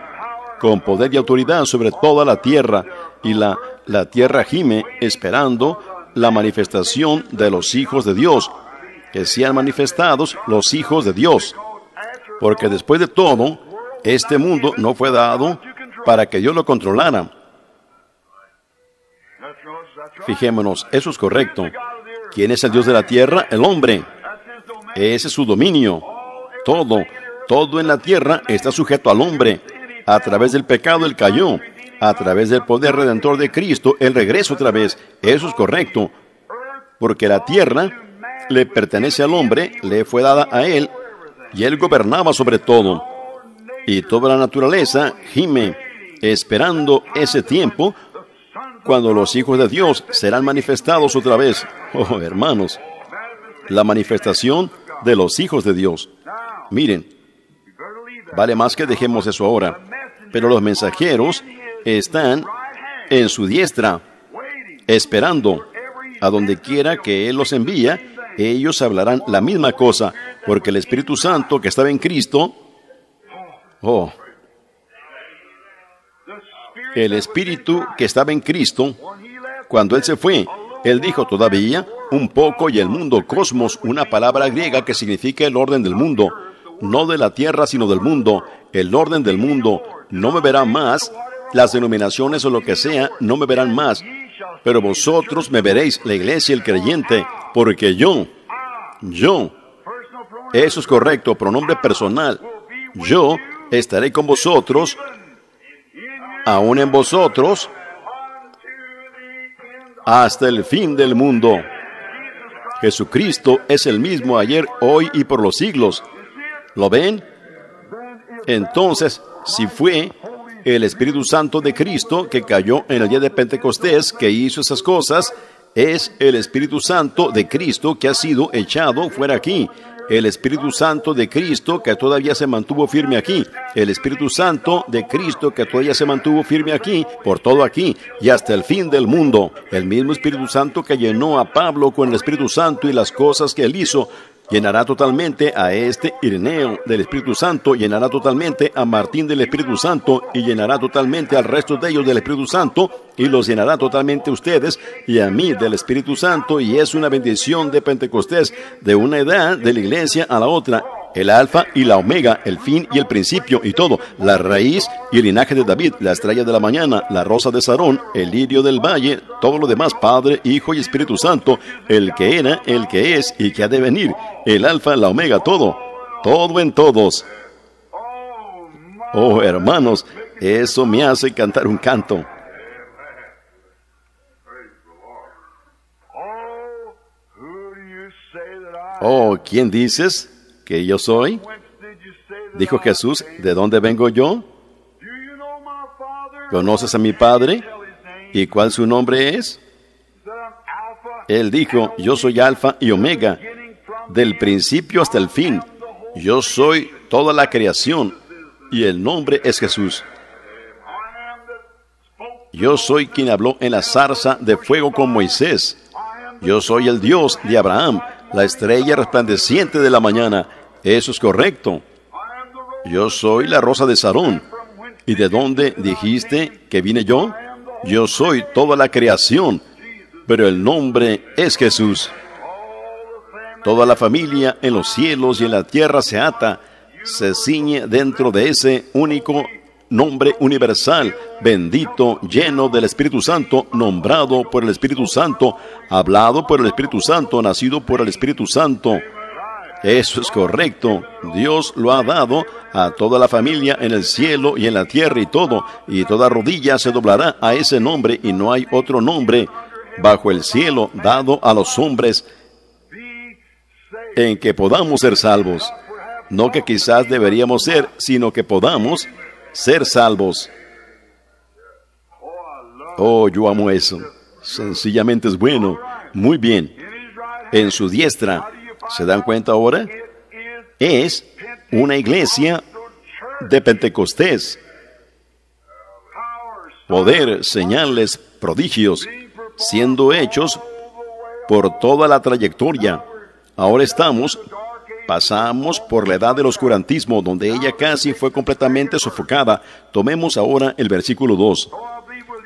S1: Con poder y autoridad sobre toda la tierra, y la, la tierra gime esperando la manifestación de los hijos de Dios, que sean manifestados los hijos de Dios. Porque después de todo, este mundo no fue dado para que Dios lo controlara. Fijémonos, eso es correcto. ¿Quién es el Dios de la tierra? El hombre. Ese es su dominio. Todo, todo en la tierra está sujeto al hombre. A través del pecado él cayó. A través del poder redentor de Cristo, él regresa otra vez. Eso es correcto. Porque la tierra le pertenece al hombre, le fue dada a él, y él gobernaba sobre todo. Y toda la naturaleza gime, esperando ese tiempo cuando los hijos de Dios serán manifestados otra vez. Oh, hermanos, la manifestación de los hijos de Dios. Miren, vale más que dejemos eso ahora. Pero los mensajeros están en su diestra, esperando. A donde quiera que Él los envía, ellos hablarán la misma cosa, porque el Espíritu Santo que estaba en Cristo, oh, el Espíritu que estaba en Cristo, cuando Él se fue, Él dijo todavía, un poco y el mundo, cosmos, una palabra griega que significa el orden del mundo, no de la tierra, sino del mundo, el orden del mundo, no me verán más, las denominaciones o lo que sea, no me verán más, pero vosotros me veréis, la iglesia, el creyente, porque yo, yo, eso es correcto, pronombre personal, yo estaré con vosotros, aún en vosotros, hasta el fin del mundo. Jesucristo es el mismo ayer, hoy y por los siglos. ¿Lo ven? Entonces, si fue el Espíritu Santo de Cristo que cayó en el día de Pentecostés, que hizo esas cosas, es el Espíritu Santo de Cristo que ha sido echado fuera aquí. El Espíritu Santo de Cristo que todavía se mantuvo firme aquí. El Espíritu Santo de Cristo que todavía se mantuvo firme aquí, por todo aquí y hasta el fin del mundo. El mismo Espíritu Santo que llenó a Pablo con el Espíritu Santo y las cosas que él hizo llenará totalmente a este Ireneo del Espíritu Santo, llenará totalmente a Martín del Espíritu Santo y llenará totalmente al resto de ellos del Espíritu Santo y los llenará totalmente a ustedes y a mí del Espíritu Santo. Y es una bendición de Pentecostés de una edad de la iglesia a la otra el alfa y la omega, el fin y el principio y todo, la raíz y el linaje de David, la estrella de la mañana, la rosa de Sarón, el lirio del valle, todo lo demás, Padre, Hijo y Espíritu Santo, el que era, el que es y que ha de venir, el alfa, la omega, todo, todo en todos. Oh, hermanos, eso me hace cantar un canto. Oh, ¿quién dices? Que yo soy? Dijo Jesús, ¿de dónde vengo yo? ¿Conoces a mi Padre? ¿Y cuál su nombre es? Él dijo, yo soy Alfa y Omega, del principio hasta el fin. Yo soy toda la creación y el nombre es Jesús. Yo soy quien habló en la zarza de fuego con Moisés. Yo soy el Dios de Abraham, la estrella resplandeciente de la mañana. Eso es correcto. Yo soy la rosa de Sarón. ¿Y de dónde dijiste que vine yo? Yo soy toda la creación, pero el nombre es Jesús. Toda la familia en los cielos y en la tierra se ata, se ciñe dentro de ese único nombre universal, bendito, lleno del Espíritu Santo, nombrado por el Espíritu Santo, hablado por el Espíritu Santo, nacido por el Espíritu Santo eso es correcto. Dios lo ha dado a toda la familia en el cielo y en la tierra y todo, y toda rodilla se doblará a ese nombre y no hay otro nombre bajo el cielo dado a los hombres en que podamos ser salvos. No que quizás deberíamos ser, sino que podamos ser salvos. Oh, yo amo eso. Sencillamente es bueno. Muy bien. En su diestra, ¿se dan cuenta ahora? Es una iglesia de Pentecostés. Poder, señales, prodigios, siendo hechos por toda la trayectoria. Ahora estamos, pasamos por la edad del oscurantismo, donde ella casi fue completamente sofocada. Tomemos ahora el versículo 2.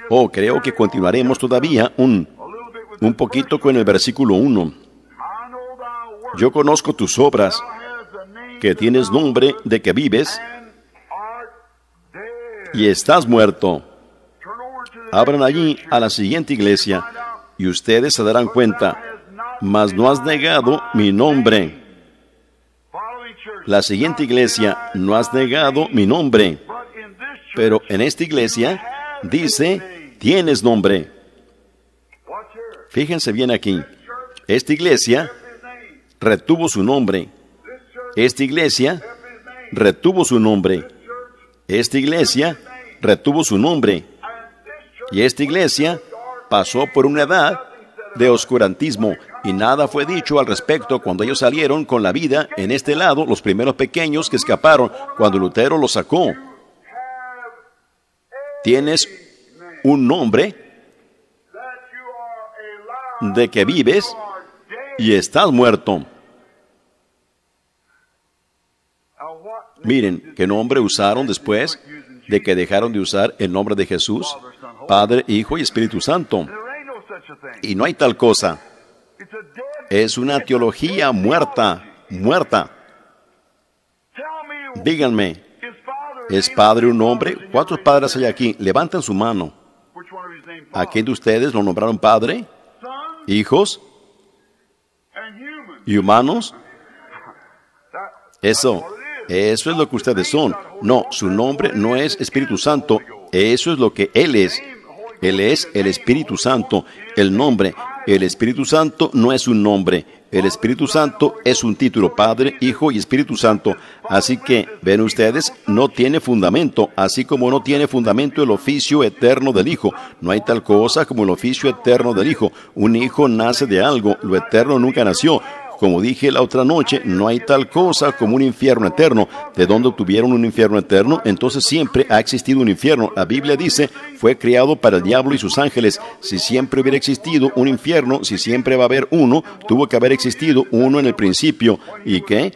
S1: Oh, creo que continuaremos todavía un, un poquito con el versículo 1. Yo conozco tus obras, que tienes nombre de que vives y estás muerto. Abran allí a la siguiente iglesia y ustedes se darán cuenta, mas no has negado mi nombre. La siguiente iglesia, no has negado mi nombre. Pero en esta iglesia dice, tienes nombre. Fíjense bien aquí. Esta iglesia retuvo su nombre. Esta iglesia retuvo su nombre. Esta iglesia retuvo su nombre. Y esta iglesia pasó por una edad de oscurantismo y nada fue dicho al respecto cuando ellos salieron con la vida en este lado, los primeros pequeños que escaparon cuando Lutero los sacó. Tienes un nombre de que vives y estás muerto. Miren, ¿qué nombre usaron después de que dejaron de usar el nombre de Jesús? Padre, Hijo y Espíritu Santo. Y no hay tal cosa. Es una teología muerta, muerta. Díganme, ¿es padre un hombre? ¿Cuántos padres hay aquí? Levanten su mano. ¿A quién de ustedes lo nombraron padre? ¿Hijos? ¿Y humanos? Eso, eso es lo que ustedes son. No, su nombre no es Espíritu Santo. Eso es lo que Él es. Él es el Espíritu Santo. El nombre, el Espíritu Santo no es un nombre. El Espíritu Santo es un título, Padre, Hijo y Espíritu Santo. Así que, ven ustedes, no tiene fundamento, así como no tiene fundamento el oficio eterno del Hijo. No hay tal cosa como el oficio eterno del Hijo. Un hijo nace de algo, lo eterno nunca nació. Como dije la otra noche, no hay tal cosa como un infierno eterno. ¿De dónde obtuvieron un infierno eterno? Entonces siempre ha existido un infierno. La Biblia dice, fue creado para el diablo y sus ángeles. Si siempre hubiera existido un infierno, si siempre va a haber uno, tuvo que haber existido uno en el principio. ¿Y qué?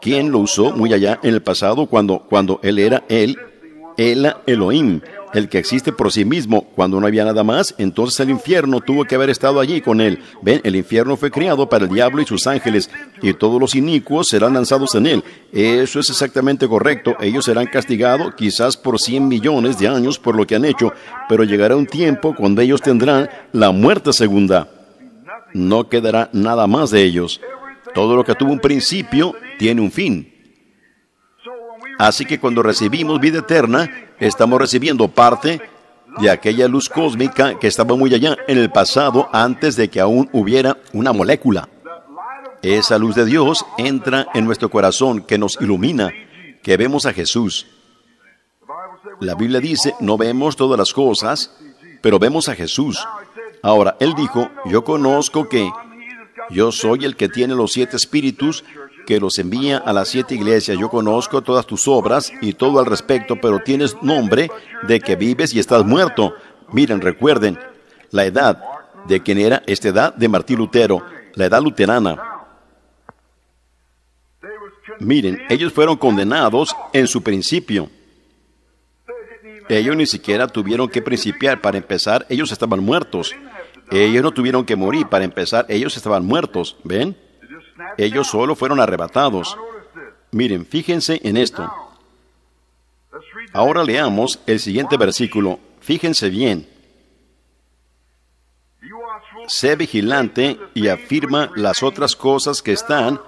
S1: ¿Quién lo usó muy allá en el pasado cuando, cuando él era él, el Elohim? El que existe por sí mismo. Cuando no había nada más, entonces el infierno tuvo que haber estado allí con él. Ven, el infierno fue creado para el diablo y sus ángeles, y todos los inicuos serán lanzados en él. Eso es exactamente correcto. Ellos serán castigados quizás por 100 millones de años por lo que han hecho, pero llegará un tiempo cuando ellos tendrán la muerte segunda. No quedará nada más de ellos. Todo lo que tuvo un principio tiene un fin. Así que cuando recibimos vida eterna, estamos recibiendo parte de aquella luz cósmica que estaba muy allá en el pasado antes de que aún hubiera una molécula. Esa luz de Dios entra en nuestro corazón que nos ilumina, que vemos a Jesús. La Biblia dice, no vemos todas las cosas, pero vemos a Jesús. Ahora, Él dijo, yo conozco que yo soy el que tiene los siete espíritus que los envía a las siete iglesias. Yo conozco todas tus obras y todo al respecto, pero tienes nombre de que vives y estás muerto. Miren, recuerden la edad de quien era esta edad de Martín Lutero, la edad luterana. Miren, ellos fueron condenados en su principio. Ellos ni siquiera tuvieron que principiar. Para empezar, ellos estaban muertos. Ellos no tuvieron que morir. Para empezar, ellos estaban muertos. ¿Ven? Ellos solo fueron arrebatados. Miren, fíjense en esto. Ahora leamos el siguiente versículo. Fíjense bien. Sé vigilante y afirma las otras cosas que están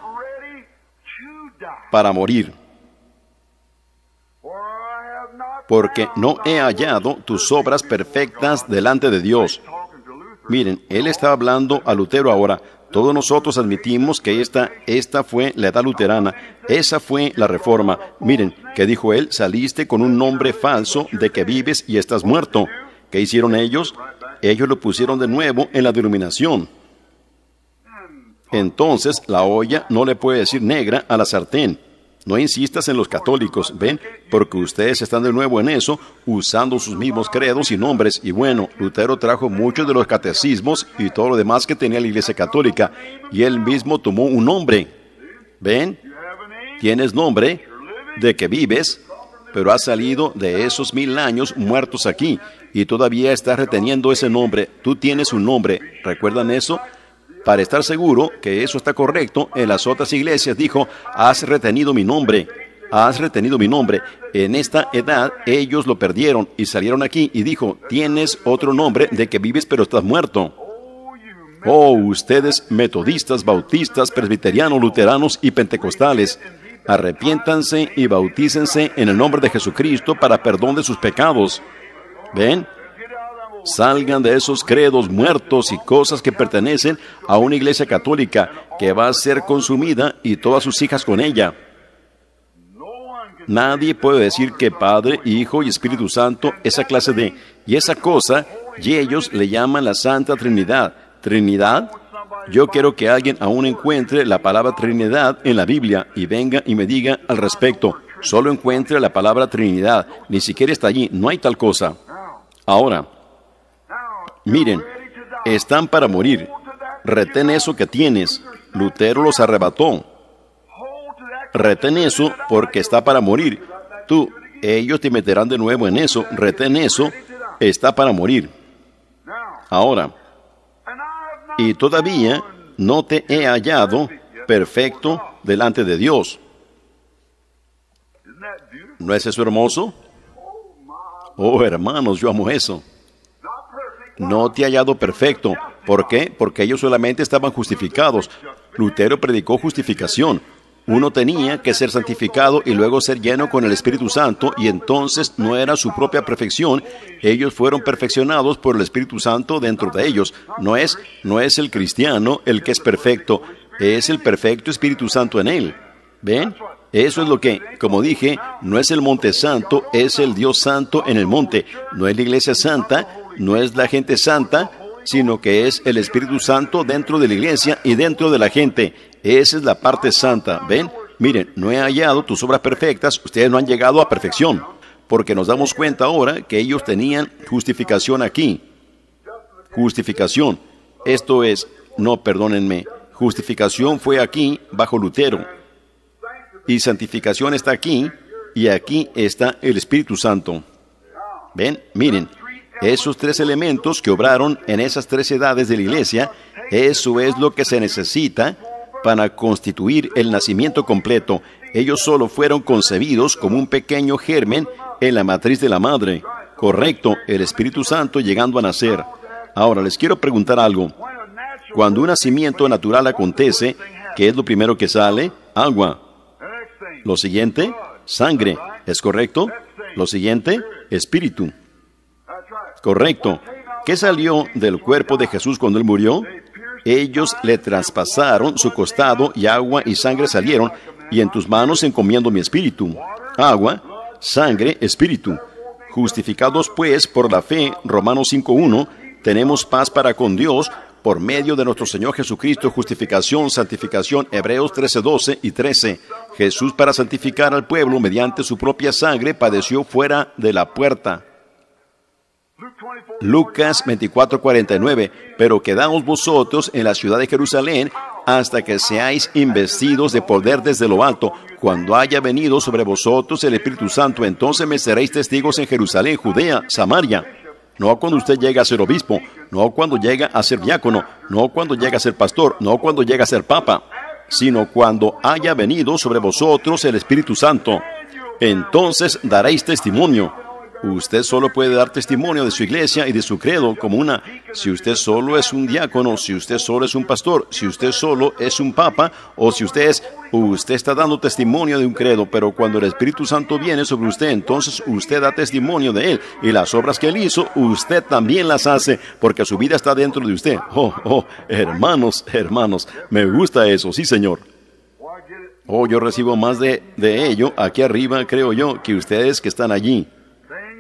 S1: para morir. Porque no he hallado tus obras perfectas delante de Dios. Miren, él está hablando a Lutero ahora. Todos nosotros admitimos que esta, esta fue la edad luterana, esa fue la reforma. Miren, ¿qué dijo él? Saliste con un nombre falso de que vives y estás muerto. ¿Qué hicieron ellos? ellos lo pusieron de nuevo en la denominación. Entonces la olla no le puede decir negra a la sartén. No insistas en los católicos, ¿ven? Porque ustedes están de nuevo en eso, usando sus mismos credos y nombres. Y bueno, Lutero trajo muchos de los catecismos y todo lo demás que tenía la Iglesia Católica, y él mismo tomó un nombre. ¿Ven? Tienes nombre de que vives, pero has salido de esos mil años muertos aquí y todavía estás reteniendo ese nombre. Tú tienes un nombre. ¿Recuerdan eso? Para estar seguro que eso está correcto, en las otras iglesias dijo, has retenido mi nombre, has retenido mi nombre. En esta edad ellos lo perdieron y salieron aquí y dijo, tienes otro nombre de que vives pero estás muerto. Oh, ustedes metodistas, bautistas, presbiterianos, luteranos y pentecostales, arrepiéntanse y bautícense en el nombre de Jesucristo para perdón de sus pecados. ¿Ven? Salgan de esos credos muertos y cosas que pertenecen a una iglesia católica que va a ser consumida y todas sus hijas con ella. Nadie puede decir que Padre, Hijo y Espíritu Santo, esa clase de, y esa cosa, y ellos le llaman la Santa Trinidad. Trinidad, yo quiero que alguien aún encuentre la palabra Trinidad en la Biblia y venga y me diga al respecto. Solo encuentre la palabra Trinidad. Ni siquiera está allí. No hay tal cosa. Ahora, miren, están para morir. Retén eso que tienes. Lutero los arrebató. Retén eso porque está para morir. Tú, ellos te meterán de nuevo en eso. Retén eso. Está para morir. Ahora, y todavía no te he hallado perfecto delante de Dios. ¿No es eso hermoso? Oh, hermanos, yo amo eso. No te he hallado perfecto. ¿Por qué? Porque ellos solamente estaban justificados. Lutero predicó justificación. Uno tenía que ser santificado y luego ser lleno con el Espíritu Santo y entonces no era su propia perfección, ellos fueron perfeccionados por el Espíritu Santo dentro de ellos. No es no es el cristiano el que es perfecto, es el perfecto Espíritu Santo en él. ¿Ven? Eso es lo que, como dije, no es el monte santo, es el Dios santo en el monte. No es la iglesia santa, no es la gente santa, sino que es el Espíritu Santo dentro de la iglesia y dentro de la gente. Esa es la parte santa. ¿Ven? Miren, no he hallado tus obras perfectas, ustedes no han llegado a perfección, porque nos damos cuenta ahora que ellos tenían justificación aquí. Justificación. Esto es, no, perdónenme, justificación fue aquí bajo Lutero. Y santificación está aquí, y aquí está el Espíritu Santo. ¿Ven? Miren, esos tres elementos que obraron en esas tres edades de la iglesia, eso es lo que se necesita para constituir el nacimiento completo. Ellos solo fueron concebidos como un pequeño germen en la matriz de la madre. Correcto, el Espíritu Santo llegando a nacer. Ahora les quiero preguntar algo. Cuando un nacimiento natural acontece, ¿qué es lo primero que sale? Agua. Lo siguiente, sangre. ¿Es correcto? Lo siguiente, espíritu. Correcto. ¿Qué salió del cuerpo de Jesús cuando él murió? Ellos le traspasaron su costado y agua y sangre salieron, y en tus manos encomiendo mi espíritu. Agua, sangre, espíritu. Justificados pues por la fe, Romanos 5.1, tenemos paz para con Dios por medio de nuestro Señor Jesucristo, justificación, santificación, Hebreos 13.12 y 13. Jesús para santificar al pueblo mediante su propia sangre padeció fuera de la puerta. Lucas 24:49, pero quedaos vosotros en la ciudad de Jerusalén hasta que seáis investidos de poder desde lo alto. Cuando haya venido sobre vosotros el Espíritu Santo, entonces me seréis testigos en Jerusalén, Judea, Samaria. No cuando usted llegue a ser obispo, no cuando llega a ser diácono, no cuando llega a ser pastor, no cuando llega a ser papa, sino cuando haya venido sobre vosotros el Espíritu Santo. Entonces daréis testimonio Usted solo puede dar testimonio de su iglesia y de su credo como una, si usted solo es un diácono, si usted solo es un pastor, si usted solo es un papa o si usted es, usted está dando testimonio de un credo, pero cuando el Espíritu Santo viene sobre usted, entonces usted da testimonio de él y las obras que él hizo, usted también las hace porque su vida está dentro de usted. Oh, oh, hermanos, hermanos, me gusta eso, sí, Señor. Oh, yo recibo más de, de ello aquí arriba, creo yo, que ustedes que están allí.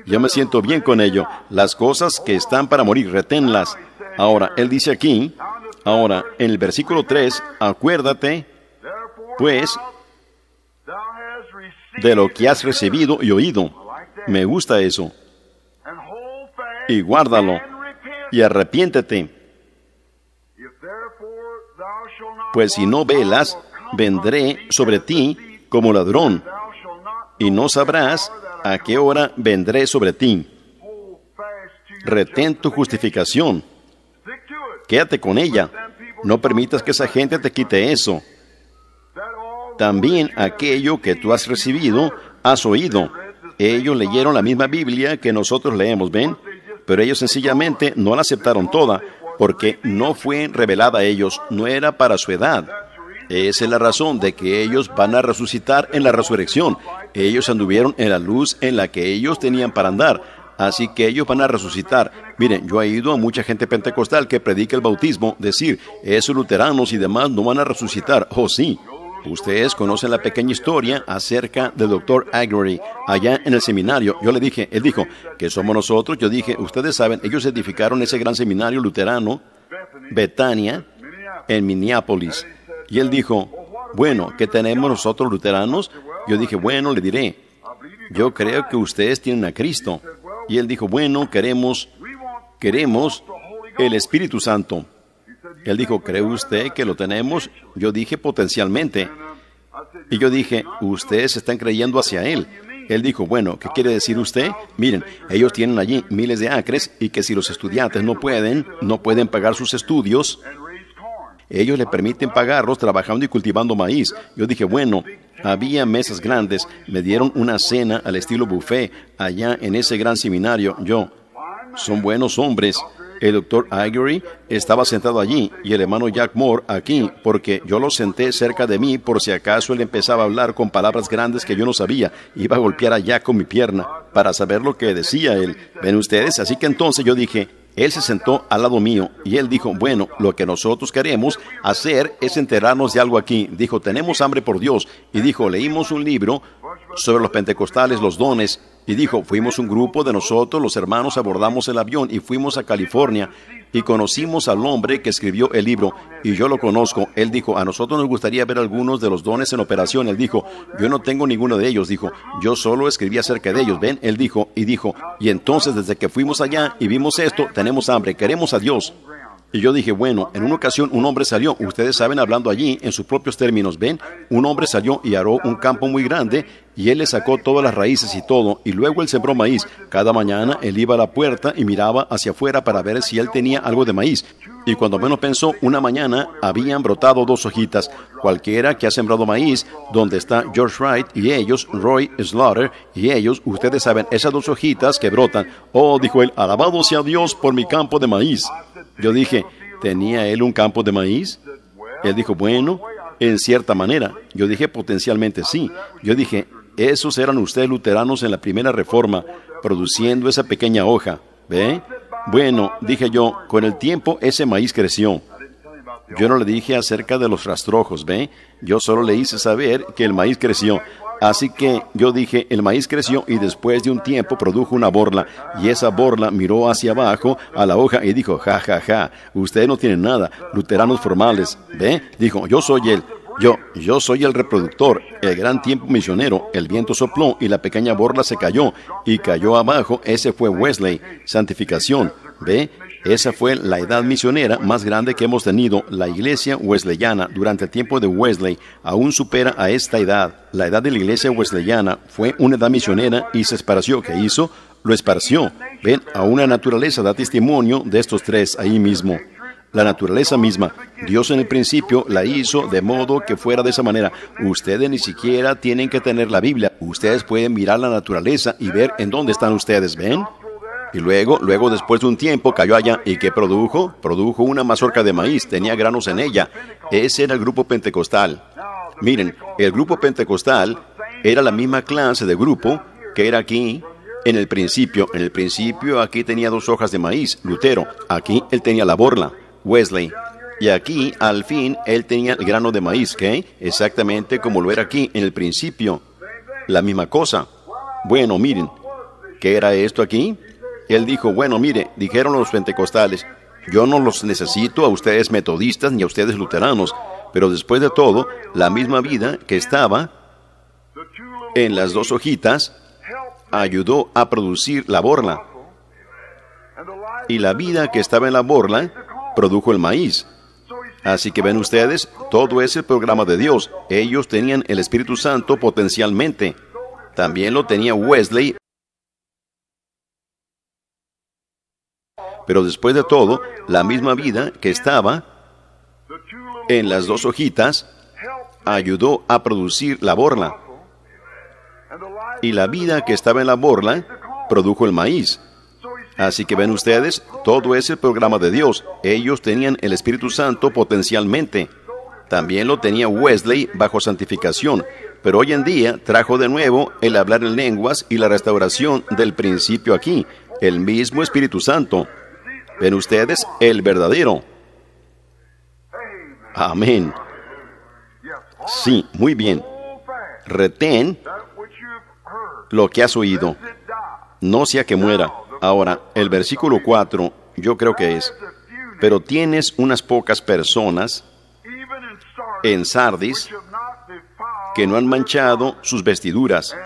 S1: Yo me siento bien con ello. Las cosas que están para morir, reténlas. Ahora, él dice aquí, ahora, en el versículo 3, acuérdate, pues, de lo que has recibido y oído. Me gusta eso. Y guárdalo. Y arrepiéntete. Pues si no velas, vendré sobre ti como ladrón, y no sabrás a qué hora vendré sobre ti. Retén tu justificación. Quédate con ella. No permitas que esa gente te quite eso. También aquello que tú has recibido, has oído. Ellos leyeron la misma Biblia que nosotros leemos, ¿ven? Pero ellos sencillamente no la aceptaron toda porque no fue revelada a ellos, no era para su edad. Esa es la razón de que ellos van a resucitar en la resurrección. Ellos anduvieron en la luz en la que ellos tenían para andar. Así que ellos van a resucitar. Miren, yo he ido a mucha gente pentecostal que predica el bautismo, decir, esos luteranos y demás no van a resucitar. Oh, sí. Ustedes conocen la pequeña historia acerca del doctor Agnery allá en el seminario. Yo le dije, él dijo, que somos nosotros. Yo dije, ustedes saben, ellos edificaron ese gran seminario luterano, Betania, en Minneapolis. Y él dijo, bueno, ¿qué tenemos nosotros luteranos? Yo dije, bueno, le diré, yo creo que ustedes tienen a Cristo. Y él dijo, bueno, queremos, queremos el Espíritu Santo. Él dijo, ¿cree usted que lo tenemos? Yo dije, potencialmente. Y yo dije, ustedes están creyendo hacia Él. Él dijo, bueno, ¿qué quiere decir usted? Miren, ellos tienen allí miles de acres y que si los estudiantes no pueden, no pueden pagar sus estudios, ellos le permiten pagarlos trabajando y cultivando maíz. Yo dije, bueno, había mesas grandes, me dieron una cena al estilo buffet allá en ese gran seminario. Yo, son buenos hombres. El doctor Igery estaba sentado allí y el hermano Jack Moore aquí, porque yo lo senté cerca de mí por si acaso él empezaba a hablar con palabras grandes que yo no sabía. Iba a golpear a Jack con mi pierna para saber lo que decía él. ¿Ven ustedes? Así que entonces yo dije, él se sentó al lado mío y él dijo, bueno, lo que nosotros queremos hacer es enterarnos de algo aquí. Dijo, tenemos hambre por Dios. Y dijo, leímos un libro sobre los pentecostales, los dones. Y dijo, fuimos un grupo de nosotros, los hermanos, abordamos el avión y fuimos a California y conocimos al hombre que escribió el libro y yo lo conozco. Él dijo, a nosotros nos gustaría ver algunos de los dones en operación. Él dijo, yo no tengo ninguno de ellos. Dijo, yo solo escribí acerca de ellos. Ven, él dijo, y dijo, y entonces desde que fuimos allá y vimos esto, tenemos hambre, queremos a Dios. Y yo dije, bueno, en una ocasión un hombre salió, ustedes saben, hablando allí en sus propios términos, ven, un hombre salió y aró un campo muy grande y él le sacó todas las raíces y todo, y luego él sembró maíz. Cada mañana él iba a la puerta y miraba hacia afuera para ver si él tenía algo de maíz. Y cuando menos pensó, una mañana habían brotado dos hojitas. Cualquiera que ha sembrado maíz, donde está George Wright y ellos, Roy Slaughter y ellos, ustedes saben, esas dos hojitas que brotan. Oh, dijo él, alabado sea Dios por mi campo de maíz. Yo dije, ¿tenía él un campo de maíz? Él dijo, bueno, en cierta manera. Yo dije, potencialmente sí. Yo dije, esos eran ustedes luteranos en la primera reforma, produciendo esa pequeña hoja. ¿Ve? Bueno, dije yo, con el tiempo ese maíz creció. Yo no le dije acerca de los rastrojos, ¿ve? Yo solo le hice saber que el maíz creció. Así que yo dije, el maíz creció y después de un tiempo produjo una borla y esa borla miró hacia abajo a la hoja y dijo, ja, ja, ja, ustedes no tienen nada, luteranos formales, ¿ve? Dijo, yo soy él. Yo, yo soy el reproductor, el gran tiempo misionero, el viento sopló y la pequeña borla se cayó y cayó abajo, ese fue Wesley, santificación, ¿ve? Esa fue la edad misionera más grande que hemos tenido. La iglesia wesleyana durante el tiempo de Wesley aún supera a esta edad. La edad de la iglesia wesleyana fue una edad misionera y se esparció. ¿Qué hizo? Lo esparció. Ven, a una naturaleza da testimonio de estos tres ahí mismo. La naturaleza misma. Dios en el principio la hizo de modo que fuera de esa manera. Ustedes ni siquiera tienen que tener la Biblia. Ustedes pueden mirar la naturaleza y ver en dónde están ustedes. ¿Ven? Y luego, luego después de un tiempo cayó allá. ¿Y qué produjo? Produjo una mazorca de maíz, tenía granos en ella. Ese era el grupo pentecostal. Miren, el grupo pentecostal era la misma clase de grupo que era aquí en el principio. En el principio aquí tenía dos hojas de maíz, Lutero. Aquí él tenía la borla, Wesley. Y aquí, al fin, él tenía el grano de maíz, ¿qué? Exactamente como lo era aquí en el principio. La misma cosa. Bueno, miren, ¿Qué era esto aquí? Él dijo, bueno, mire, dijeron los pentecostales, yo no los necesito a ustedes metodistas ni a ustedes luteranos, pero después de todo, la misma vida que estaba en las dos hojitas ayudó a producir la borla. Y la vida que estaba en la borla produjo el maíz. Así que ven ustedes, todo es el programa de Dios. Ellos tenían el Espíritu Santo potencialmente. También lo tenía Wesley. Pero después de todo, la misma vida que estaba en las dos hojitas ayudó a producir la borla. Y la vida que estaba en la borla produjo el maíz. Así que ven ustedes, todo es el programa de Dios. Ellos tenían el Espíritu Santo potencialmente. También lo tenía Wesley bajo santificación, pero hoy en día trajo de nuevo el hablar en lenguas y la restauración del principio aquí, el mismo Espíritu Santo. Ven ustedes, el verdadero. Amén. Sí, muy bien. Retén lo que has oído. No sea que muera. Ahora, el versículo 4, yo creo que es, pero tienes unas pocas personas en Sardis que no han manchado sus vestiduras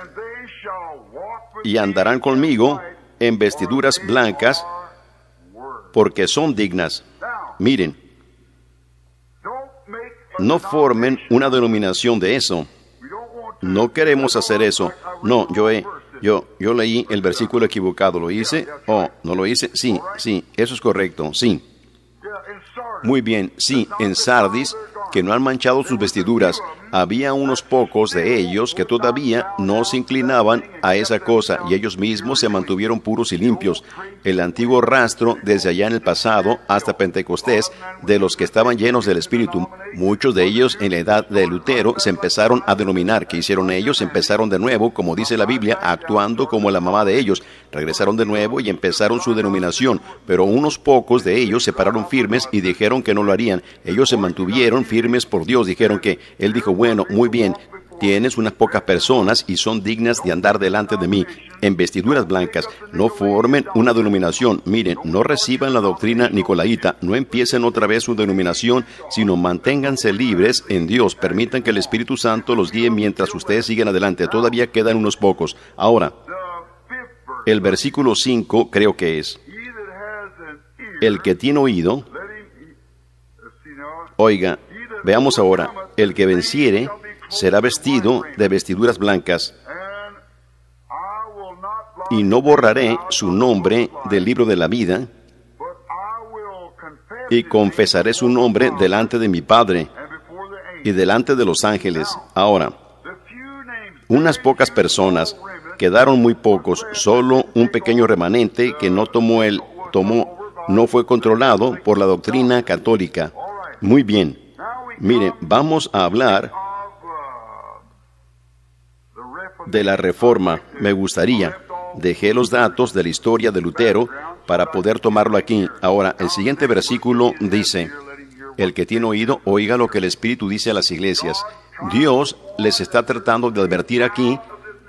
S1: y andarán conmigo en vestiduras blancas porque son dignas. Miren, no formen una denominación de eso. No queremos hacer eso. No, yo he, yo, yo leí el versículo equivocado. ¿Lo hice? Oh, ¿no lo hice? Sí, sí, eso es correcto, sí. Muy bien, sí, en Sardis, que no han manchado sus vestiduras, había unos pocos de ellos que todavía no se inclinaban a esa cosa y ellos mismos se mantuvieron puros y limpios. El antiguo rastro desde allá en el pasado hasta Pentecostés de los que estaban llenos del Espíritu, muchos de ellos en la edad de Lutero se empezaron a denominar. ¿Qué hicieron ellos? Empezaron de nuevo, como dice la Biblia, actuando como la mamá de ellos. Regresaron de nuevo y empezaron su denominación, pero unos pocos de ellos se pararon firmes y dijeron que no lo harían. Ellos se mantuvieron firmes por Dios, dijeron que Él dijo, bueno, muy bien, tienes unas pocas personas y son dignas de andar delante de mí en vestiduras blancas. No formen una denominación. Miren, no reciban la doctrina nicolaíta. No empiecen otra vez su denominación, sino manténganse libres en Dios. Permitan que el Espíritu Santo los guíe mientras ustedes siguen adelante. Todavía quedan unos pocos. Ahora, el versículo 5 creo que es, el que tiene oído, oiga, veamos ahora, el que venciere será vestido de vestiduras blancas, y no borraré su nombre del libro de la vida, y confesaré su nombre delante de mi Padre y delante de los ángeles. Ahora, unas pocas personas, quedaron muy pocos, solo un pequeño remanente que no tomó el, tomó, no fue controlado por la doctrina católica. Muy bien. Miren, vamos a hablar de la reforma. Me gustaría. Dejé los datos de la historia de Lutero para poder tomarlo aquí. Ahora, el siguiente versículo dice, el que tiene oído, oiga lo que el Espíritu dice a las iglesias. Dios les está tratando de advertir aquí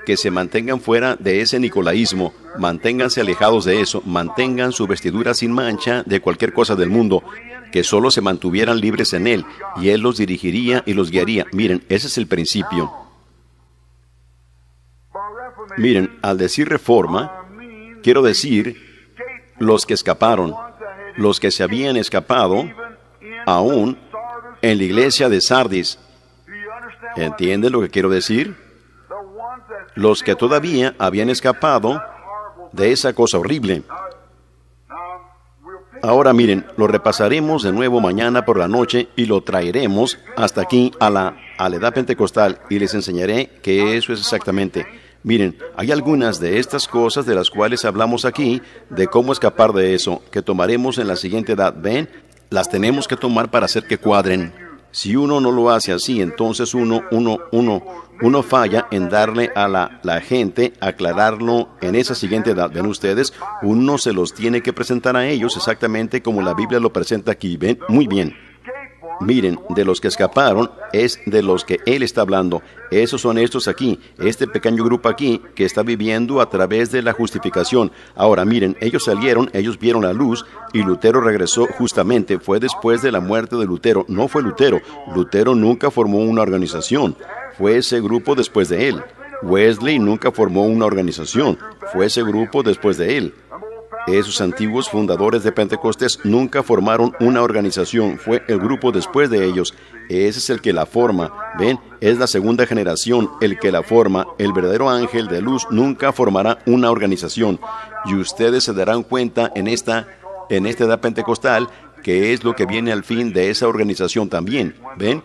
S1: que se mantengan fuera de ese nicolaísmo, manténganse alejados de eso, mantengan su vestidura sin mancha de cualquier cosa del mundo, que solo se mantuvieran libres en Él, y Él los dirigiría y los guiaría. Miren, ese es el principio. Miren, al decir reforma, quiero decir los que escaparon, los que se habían escapado aún en la iglesia de Sardis. ¿Entienden lo que quiero decir? Los que todavía habían escapado de esa cosa horrible. Ahora miren, lo repasaremos de nuevo mañana por la noche y lo traeremos hasta aquí a la, edad pentecostal y les enseñaré que eso es exactamente. Miren, hay algunas de estas cosas de las cuales hablamos aquí, de cómo escapar de eso, que tomaremos en la siguiente edad. ¿Ven? Las tenemos que tomar para hacer que cuadren. Si uno no lo hace así, entonces uno, uno, uno, uno falla en darle a la, gente, aclararlo en esa siguiente edad. Ven ustedes, uno se los tiene que presentar a ellos exactamente como la Biblia lo presenta aquí. Ven, muy bien. Miren, de los que escaparon es de los que Él está hablando. Esos son estos aquí, este pequeño grupo aquí que está viviendo a través de la justificación. Ahora, miren, ellos salieron, ellos vieron la luz y Lutero regresó justamente. Fue después de la muerte de Lutero. No fue Lutero. Lutero nunca formó una organización. Fue ese grupo después de él. Wesley nunca formó una organización. Fue ese grupo después de él. Esos antiguos fundadores de Pentecostés nunca formaron una organización, fue el grupo después de ellos. Ese es el que la forma. Ven, es la segunda generación el que la forma. El verdadero ángel de luz nunca formará una organización. Y ustedes se darán cuenta en esta, en esta edad pentecostal que es lo que viene al fin de esa organización también. ¿Ven?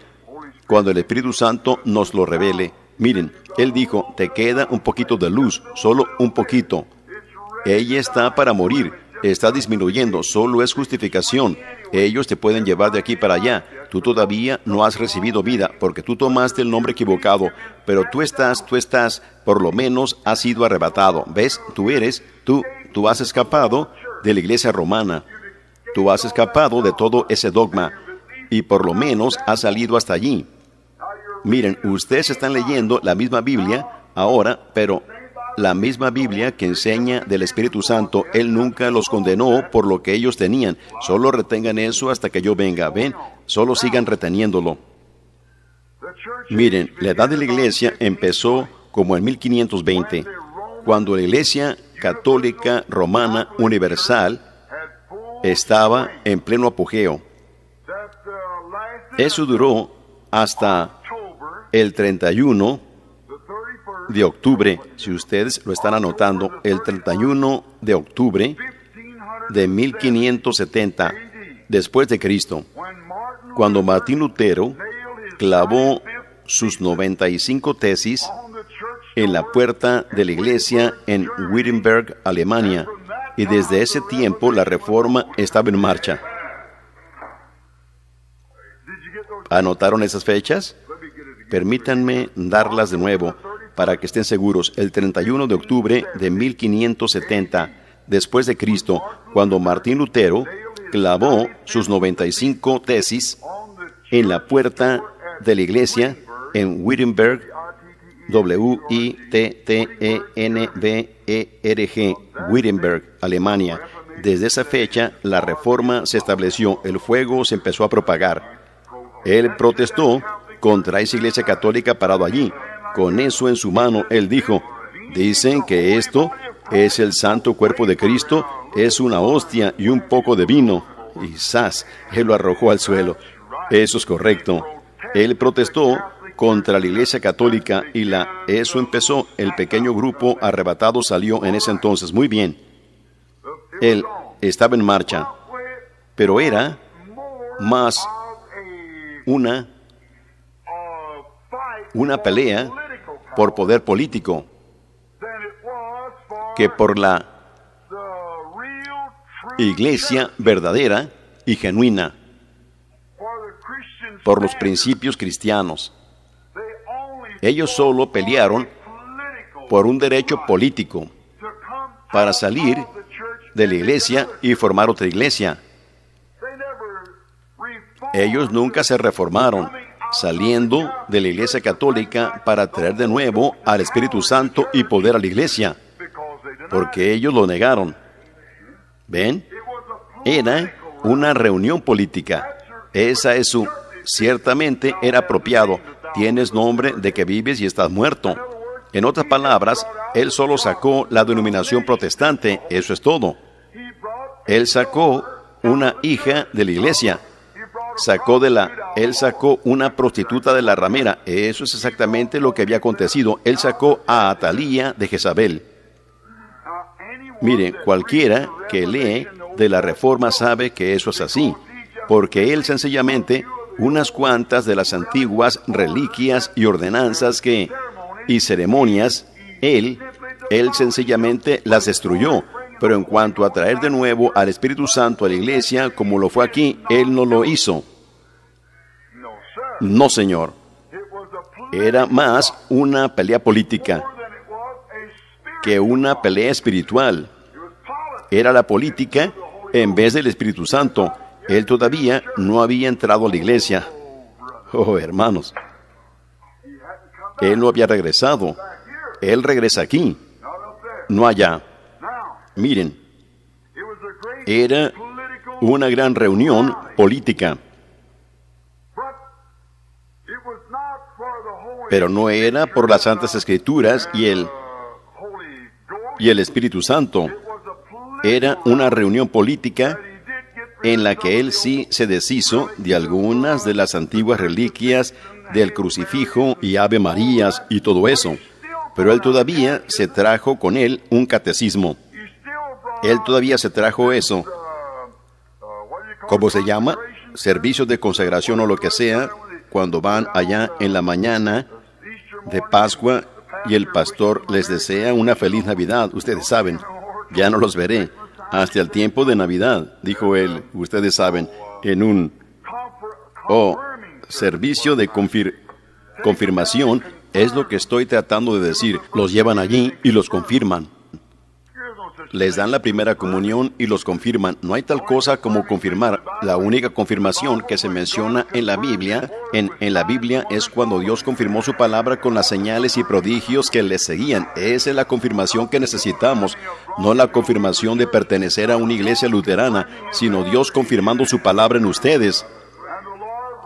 S1: Cuando el Espíritu Santo nos lo revele. Miren, Él dijo, te queda un poquito de luz, solo un poquito. Ella está para morir, está disminuyendo, solo es justificación. Ellos te pueden llevar de aquí para allá. Tú todavía no has recibido vida porque tú tomaste el nombre equivocado, pero tú estás, tú estás, por lo menos has sido arrebatado. ¿Ves? Tú eres, tú, tú has escapado de la iglesia romana. Tú has escapado de todo ese dogma y por lo menos has salido hasta allí. Miren, ustedes están leyendo la misma Biblia ahora, pero la misma Biblia que enseña del Espíritu Santo, Él nunca los condenó por lo que ellos tenían. Solo retengan eso hasta que yo venga. Ven, solo sigan reteniéndolo. Miren, la edad de la iglesia empezó como en 1520, cuando la iglesia católica romana universal estaba en pleno apogeo. Eso duró hasta el 31 de octubre, si ustedes lo están anotando, el 31 de octubre de 1570 después de Cristo, cuando Martín Lutero clavó sus 95 tesis en la puerta de la iglesia en Wittenberg, Alemania, y desde ese tiempo la reforma estaba en marcha. ¿Anotaron esas fechas? Permítanme darlas de nuevo para que estén seguros, el 31 de octubre de 1570 después de Cristo, cuando Martín Lutero clavó sus 95 tesis en la puerta de la iglesia en Wittenberg, W-I-T-T-E-N-B-E-R-G, Wittenberg, Alemania. Desde esa fecha, la reforma se estableció, el fuego se empezó a propagar. Él protestó contra esa iglesia católica parado allí, con eso en su mano, él dijo, dicen que esto es el santo cuerpo de Cristo, es una hostia y un poco de vino. Y. Él lo arrojó al suelo. Eso es correcto. Él protestó contra la Iglesia Católica y la eso empezó. El pequeño grupo arrebatado salió en ese entonces. Muy bien. Él estaba en marcha, pero era más una una pelea por poder político que por la iglesia verdadera y genuina, por los principios cristianos. Ellos solo pelearon por un derecho político para salir de la iglesia y formar otra iglesia. Ellos nunca se reformaron saliendo de la Iglesia Católica para traer de nuevo al Espíritu Santo y poder a la Iglesia, porque ellos lo negaron. ¿Ven? Era una reunión política. Esa es su... Ciertamente era apropiado. Tienes nombre de que vives y estás muerto. En otras palabras, él solo sacó la denominación protestante, eso es todo. Él sacó una hija de la iglesia sacó de la, él sacó una prostituta de la ramera. Eso es exactamente lo que había acontecido. Él sacó a Atalía de Jezabel. Mire, cualquiera que lee de la reforma sabe que eso es así, porque él sencillamente unas cuantas de las antiguas reliquias y ordenanzas que y ceremonias, él, él sencillamente las destruyó. Pero en cuanto a traer de nuevo al Espíritu Santo a la iglesia, como lo fue aquí, Él no lo hizo. No, Señor. Era más una pelea política que una pelea espiritual. Era la política en vez del Espíritu Santo. Él todavía no había entrado a la iglesia. Oh, hermanos. Él no había regresado. Él regresa aquí, no allá. Miren, era una gran reunión política. Pero no era por las Santas Escrituras y el, y el Espíritu Santo. Era una reunión política en la que él sí se deshizo de algunas de las antiguas reliquias del crucifijo y Ave Marías y todo eso. Pero él todavía se trajo con él un catecismo. Él todavía se trajo eso. ¿Cómo se llama? Servicios de consagración o lo que sea, cuando van allá en la mañana de Pascua y el pastor les desea una feliz Navidad. Ustedes saben, ya no los veré hasta el tiempo de Navidad, dijo él, ustedes saben, en un oh, servicio de confirmación, es lo que estoy tratando de decir. Los llevan allí y los confirman les dan la primera comunión y los confirman. No hay tal cosa como confirmar. La única confirmación que se menciona en la Biblia, en, en la Biblia es cuando Dios confirmó su palabra con las señales y prodigios que le seguían. Esa es la confirmación que necesitamos, no la confirmación de pertenecer a una iglesia luterana, sino Dios confirmando su palabra en ustedes,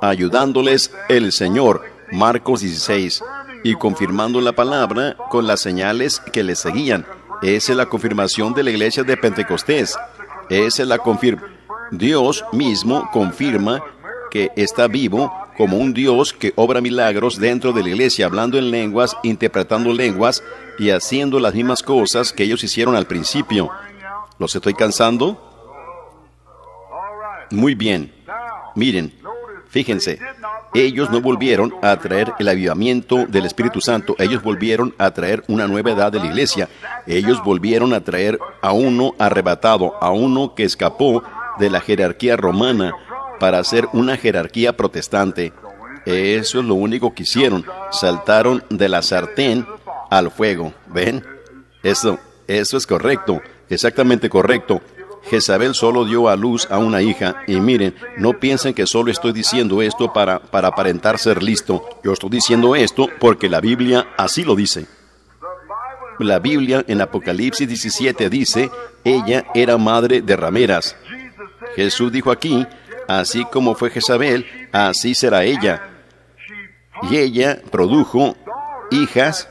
S1: ayudándoles el Señor. Marcos 16 y confirmando la palabra con las señales que le seguían. Esa es la confirmación de la iglesia de Pentecostés. Esa es la confirmación. Dios mismo confirma que está vivo como un Dios que obra milagros dentro de la iglesia, hablando en lenguas, interpretando lenguas y haciendo las mismas cosas que ellos hicieron al principio. ¿Los estoy cansando? Muy bien. Miren, fíjense, ellos no volvieron a traer el avivamiento del Espíritu Santo, ellos volvieron a traer una nueva edad de la iglesia, ellos volvieron a traer a uno arrebatado, a uno que escapó de la jerarquía romana para hacer una jerarquía protestante. Eso es lo único que hicieron, saltaron de la sartén al fuego, ¿ven? Eso, eso es correcto, exactamente correcto. Jezabel solo dio a luz a una hija. Y miren, no piensen que solo estoy diciendo esto para, para aparentar ser listo. Yo estoy diciendo esto porque la Biblia así lo dice. La Biblia en Apocalipsis 17 dice, ella era madre de rameras. Jesús dijo aquí, así como fue Jezabel, así será ella. Y ella produjo hijas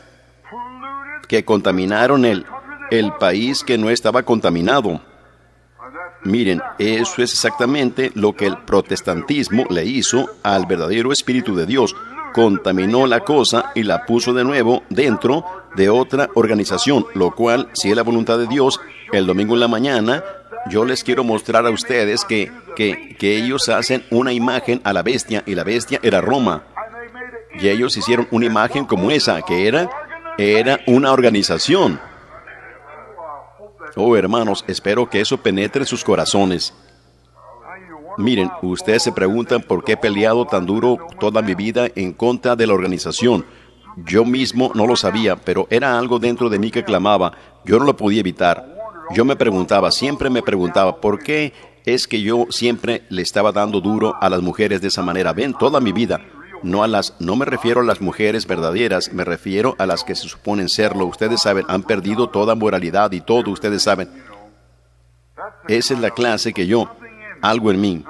S1: que contaminaron el, el país que no estaba contaminado. Miren, eso es exactamente lo que el protestantismo le hizo al verdadero Espíritu de Dios. Contaminó la cosa y la puso de nuevo dentro de otra organización, lo cual, si es la voluntad de Dios, el domingo en la mañana, yo les quiero mostrar a ustedes que, que, que ellos hacen una imagen a la bestia y la bestia era Roma. Y ellos hicieron una imagen como esa, que era, era una organización. Oh, hermanos, espero que eso penetre en sus corazones. Miren, ustedes se preguntan por qué he peleado tan duro toda mi vida en contra de la organización. Yo mismo no lo sabía, pero era algo dentro de mí que clamaba. Yo no lo podía evitar. Yo me preguntaba, siempre me preguntaba, ¿por qué es que yo siempre le estaba dando duro a las mujeres de esa manera? Ven, toda mi vida no a las, no me refiero a las mujeres verdaderas, me refiero a las que se suponen serlo. Ustedes saben, han perdido toda moralidad y todo, ustedes saben. Esa es la clase que yo, algo en mí.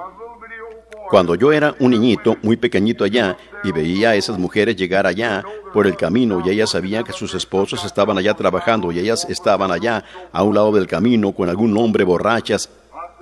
S1: Cuando yo era un niñito, muy pequeñito allá, y veía a esas mujeres llegar allá por el camino, y ellas sabían que sus esposos estaban allá trabajando, y ellas estaban allá a un lado del camino con algún hombre borrachas,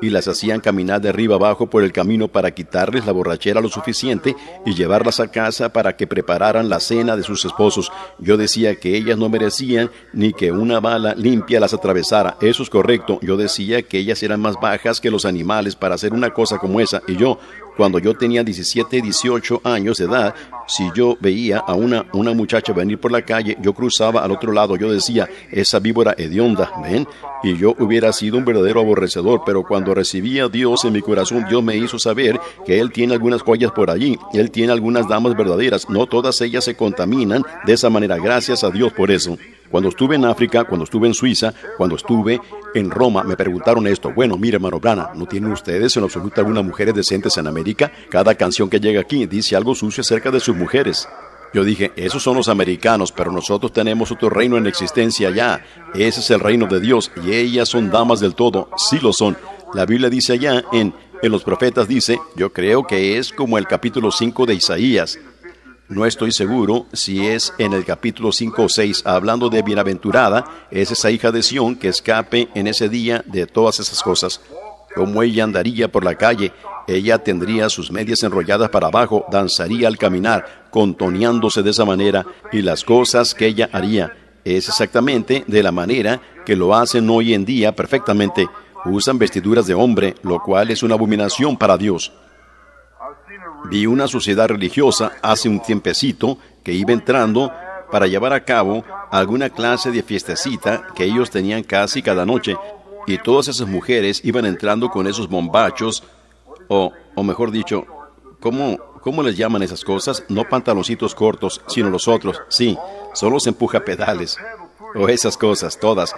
S1: y las hacían caminar de arriba abajo por el camino para quitarles la borrachera lo suficiente y llevarlas a casa para que prepararan la cena de sus esposos. Yo decía que ellas no merecían ni que una bala limpia las atravesara. Eso es correcto. Yo decía que ellas eran más bajas que los animales para hacer una cosa como esa. Y yo, cuando yo tenía 17, 18 años de edad, si yo veía a una, una muchacha venir por la calle, yo cruzaba al otro lado, yo decía, esa víbora hedionda, ¿ven? Y yo hubiera sido un verdadero aborrecedor, pero cuando recibí a Dios en mi corazón, Dios me hizo saber que Él tiene algunas joyas por allí, Él tiene algunas damas verdaderas, no todas ellas se contaminan de esa manera, gracias a Dios por eso. Cuando estuve en África, cuando estuve en Suiza, cuando estuve en Roma, me preguntaron esto. Bueno, mire, hermano Brana, ¿no tienen ustedes en absoluto algunas mujeres decentes en América? Cada canción que llega aquí dice algo sucio acerca de sus mujeres. Yo dije, esos son los americanos, pero nosotros tenemos otro reino en existencia ya. Ese es el reino de Dios y ellas son damas del todo. Sí lo son. La Biblia dice allá en, en los profetas, dice, yo creo que es como el capítulo 5 de Isaías. No estoy seguro si es en el capítulo 5 o 6, hablando de bienaventurada, es esa hija de Sión que escape en ese día de todas esas cosas. Como ella andaría por la calle, ella tendría sus medias enrolladas para abajo, danzaría al caminar, contoneándose de esa manera, y las cosas que ella haría es exactamente de la manera que lo hacen hoy en día perfectamente. Usan vestiduras de hombre, lo cual es una abominación para Dios. Vi una sociedad religiosa hace un tiempecito que iba entrando para llevar a cabo alguna clase de fiestecita que ellos tenían casi cada noche, y todas esas mujeres iban entrando con esos bombachos, o, o mejor dicho, ¿cómo, ¿cómo les llaman esas cosas? No pantaloncitos cortos, sino los otros, sí, solo los empuja pedales, o esas cosas, todas.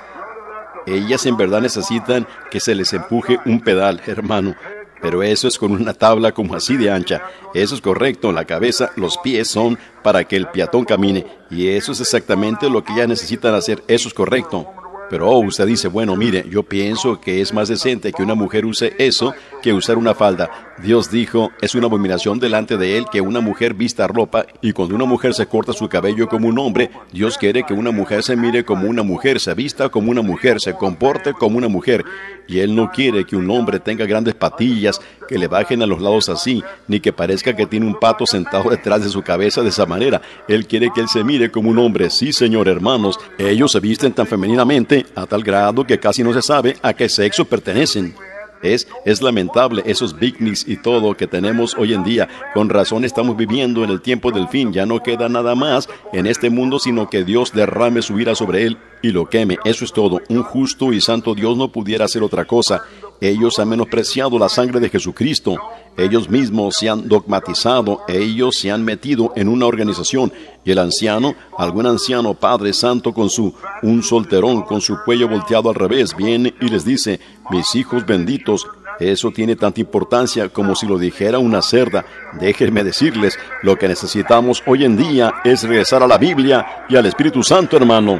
S1: Ellas en verdad necesitan que se les empuje un pedal, hermano, pero eso es con una tabla como así de ancha. Eso es correcto, la cabeza, los pies son para que el peatón camine, y eso es exactamente lo que ya necesitan hacer, eso es correcto. Pero usted dice, bueno, mire, yo pienso que es más decente que una mujer use eso que usar una falda. Dios dijo, es una abominación delante de él que una mujer vista ropa y cuando una mujer se corta su cabello como un hombre, Dios quiere que una mujer se mire como una mujer, se vista como una mujer, se comporte como una mujer. Y él no quiere que un hombre tenga grandes patillas que le bajen a los lados así, ni que parezca que tiene un pato sentado detrás de su cabeza de esa manera. Él quiere que él se mire como un hombre. Sí, señor, hermanos, ellos se visten tan femeninamente a tal grado que casi no se sabe a qué sexo pertenecen. Es, es lamentable esos bikinis y todo que tenemos hoy en día. Con razón estamos viviendo en el tiempo del fin. Ya no queda nada más en este mundo sino que Dios derrame su ira sobre él y lo queme. Eso es todo. Un justo y santo Dios no pudiera hacer otra cosa. Ellos han menospreciado la sangre de Jesucristo. Ellos mismos se han dogmatizado. Ellos se han metido en una organización. Y el anciano, algún anciano Padre Santo con su, un solterón con su cuello volteado al revés, viene y les dice, mis hijos benditos, eso tiene tanta importancia como si lo dijera una cerda. Déjenme decirles, lo que necesitamos hoy en día es regresar a la Biblia y al Espíritu Santo, hermano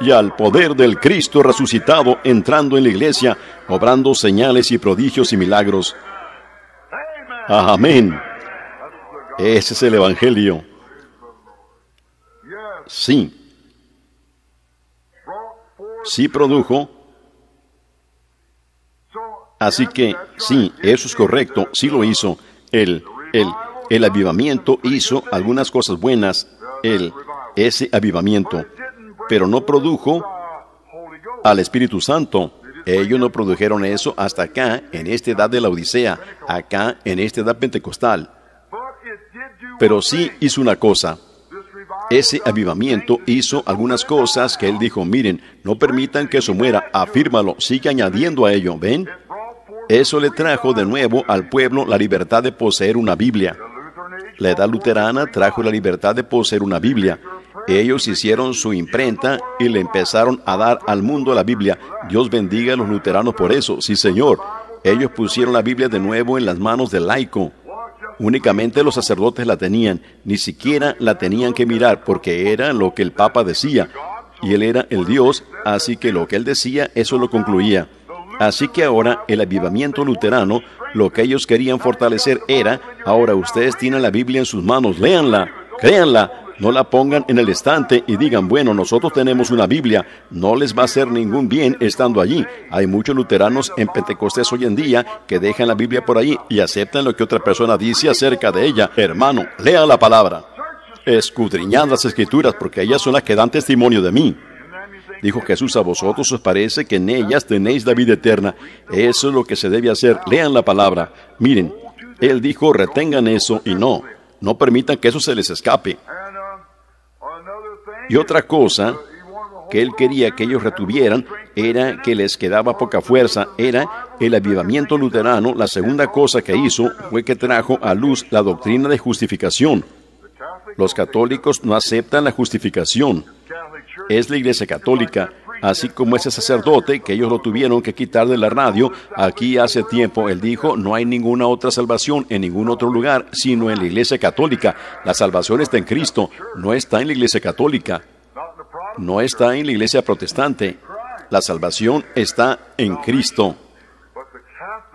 S1: y al poder del Cristo resucitado entrando en la iglesia, obrando señales y prodigios y milagros. Amén. Ese es el Evangelio. Sí. Sí produjo. Así que, sí, eso es correcto, sí lo hizo. El, el, el avivamiento hizo algunas cosas buenas. El, ese avivamiento pero no produjo al Espíritu Santo. Ellos no produjeron eso hasta acá, en esta edad de la Odisea, acá, en esta edad pentecostal. Pero sí hizo una cosa. Ese avivamiento hizo algunas cosas que él dijo, miren, no permitan que eso muera, afírmalo, sigue añadiendo a ello, ¿ven? Eso le trajo de nuevo al pueblo la libertad de poseer una Biblia. La edad luterana trajo la libertad de poseer una Biblia. Ellos hicieron su imprenta y le empezaron a dar al mundo la Biblia. Dios bendiga a los luteranos por eso. Sí, Señor. Ellos pusieron la Biblia de nuevo en las manos del laico. Únicamente los sacerdotes la tenían, ni siquiera la tenían que mirar porque era lo que el Papa decía. Y él era el Dios, así que lo que él decía, eso lo concluía. Así que ahora el avivamiento luterano, lo que ellos querían fortalecer era, ahora ustedes tienen la Biblia en sus manos, léanla, créanla, no la pongan en el estante y digan, bueno, nosotros tenemos una Biblia, no les va a hacer ningún bien estando allí. Hay muchos luteranos en Pentecostés hoy en día que dejan la Biblia por ahí y aceptan lo que otra persona dice acerca de ella. Hermano, lea la palabra. Escudriñad las escrituras porque ellas son las que dan testimonio de mí. Dijo Jesús, a vosotros os parece que en ellas tenéis la vida eterna. Eso es lo que se debe hacer. Lean la palabra. Miren, Él dijo, retengan eso y no. No permitan que eso se les escape. Y otra cosa que él quería que ellos retuvieran era que les quedaba poca fuerza, era el avivamiento luterano. La segunda cosa que hizo fue que trajo a luz la doctrina de justificación. Los católicos no aceptan la justificación. Es la Iglesia Católica así como ese sacerdote que ellos lo tuvieron que quitar de la radio aquí hace tiempo. Él dijo, no hay ninguna otra salvación en ningún otro lugar sino en la Iglesia Católica. La salvación está en Cristo, no está en la Iglesia Católica, no está en la Iglesia Protestante. La salvación está en Cristo.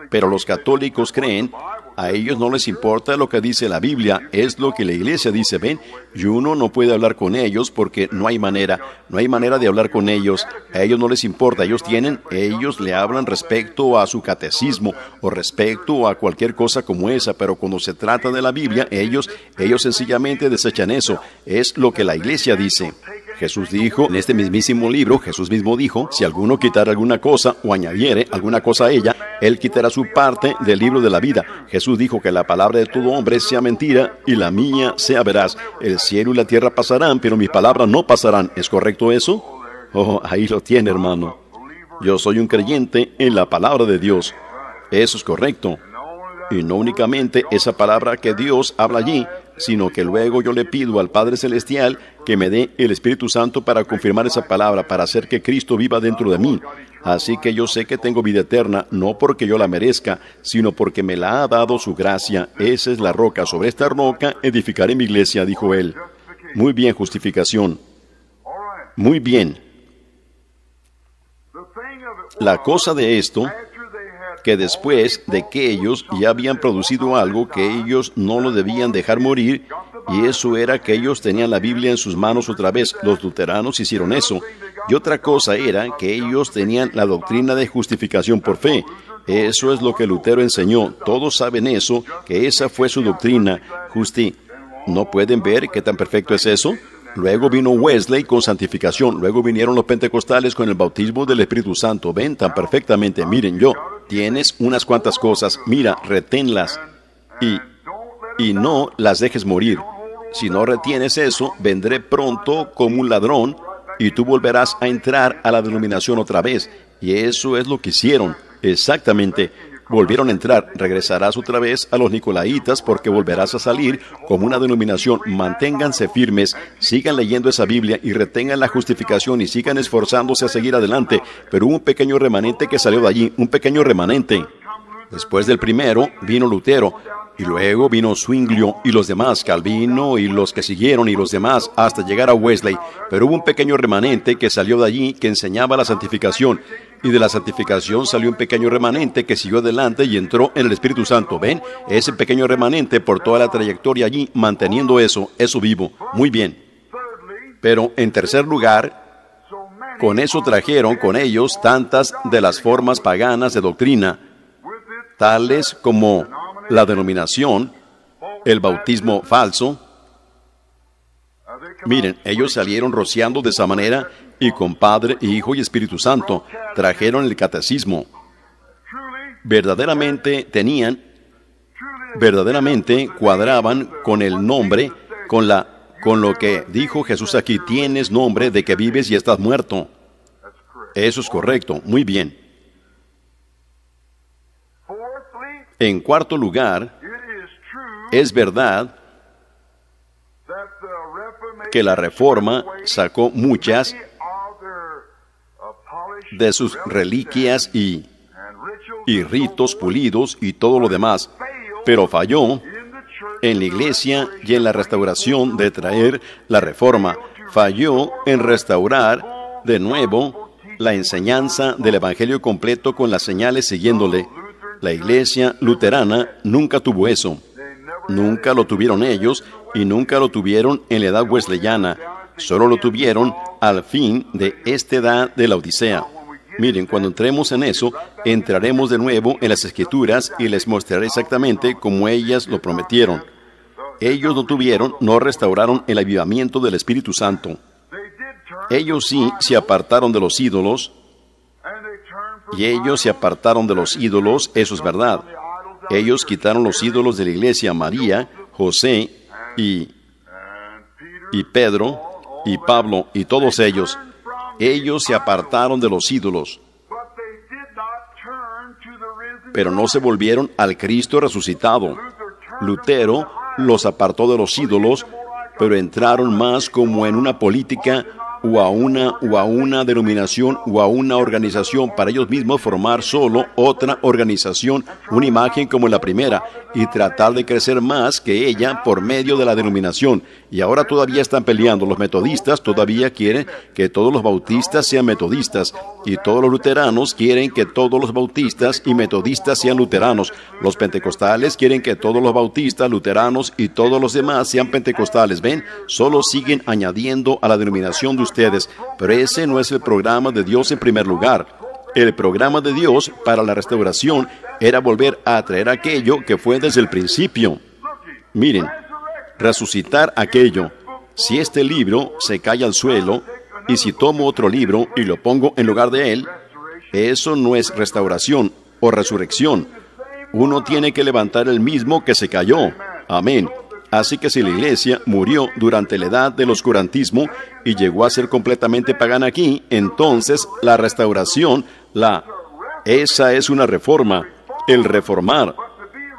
S1: Pero los católicos creen a ellos no les importa lo que dice la Biblia, es lo que la iglesia dice, ven, y uno no puede hablar con ellos porque no hay manera, no hay manera de hablar con ellos, a ellos no les importa, ellos tienen, ellos le hablan respecto a su catecismo o respecto a cualquier cosa como esa, pero cuando se trata de la Biblia, ellos, ellos sencillamente desechan eso, es lo que la iglesia dice. Jesús dijo, en este mismísimo libro, Jesús mismo dijo, si alguno quitara alguna cosa o añadiere alguna cosa a ella, él quitará su parte del libro de la vida. Jesús dijo que la palabra de todo hombre sea mentira y la mía sea veraz. El cielo y la tierra pasarán, pero mis palabras no pasarán. ¿Es correcto eso? Oh, ahí lo tiene, hermano. Yo soy un creyente en la palabra de Dios. Eso es correcto. Y no únicamente esa palabra que Dios habla allí, sino que luego yo le pido al Padre Celestial que me dé el Espíritu Santo para confirmar esa palabra, para hacer que Cristo viva dentro de mí. Así que yo sé que tengo vida eterna, no porque yo la merezca, sino porque me la ha dado su gracia. Esa es la roca. Sobre esta roca edificaré mi iglesia, dijo él. Muy bien, justificación. Muy bien. La cosa de esto que después de que ellos ya habían producido algo que ellos no lo debían dejar morir, y eso era que ellos tenían la Biblia en sus manos otra vez. Los luteranos hicieron eso. Y otra cosa era que ellos tenían la doctrina de justificación por fe. Eso es lo que Lutero enseñó. Todos saben eso, que esa fue su doctrina. Justi, ¿no pueden ver qué tan perfecto es eso? Luego vino Wesley con santificación. Luego vinieron los pentecostales con el bautismo del Espíritu Santo. Ven tan perfectamente. Miren yo. Tienes unas cuantas cosas. Mira, reténlas. Y, y no las dejes morir. Si no retienes eso, vendré pronto como un ladrón y tú volverás a entrar a la denominación otra vez. Y eso es lo que hicieron. Exactamente. Volvieron a entrar. Regresarás otra vez a los Nicolaitas porque volverás a salir como una denominación. Manténganse firmes, sigan leyendo esa Biblia y retengan la justificación y sigan esforzándose a seguir adelante. Pero hubo un pequeño remanente que salió de allí, un pequeño remanente. Después del primero vino Lutero, y luego vino Zwinglio y los demás, Calvino y los que siguieron y los demás, hasta llegar a Wesley. Pero hubo un pequeño remanente que salió de allí que enseñaba la santificación. Y de la santificación salió un pequeño remanente que siguió adelante y entró en el Espíritu Santo. ¿Ven? Ese pequeño remanente por toda la trayectoria allí, manteniendo eso, eso vivo. Muy bien. Pero en tercer lugar, con eso trajeron con ellos tantas de las formas paganas de doctrina, tales como la denominación, el bautismo falso. Miren, ellos salieron rociando de esa manera y con Padre, Hijo y Espíritu Santo trajeron el catecismo. Verdaderamente tenían, verdaderamente cuadraban con el nombre, con la con lo que dijo Jesús aquí, tienes nombre de que vives y estás muerto. Eso es correcto, muy bien. En cuarto lugar, es verdad que la reforma sacó muchas de sus reliquias y, y ritos pulidos y todo lo demás, pero falló en la iglesia y en la restauración de traer la reforma. Falló en restaurar de nuevo la enseñanza del Evangelio completo con las señales siguiéndole. La iglesia luterana nunca tuvo eso. Nunca lo tuvieron ellos y nunca lo tuvieron en la edad wesleyana. Solo lo tuvieron al fin de esta edad de la Odisea. Miren, cuando entremos en eso, entraremos de nuevo en las escrituras y les mostraré exactamente cómo ellas lo prometieron. Ellos no tuvieron, no restauraron el avivamiento del Espíritu Santo. Ellos sí se apartaron de los ídolos, y ellos se apartaron de los ídolos, eso es verdad. Ellos quitaron los ídolos de la iglesia, María, José y, y Pedro y Pablo y todos ellos, ellos se apartaron de los ídolos, pero no se volvieron al Cristo resucitado. Lutero los apartó de los ídolos, pero entraron más como en una política o a una o a una denominación o a una organización para ellos mismos formar solo otra organización, una imagen como la primera y tratar de crecer más que ella por medio de la denominación. Y ahora todavía están peleando. Los metodistas todavía quieren que todos los bautistas sean metodistas y todos los luteranos quieren que todos los bautistas y metodistas sean luteranos. Los pentecostales quieren que todos los bautistas, luteranos y todos los demás sean pentecostales. ¿Ven? Solo siguen añadiendo a la denominación de ustedes, pero ese no es el programa de Dios en primer lugar. El programa de Dios para la restauración era volver a traer aquello que fue desde el principio. Miren, resucitar aquello. Si este libro se cae al suelo y si tomo otro libro y lo pongo en lugar de él, eso no es restauración o resurrección. Uno tiene que levantar el mismo que se cayó. Amén. Así que si la iglesia murió durante la edad del oscurantismo y llegó a ser completamente pagana aquí, entonces la restauración, la esa es una reforma, el reformar.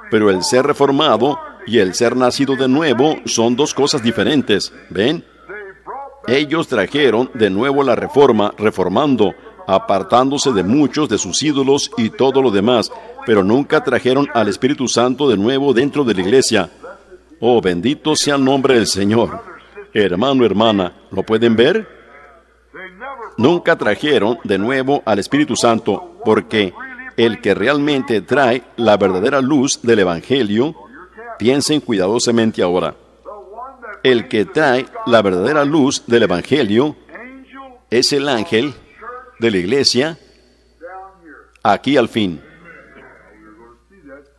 S1: Pero el ser reformado y el ser nacido de nuevo son dos cosas diferentes. ¿Ven? Ellos trajeron de nuevo la reforma, reformando, apartándose de muchos de sus ídolos y todo lo demás, pero nunca trajeron al Espíritu Santo de nuevo dentro de la iglesia. Oh, bendito sea el nombre del Señor. Hermano, hermana, ¿lo pueden ver? Nunca trajeron de nuevo al Espíritu Santo, porque el que realmente trae la verdadera luz del Evangelio, piensen cuidadosamente ahora, el que trae la verdadera luz del Evangelio es el ángel de la iglesia aquí al fin.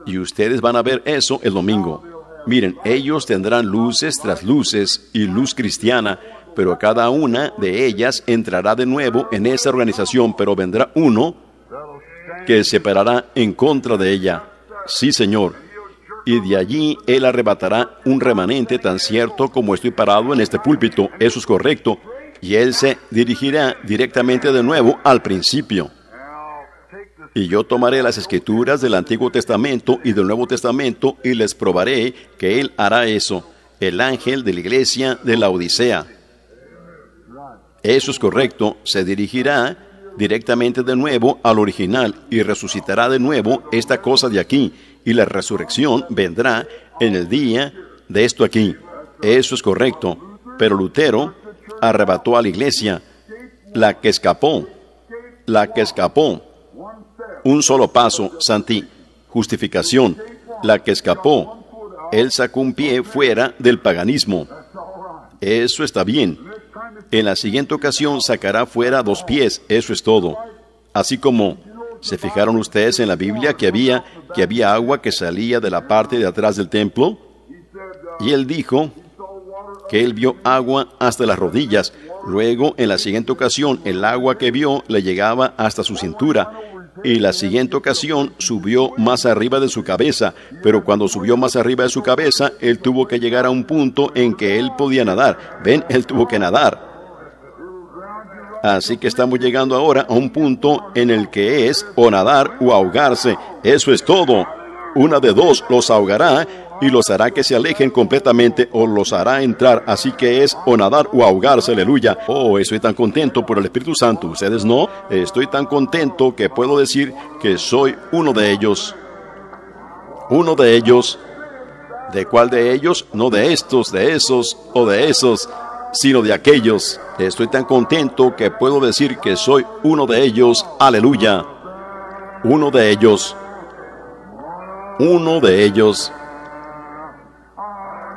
S1: Y ustedes van a ver eso el domingo. Miren, ellos tendrán luces tras luces y luz cristiana, pero cada una de ellas entrará de nuevo en esa organización, pero vendrá uno que se parará en contra de ella. Sí, Señor. Y de allí Él arrebatará un remanente tan cierto como estoy parado en este púlpito. Eso es correcto. Y Él se dirigirá directamente de nuevo al principio. Y yo tomaré las escrituras del Antiguo Testamento y del Nuevo Testamento y les probaré que Él hará eso, el ángel de la iglesia de la Odisea. Eso es correcto, se dirigirá directamente de nuevo al original y resucitará de nuevo esta cosa de aquí y la resurrección vendrá en el día de esto aquí. Eso es correcto, pero Lutero arrebató a la iglesia, la que escapó, la que escapó un solo paso, Santi, justificación, la que escapó. Él sacó un pie fuera del paganismo. Eso está bien. En la siguiente ocasión sacará fuera dos pies, eso es todo. Así como se fijaron ustedes en la Biblia que había que había agua que salía de la parte de atrás del templo y él dijo que él vio agua hasta las rodillas. Luego, en la siguiente ocasión, el agua que vio le llegaba hasta su cintura y la siguiente ocasión subió más arriba de su cabeza, pero cuando subió más arriba de su cabeza, él tuvo que llegar a un punto en que él podía nadar. Ven, él tuvo que nadar. Así que estamos llegando ahora a un punto en el que es o nadar o ahogarse. Eso es todo. Una de dos los ahogará y los hará que se alejen completamente o los hará entrar. Así que es o nadar o ahogarse, aleluya. Oh, estoy tan contento por el Espíritu Santo. Ustedes no. Estoy tan contento que puedo decir que soy uno de ellos. Uno de ellos. ¿De cuál de ellos? No de estos, de esos o de esos, sino de aquellos. Estoy tan contento que puedo decir que soy uno de ellos. Aleluya. Uno de ellos. Uno de ellos.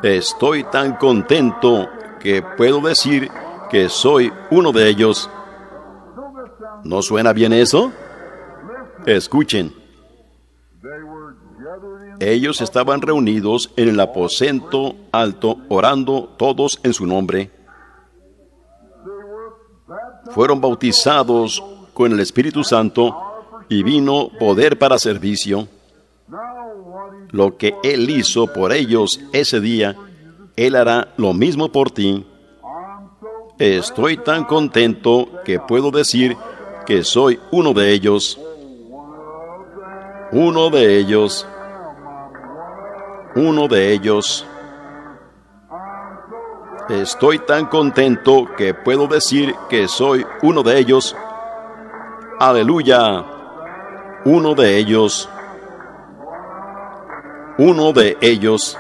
S1: Estoy tan contento que puedo decir que soy uno de ellos. ¿No suena bien eso? Escuchen. Ellos estaban reunidos en el aposento alto, orando todos en su nombre. Fueron bautizados con el Espíritu Santo y vino poder para servicio. Lo que Él hizo por ellos ese día Él hará lo mismo por ti. Estoy tan contento que puedo decir que soy uno de ellos. Uno de ellos. Uno de ellos. Estoy tan contento que puedo decir que soy uno de ellos. Aleluya. Uno de ellos. Uno de ellos.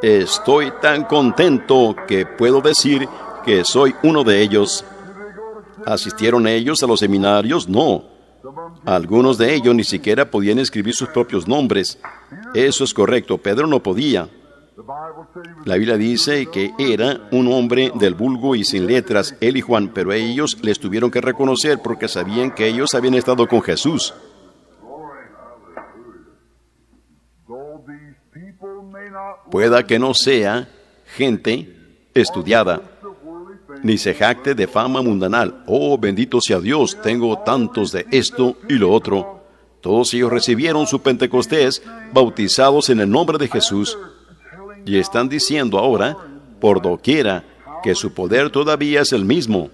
S1: Estoy tan contento que puedo decir que soy uno de ellos. ¿Asistieron ellos a los seminarios? No. Algunos de ellos ni siquiera podían escribir sus propios nombres. Eso es correcto, Pedro no podía. La Biblia dice que era un hombre del vulgo y sin letras, él y Juan, pero ellos les tuvieron que reconocer porque sabían que ellos habían estado con Jesús. Pueda que no sea gente estudiada, ni se jacte de fama mundanal. Oh, bendito sea Dios, tengo tantos de esto y lo otro. Todos ellos recibieron su Pentecostés, bautizados en el nombre de Jesús y están diciendo ahora, por doquiera, que su poder todavía es el mismo.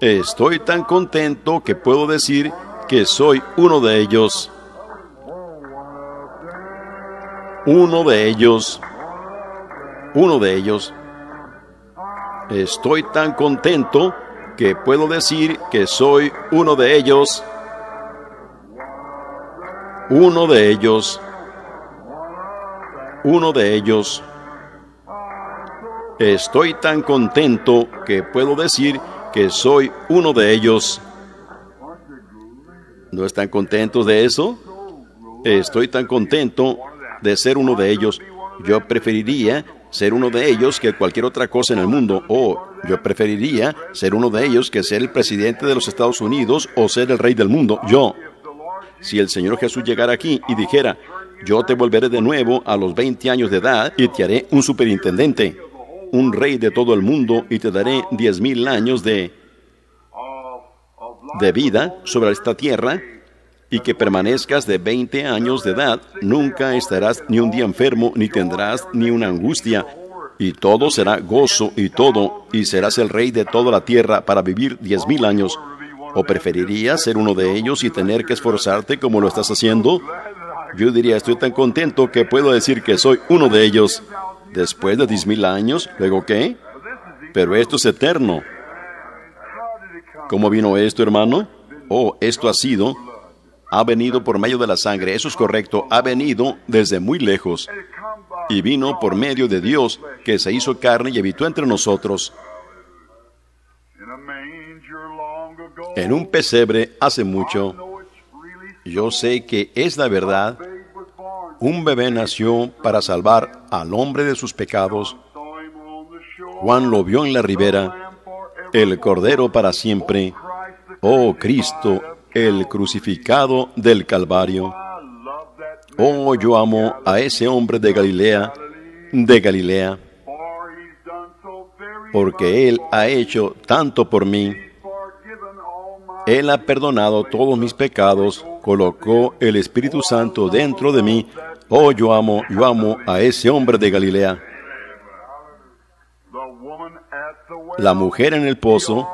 S1: Estoy tan contento que puedo decir que soy uno de ellos. Uno de ellos. Uno de ellos. Estoy tan contento que puedo decir que soy uno de ellos. Uno de ellos uno de ellos. Estoy tan contento que puedo decir que soy uno de ellos. ¿No están contentos de eso? Estoy tan contento de ser uno de ellos. Yo preferiría ser uno de ellos que cualquier otra cosa en el mundo. O yo preferiría ser uno de ellos que ser el presidente de los Estados Unidos o ser el rey del mundo. Yo. Si el Señor Jesús llegara aquí y dijera, yo te volveré de nuevo a los 20 años de edad y te haré un superintendente, un rey de todo el mundo y te daré diez mil años de, de vida sobre esta tierra y que permanezcas de 20 años de edad, nunca estarás ni un día enfermo, ni tendrás ni una angustia, y todo será gozo y todo, y serás el rey de toda la tierra para vivir diez mil años. ¿O preferirías ser uno de ellos y tener que esforzarte como lo estás haciendo? Yo diría, estoy tan contento que puedo decir que soy uno de ellos. Después de diez mil años, ¿luego qué? Pero esto es eterno. ¿Cómo vino esto, hermano? Oh, esto ha sido, ha venido por medio de la sangre, eso es correcto, ha venido desde muy lejos. Y vino por medio de Dios, que se hizo carne y habitó entre nosotros. En un pesebre hace mucho, yo sé que es la verdad. Un bebé nació para salvar al hombre de sus pecados. Juan lo vio en la ribera, el Cordero para siempre. Oh Cristo, el crucificado del Calvario. Oh, yo amo a ese hombre de Galilea, de Galilea, porque Él ha hecho tanto por mí. Él ha perdonado todos mis pecados, colocó el Espíritu Santo dentro de mí. Oh, yo amo, yo amo a ese hombre de Galilea. La mujer en el pozo,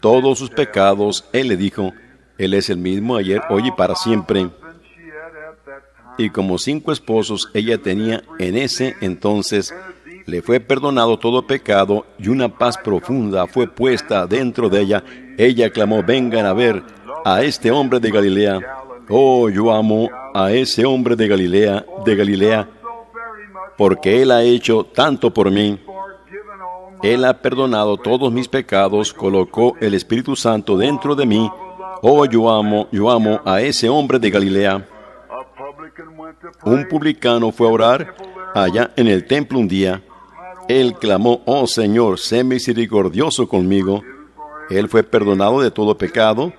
S1: todos sus pecados, Él le dijo, Él es el mismo ayer, hoy y para siempre. Y como cinco esposos ella tenía en ese entonces, le fue perdonado todo pecado y una paz profunda fue puesta dentro de ella. Ella clamó, vengan a ver a este hombre de Galilea. Oh, yo amo a ese hombre de Galilea, de Galilea, porque él ha hecho tanto por mí. Él ha perdonado todos mis pecados, colocó el Espíritu Santo dentro de mí. Oh, yo amo, yo amo a ese hombre de Galilea. Un publicano fue a orar allá en el templo un día. Él clamó, oh Señor, sé misericordioso conmigo. Él fue perdonado de todo pecado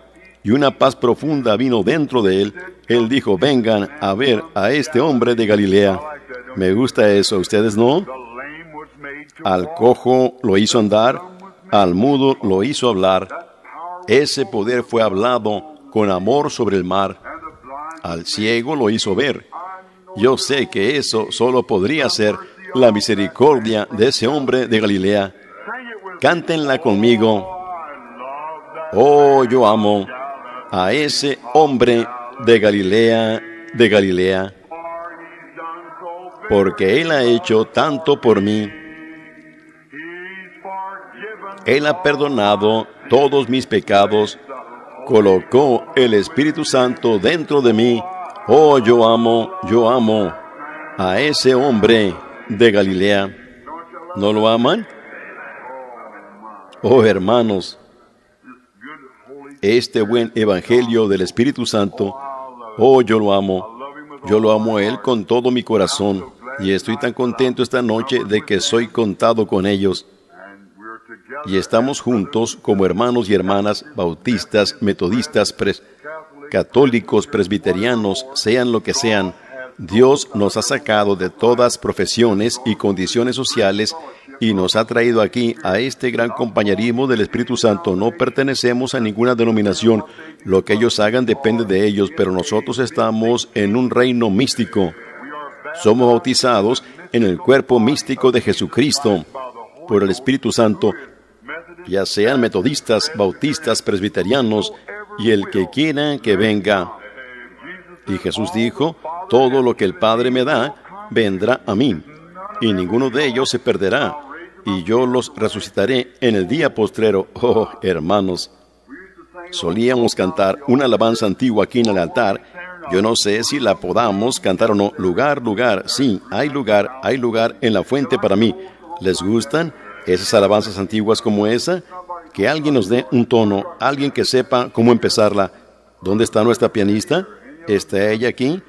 S1: y una paz profunda vino dentro de él. Él dijo, vengan a ver a este hombre de Galilea. Me gusta eso, ¿ustedes no? Al cojo lo hizo andar, al mudo lo hizo hablar. Ese poder fue hablado con amor sobre el mar. Al ciego lo hizo ver. Yo sé que eso solo podría ser la misericordia de ese hombre de Galilea. Cántenla conmigo. Oh, yo amo a ese hombre de Galilea, de Galilea, porque Él ha hecho tanto por mí. Él ha perdonado todos mis pecados, colocó el Espíritu Santo dentro de mí. Oh, yo amo, yo amo a ese hombre de Galilea. ¿No lo aman? Oh, hermanos, este buen Evangelio del Espíritu Santo, oh, yo lo amo. Yo lo amo a Él con todo mi corazón y estoy tan contento esta noche de que soy contado con ellos. Y estamos juntos como hermanos y hermanas bautistas, metodistas, católicos, presbiterianos, sean lo que sean. Dios nos ha sacado de todas profesiones y condiciones sociales y nos ha traído aquí a este gran compañerismo del Espíritu Santo. No pertenecemos a ninguna denominación. Lo que ellos hagan depende de ellos, pero nosotros estamos en un reino místico. Somos bautizados en el cuerpo místico de Jesucristo por el Espíritu Santo, ya sean metodistas, bautistas, presbiterianos, y el que quiera que venga. Y Jesús dijo, todo lo que el Padre me da, vendrá a mí, y ninguno de ellos se perderá, y yo los resucitaré en el día postrero. Oh, hermanos, solíamos cantar una alabanza antigua aquí en el altar. Yo no sé si la podamos cantar o no. Lugar, lugar, sí, hay lugar, hay lugar en la fuente para mí. ¿Les gustan esas alabanzas antiguas como esa? Que alguien nos dé un tono, alguien que sepa cómo empezarla. ¿Dónde está nuestra pianista? ¿Está ella aquí?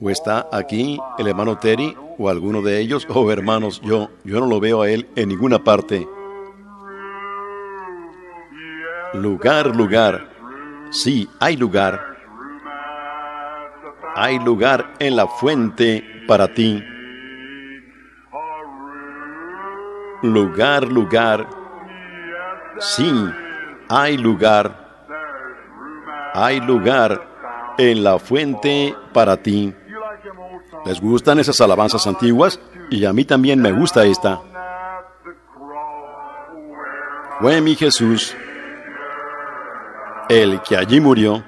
S1: ¿O está aquí el hermano Terry o alguno de ellos? Oh, hermanos, yo, yo no lo veo a él en ninguna parte. Lugar, lugar. Sí, hay lugar. Hay lugar en la fuente para ti. Lugar, lugar. Sí, hay lugar. Hay lugar en la fuente para ti. ¿Les gustan esas alabanzas antiguas? Y a mí también me gusta esta. Fue mi Jesús, el que allí murió,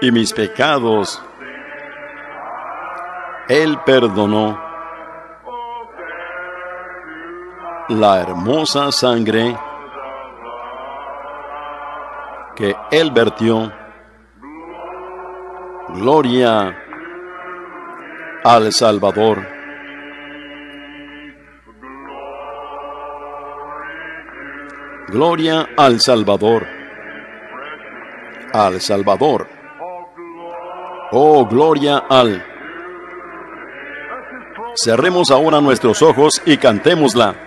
S1: y mis pecados Él perdonó. La hermosa sangre que Él vertió. Gloria al Salvador. Gloria al Salvador. Al Salvador. Oh, gloria al. Cerremos ahora nuestros ojos y cantémosla.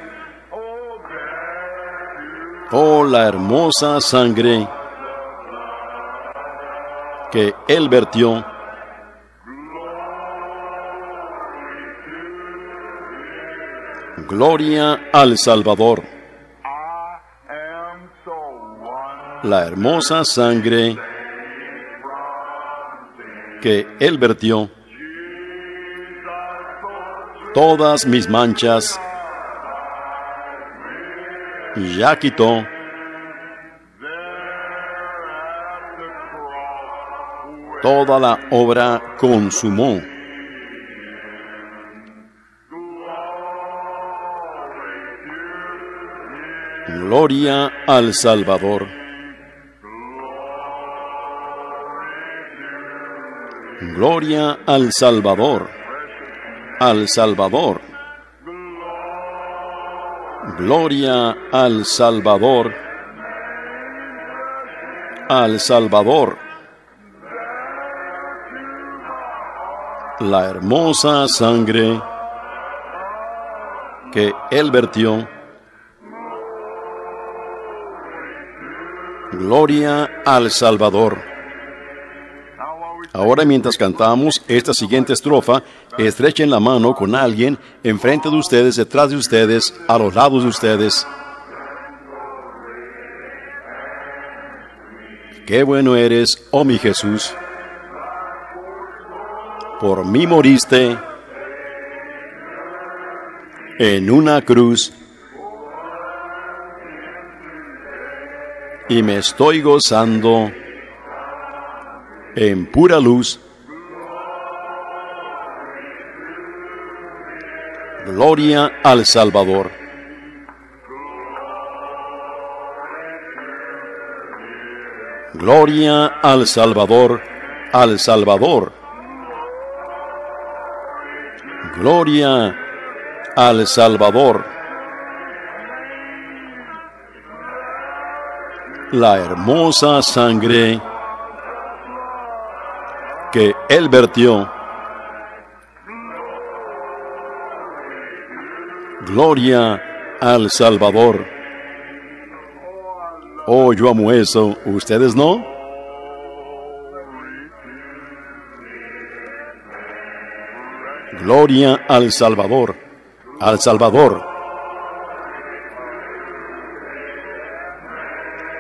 S1: Oh, la hermosa sangre que Él vertió. Gloria al Salvador. La hermosa sangre que Él vertió. Todas mis manchas ya quitó. toda la obra consumó. Gloria al Salvador. Gloria al Salvador. Al Salvador. Gloria al Salvador. Al Salvador. la hermosa sangre que Él vertió. Gloria al Salvador. Ahora mientras cantamos esta siguiente estrofa, estrechen la mano con alguien enfrente de ustedes, detrás de ustedes, a los lados de ustedes. Qué bueno eres, oh mi Jesús por mí moriste en una cruz y me estoy gozando en pura luz. Gloria al Salvador. Gloria al Salvador, al Salvador. Gloria al Salvador. La hermosa sangre que Él vertió. Gloria al Salvador. Oh, yo amo eso. ¿Ustedes no? Gloria al Salvador. Al Salvador.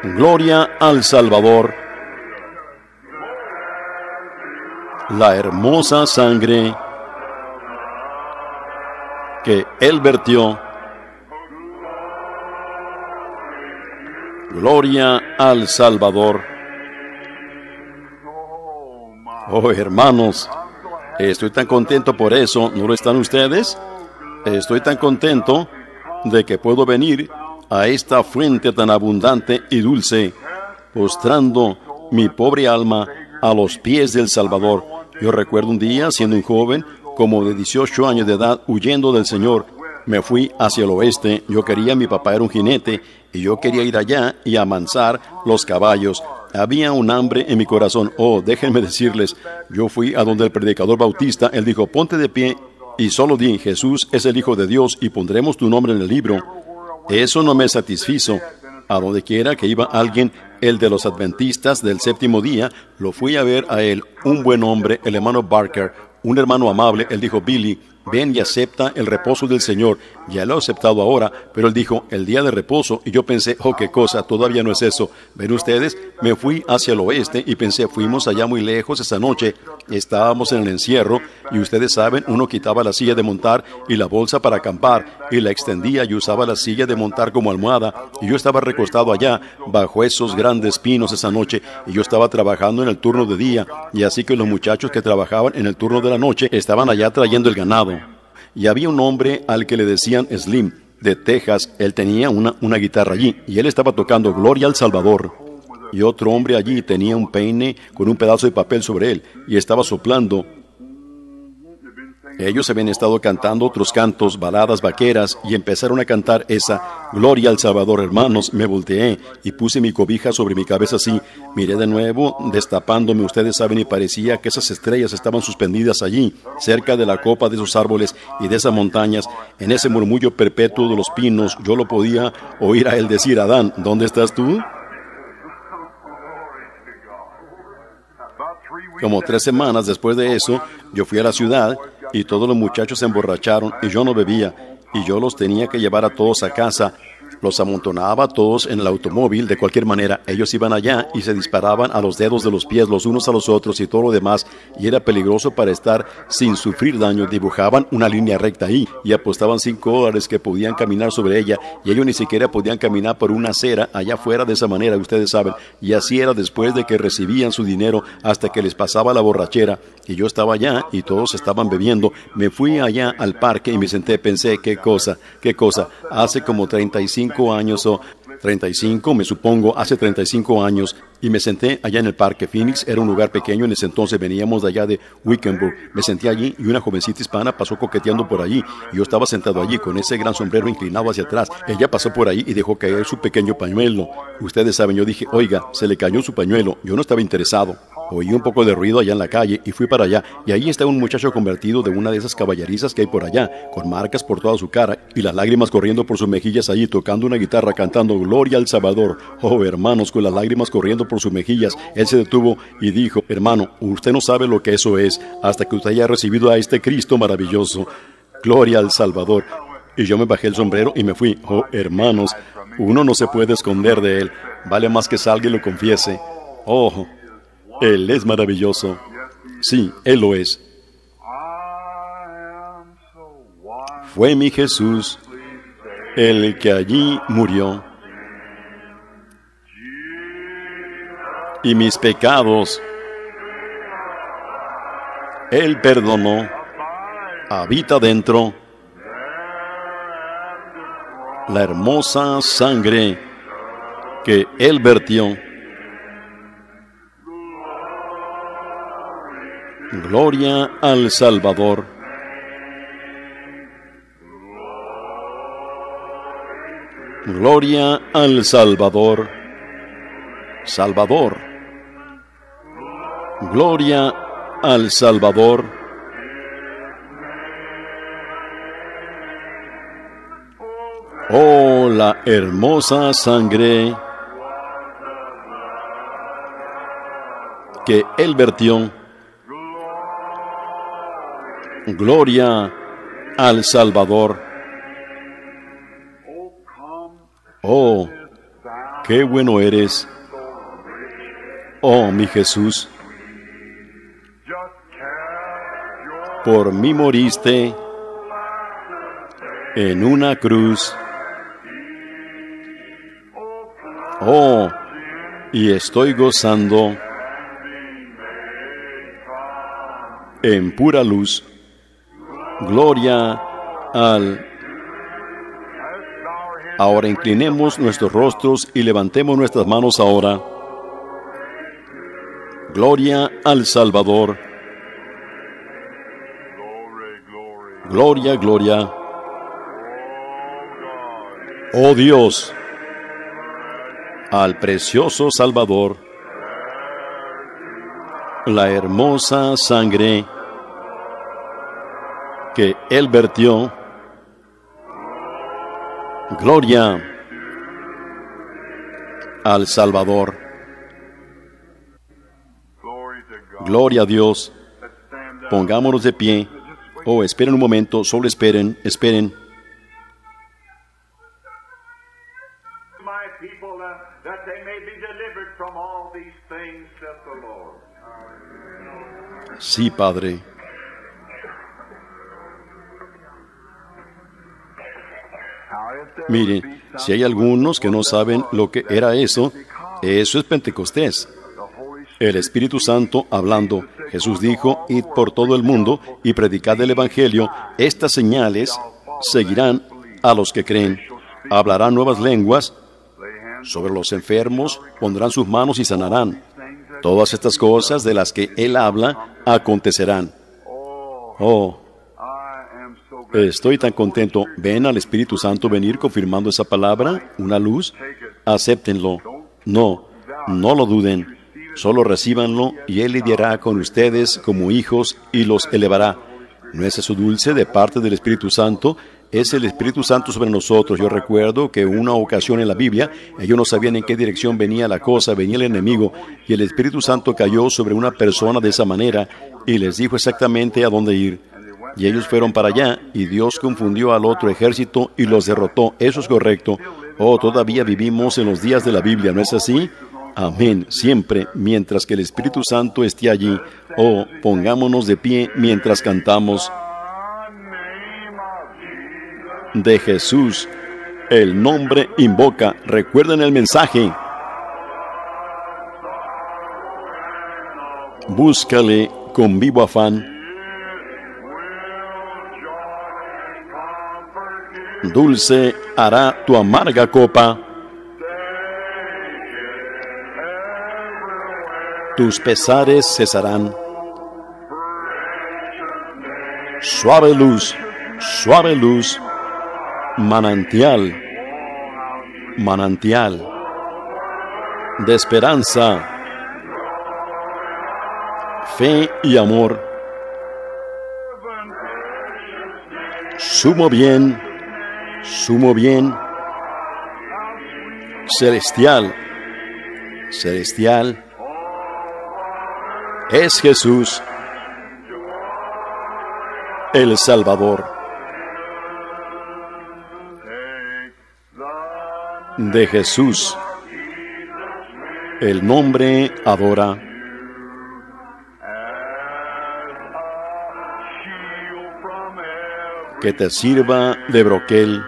S1: Gloria al Salvador. La hermosa sangre que Él vertió. Gloria al Salvador. Oh, hermanos, estoy tan contento por eso, ¿no lo están ustedes? Estoy tan contento de que puedo venir a esta fuente tan abundante y dulce, postrando mi pobre alma a los pies del Salvador. Yo recuerdo un día, siendo un joven, como de 18 años de edad, huyendo del Señor, me fui hacia el oeste. Yo quería, mi papá era un jinete, y yo quería ir allá y amansar los caballos. Había un hambre en mi corazón. Oh, déjenme decirles, yo fui a donde el predicador bautista, él dijo, ponte de pie y solo di, Jesús es el Hijo de Dios y pondremos tu nombre en el libro. Eso no me satisfizo. A donde quiera que iba alguien, el de los adventistas del séptimo día, lo fui a ver a él, un buen hombre, el hermano Barker, un hermano amable, él dijo, Billy, ven y acepta el reposo del Señor. Ya lo he aceptado ahora, pero él dijo, el día de reposo, y yo pensé, oh, qué cosa, todavía no es eso. Ven ustedes, me fui hacia el oeste y pensé, fuimos allá muy lejos esa noche, estábamos en el encierro, y ustedes saben, uno quitaba la silla de montar y la bolsa para acampar, y la extendía y usaba la silla de montar como almohada, y yo estaba recostado allá, bajo esos grandes pinos esa noche, y yo estaba trabajando en el turno de día, y así que los muchachos que trabajaban en el turno de la noche estaban allá trayendo el ganado y había un hombre al que le decían Slim, de Texas, él tenía una, una guitarra allí, y él estaba tocando Gloria al Salvador. Y otro hombre allí tenía un peine con un pedazo de papel sobre él, y estaba soplando ellos habían estado cantando otros cantos, baladas vaqueras, y empezaron a cantar esa Gloria al Salvador, hermanos. Me volteé y puse mi cobija sobre mi cabeza así. Miré de nuevo, destapándome, ustedes saben, y parecía que esas estrellas estaban suspendidas allí, cerca de la copa de esos árboles y de esas montañas, en ese murmullo perpetuo de los pinos. Yo lo podía oír a él decir, Adán, ¿dónde estás tú? Como tres semanas después de eso, yo fui a la ciudad y todos los muchachos se emborracharon y yo no bebía y yo los tenía que llevar a todos a casa los amontonaba todos en el automóvil, de cualquier manera, ellos iban allá y se disparaban a los dedos de los pies los unos a los otros y todo lo demás, y era peligroso para estar sin sufrir daño. Dibujaban una línea recta ahí y apostaban cinco dólares que podían caminar sobre ella, y ellos ni siquiera podían caminar por una acera allá afuera de esa manera, ustedes saben, y así era después de que recibían su dinero hasta que les pasaba la borrachera, y yo estaba allá y todos estaban bebiendo. Me fui allá al parque y me senté, pensé, qué cosa, qué cosa, hace como 35 años o 35, me supongo, hace 35 años, y me senté allá en el parque Phoenix. Era un lugar pequeño, en ese entonces veníamos de allá de Wickenburg. Me senté allí y una jovencita hispana pasó coqueteando por allí. Yo estaba sentado allí con ese gran sombrero inclinado hacia atrás. Ella pasó por ahí y dejó caer su pequeño pañuelo. Ustedes saben, yo dije, oiga, se le cayó su pañuelo. Yo no estaba interesado. Oí un poco de ruido allá en la calle y fui para allá. Y ahí está un muchacho convertido de una de esas caballerizas que hay por allá, con marcas por toda su cara y las lágrimas corriendo por sus mejillas allí, tocando una guitarra, cantando Gloria al Salvador. Oh, hermanos, con las lágrimas corriendo por sus mejillas. Él se detuvo y dijo, hermano, usted no sabe lo que eso es hasta que usted haya recibido a este Cristo maravilloso. Gloria al Salvador. Y yo me bajé el sombrero y me fui. Oh, hermanos, uno no se puede esconder de él. Vale más que salga y lo confiese. Oh, él es maravilloso. Sí, Él lo es. fue mi Jesús, el que allí murió. Y mis pecados Él perdonó, habita dentro la hermosa sangre que Él vertió. Gloria al Salvador. Gloria al Salvador. Salvador. Gloria al Salvador. Oh, la hermosa sangre que Él vertió. Gloria al Salvador. Oh, qué bueno eres. Oh, mi Jesús. Por mí moriste en una cruz. Oh, y estoy gozando en pura luz. Gloria al... Ahora inclinemos nuestros rostros y levantemos nuestras manos ahora. Gloria al Salvador. Gloria, gloria. Oh Dios, al precioso Salvador, la hermosa sangre que Él vertió. Gloria al Salvador. Gloria a Dios. Pongámonos de pie. Oh, esperen un momento, solo esperen, esperen.
S2: my people
S1: Mire, si hay algunos que no saben lo que era eso, eso es Pentecostés. El Espíritu Santo hablando. Jesús dijo, id por todo el mundo y predicad el Evangelio. Estas señales seguirán a los que creen. Hablarán nuevas lenguas. Sobre los enfermos pondrán sus manos y sanarán. Todas estas cosas de las que Él habla acontecerán.
S2: Oh,
S1: estoy tan contento. ¿Ven al Espíritu Santo venir confirmando esa palabra? ¿Una luz? Acéptenlo. No, no lo duden. Solo recíbanlo y Él lidiará con ustedes como hijos y los elevará. ¿No es eso dulce de parte del Espíritu Santo? Es el Espíritu Santo sobre nosotros. Yo recuerdo que una ocasión en la Biblia, ellos no sabían en qué dirección venía la cosa, venía el enemigo, y el Espíritu Santo cayó sobre una persona de esa manera y les dijo exactamente a dónde ir. Y ellos fueron para allá, y Dios confundió al otro ejército y los derrotó. Eso es correcto. Oh, todavía vivimos en los días de la Biblia, ¿no es así? Amén, siempre, mientras que el Espíritu Santo esté allí. Oh, pongámonos de pie mientras cantamos de Jesús. El nombre invoca. Recuerden el mensaje. Búscale con vivo afán. Dulce hará tu amarga copa. Tus pesares cesarán. Suave luz, suave luz, manantial, manantial de esperanza, fe y amor. Sumo bien, sumo bien, celestial, celestial, es Jesús, el Salvador. De Jesús, el nombre adora. Que te sirva de broquel,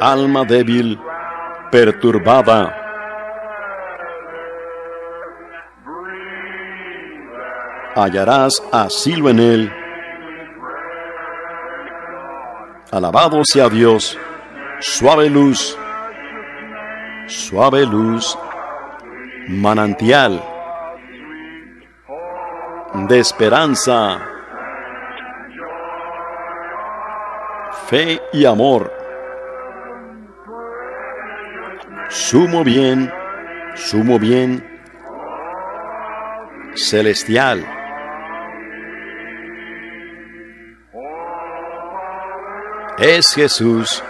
S1: alma débil, perturbada. Hallarás asilo en él. Alabado sea Dios, suave luz, suave luz, manantial. De esperanza, fe y amor. Sumo bien, sumo bien, celestial. Es Jesús,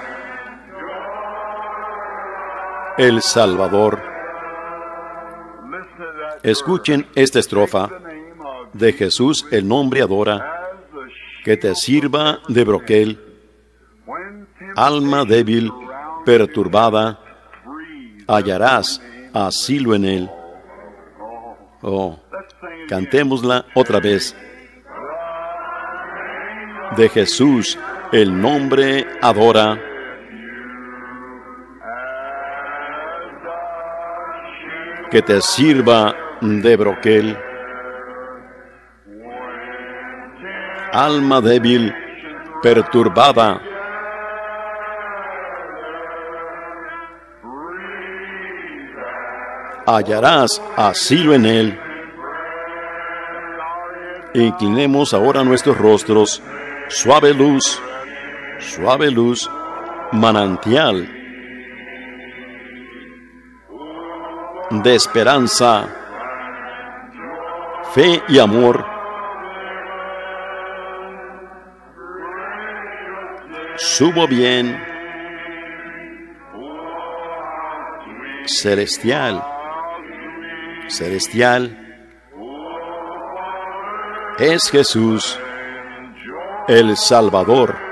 S1: el Salvador. Escuchen esta estrofa de Jesús el nombre adora, que te sirva de broquel, alma débil, perturbada, hallarás asilo en él. Oh, cantémosla otra vez. De Jesús el nombre adora. Que te sirva de broquel. Alma débil, perturbada. Hallarás asilo en él. Inclinemos ahora nuestros rostros, suave luz, suave luz, manantial de esperanza, fe y amor. Subo bien, celestial celestial es Jesús, el Salvador.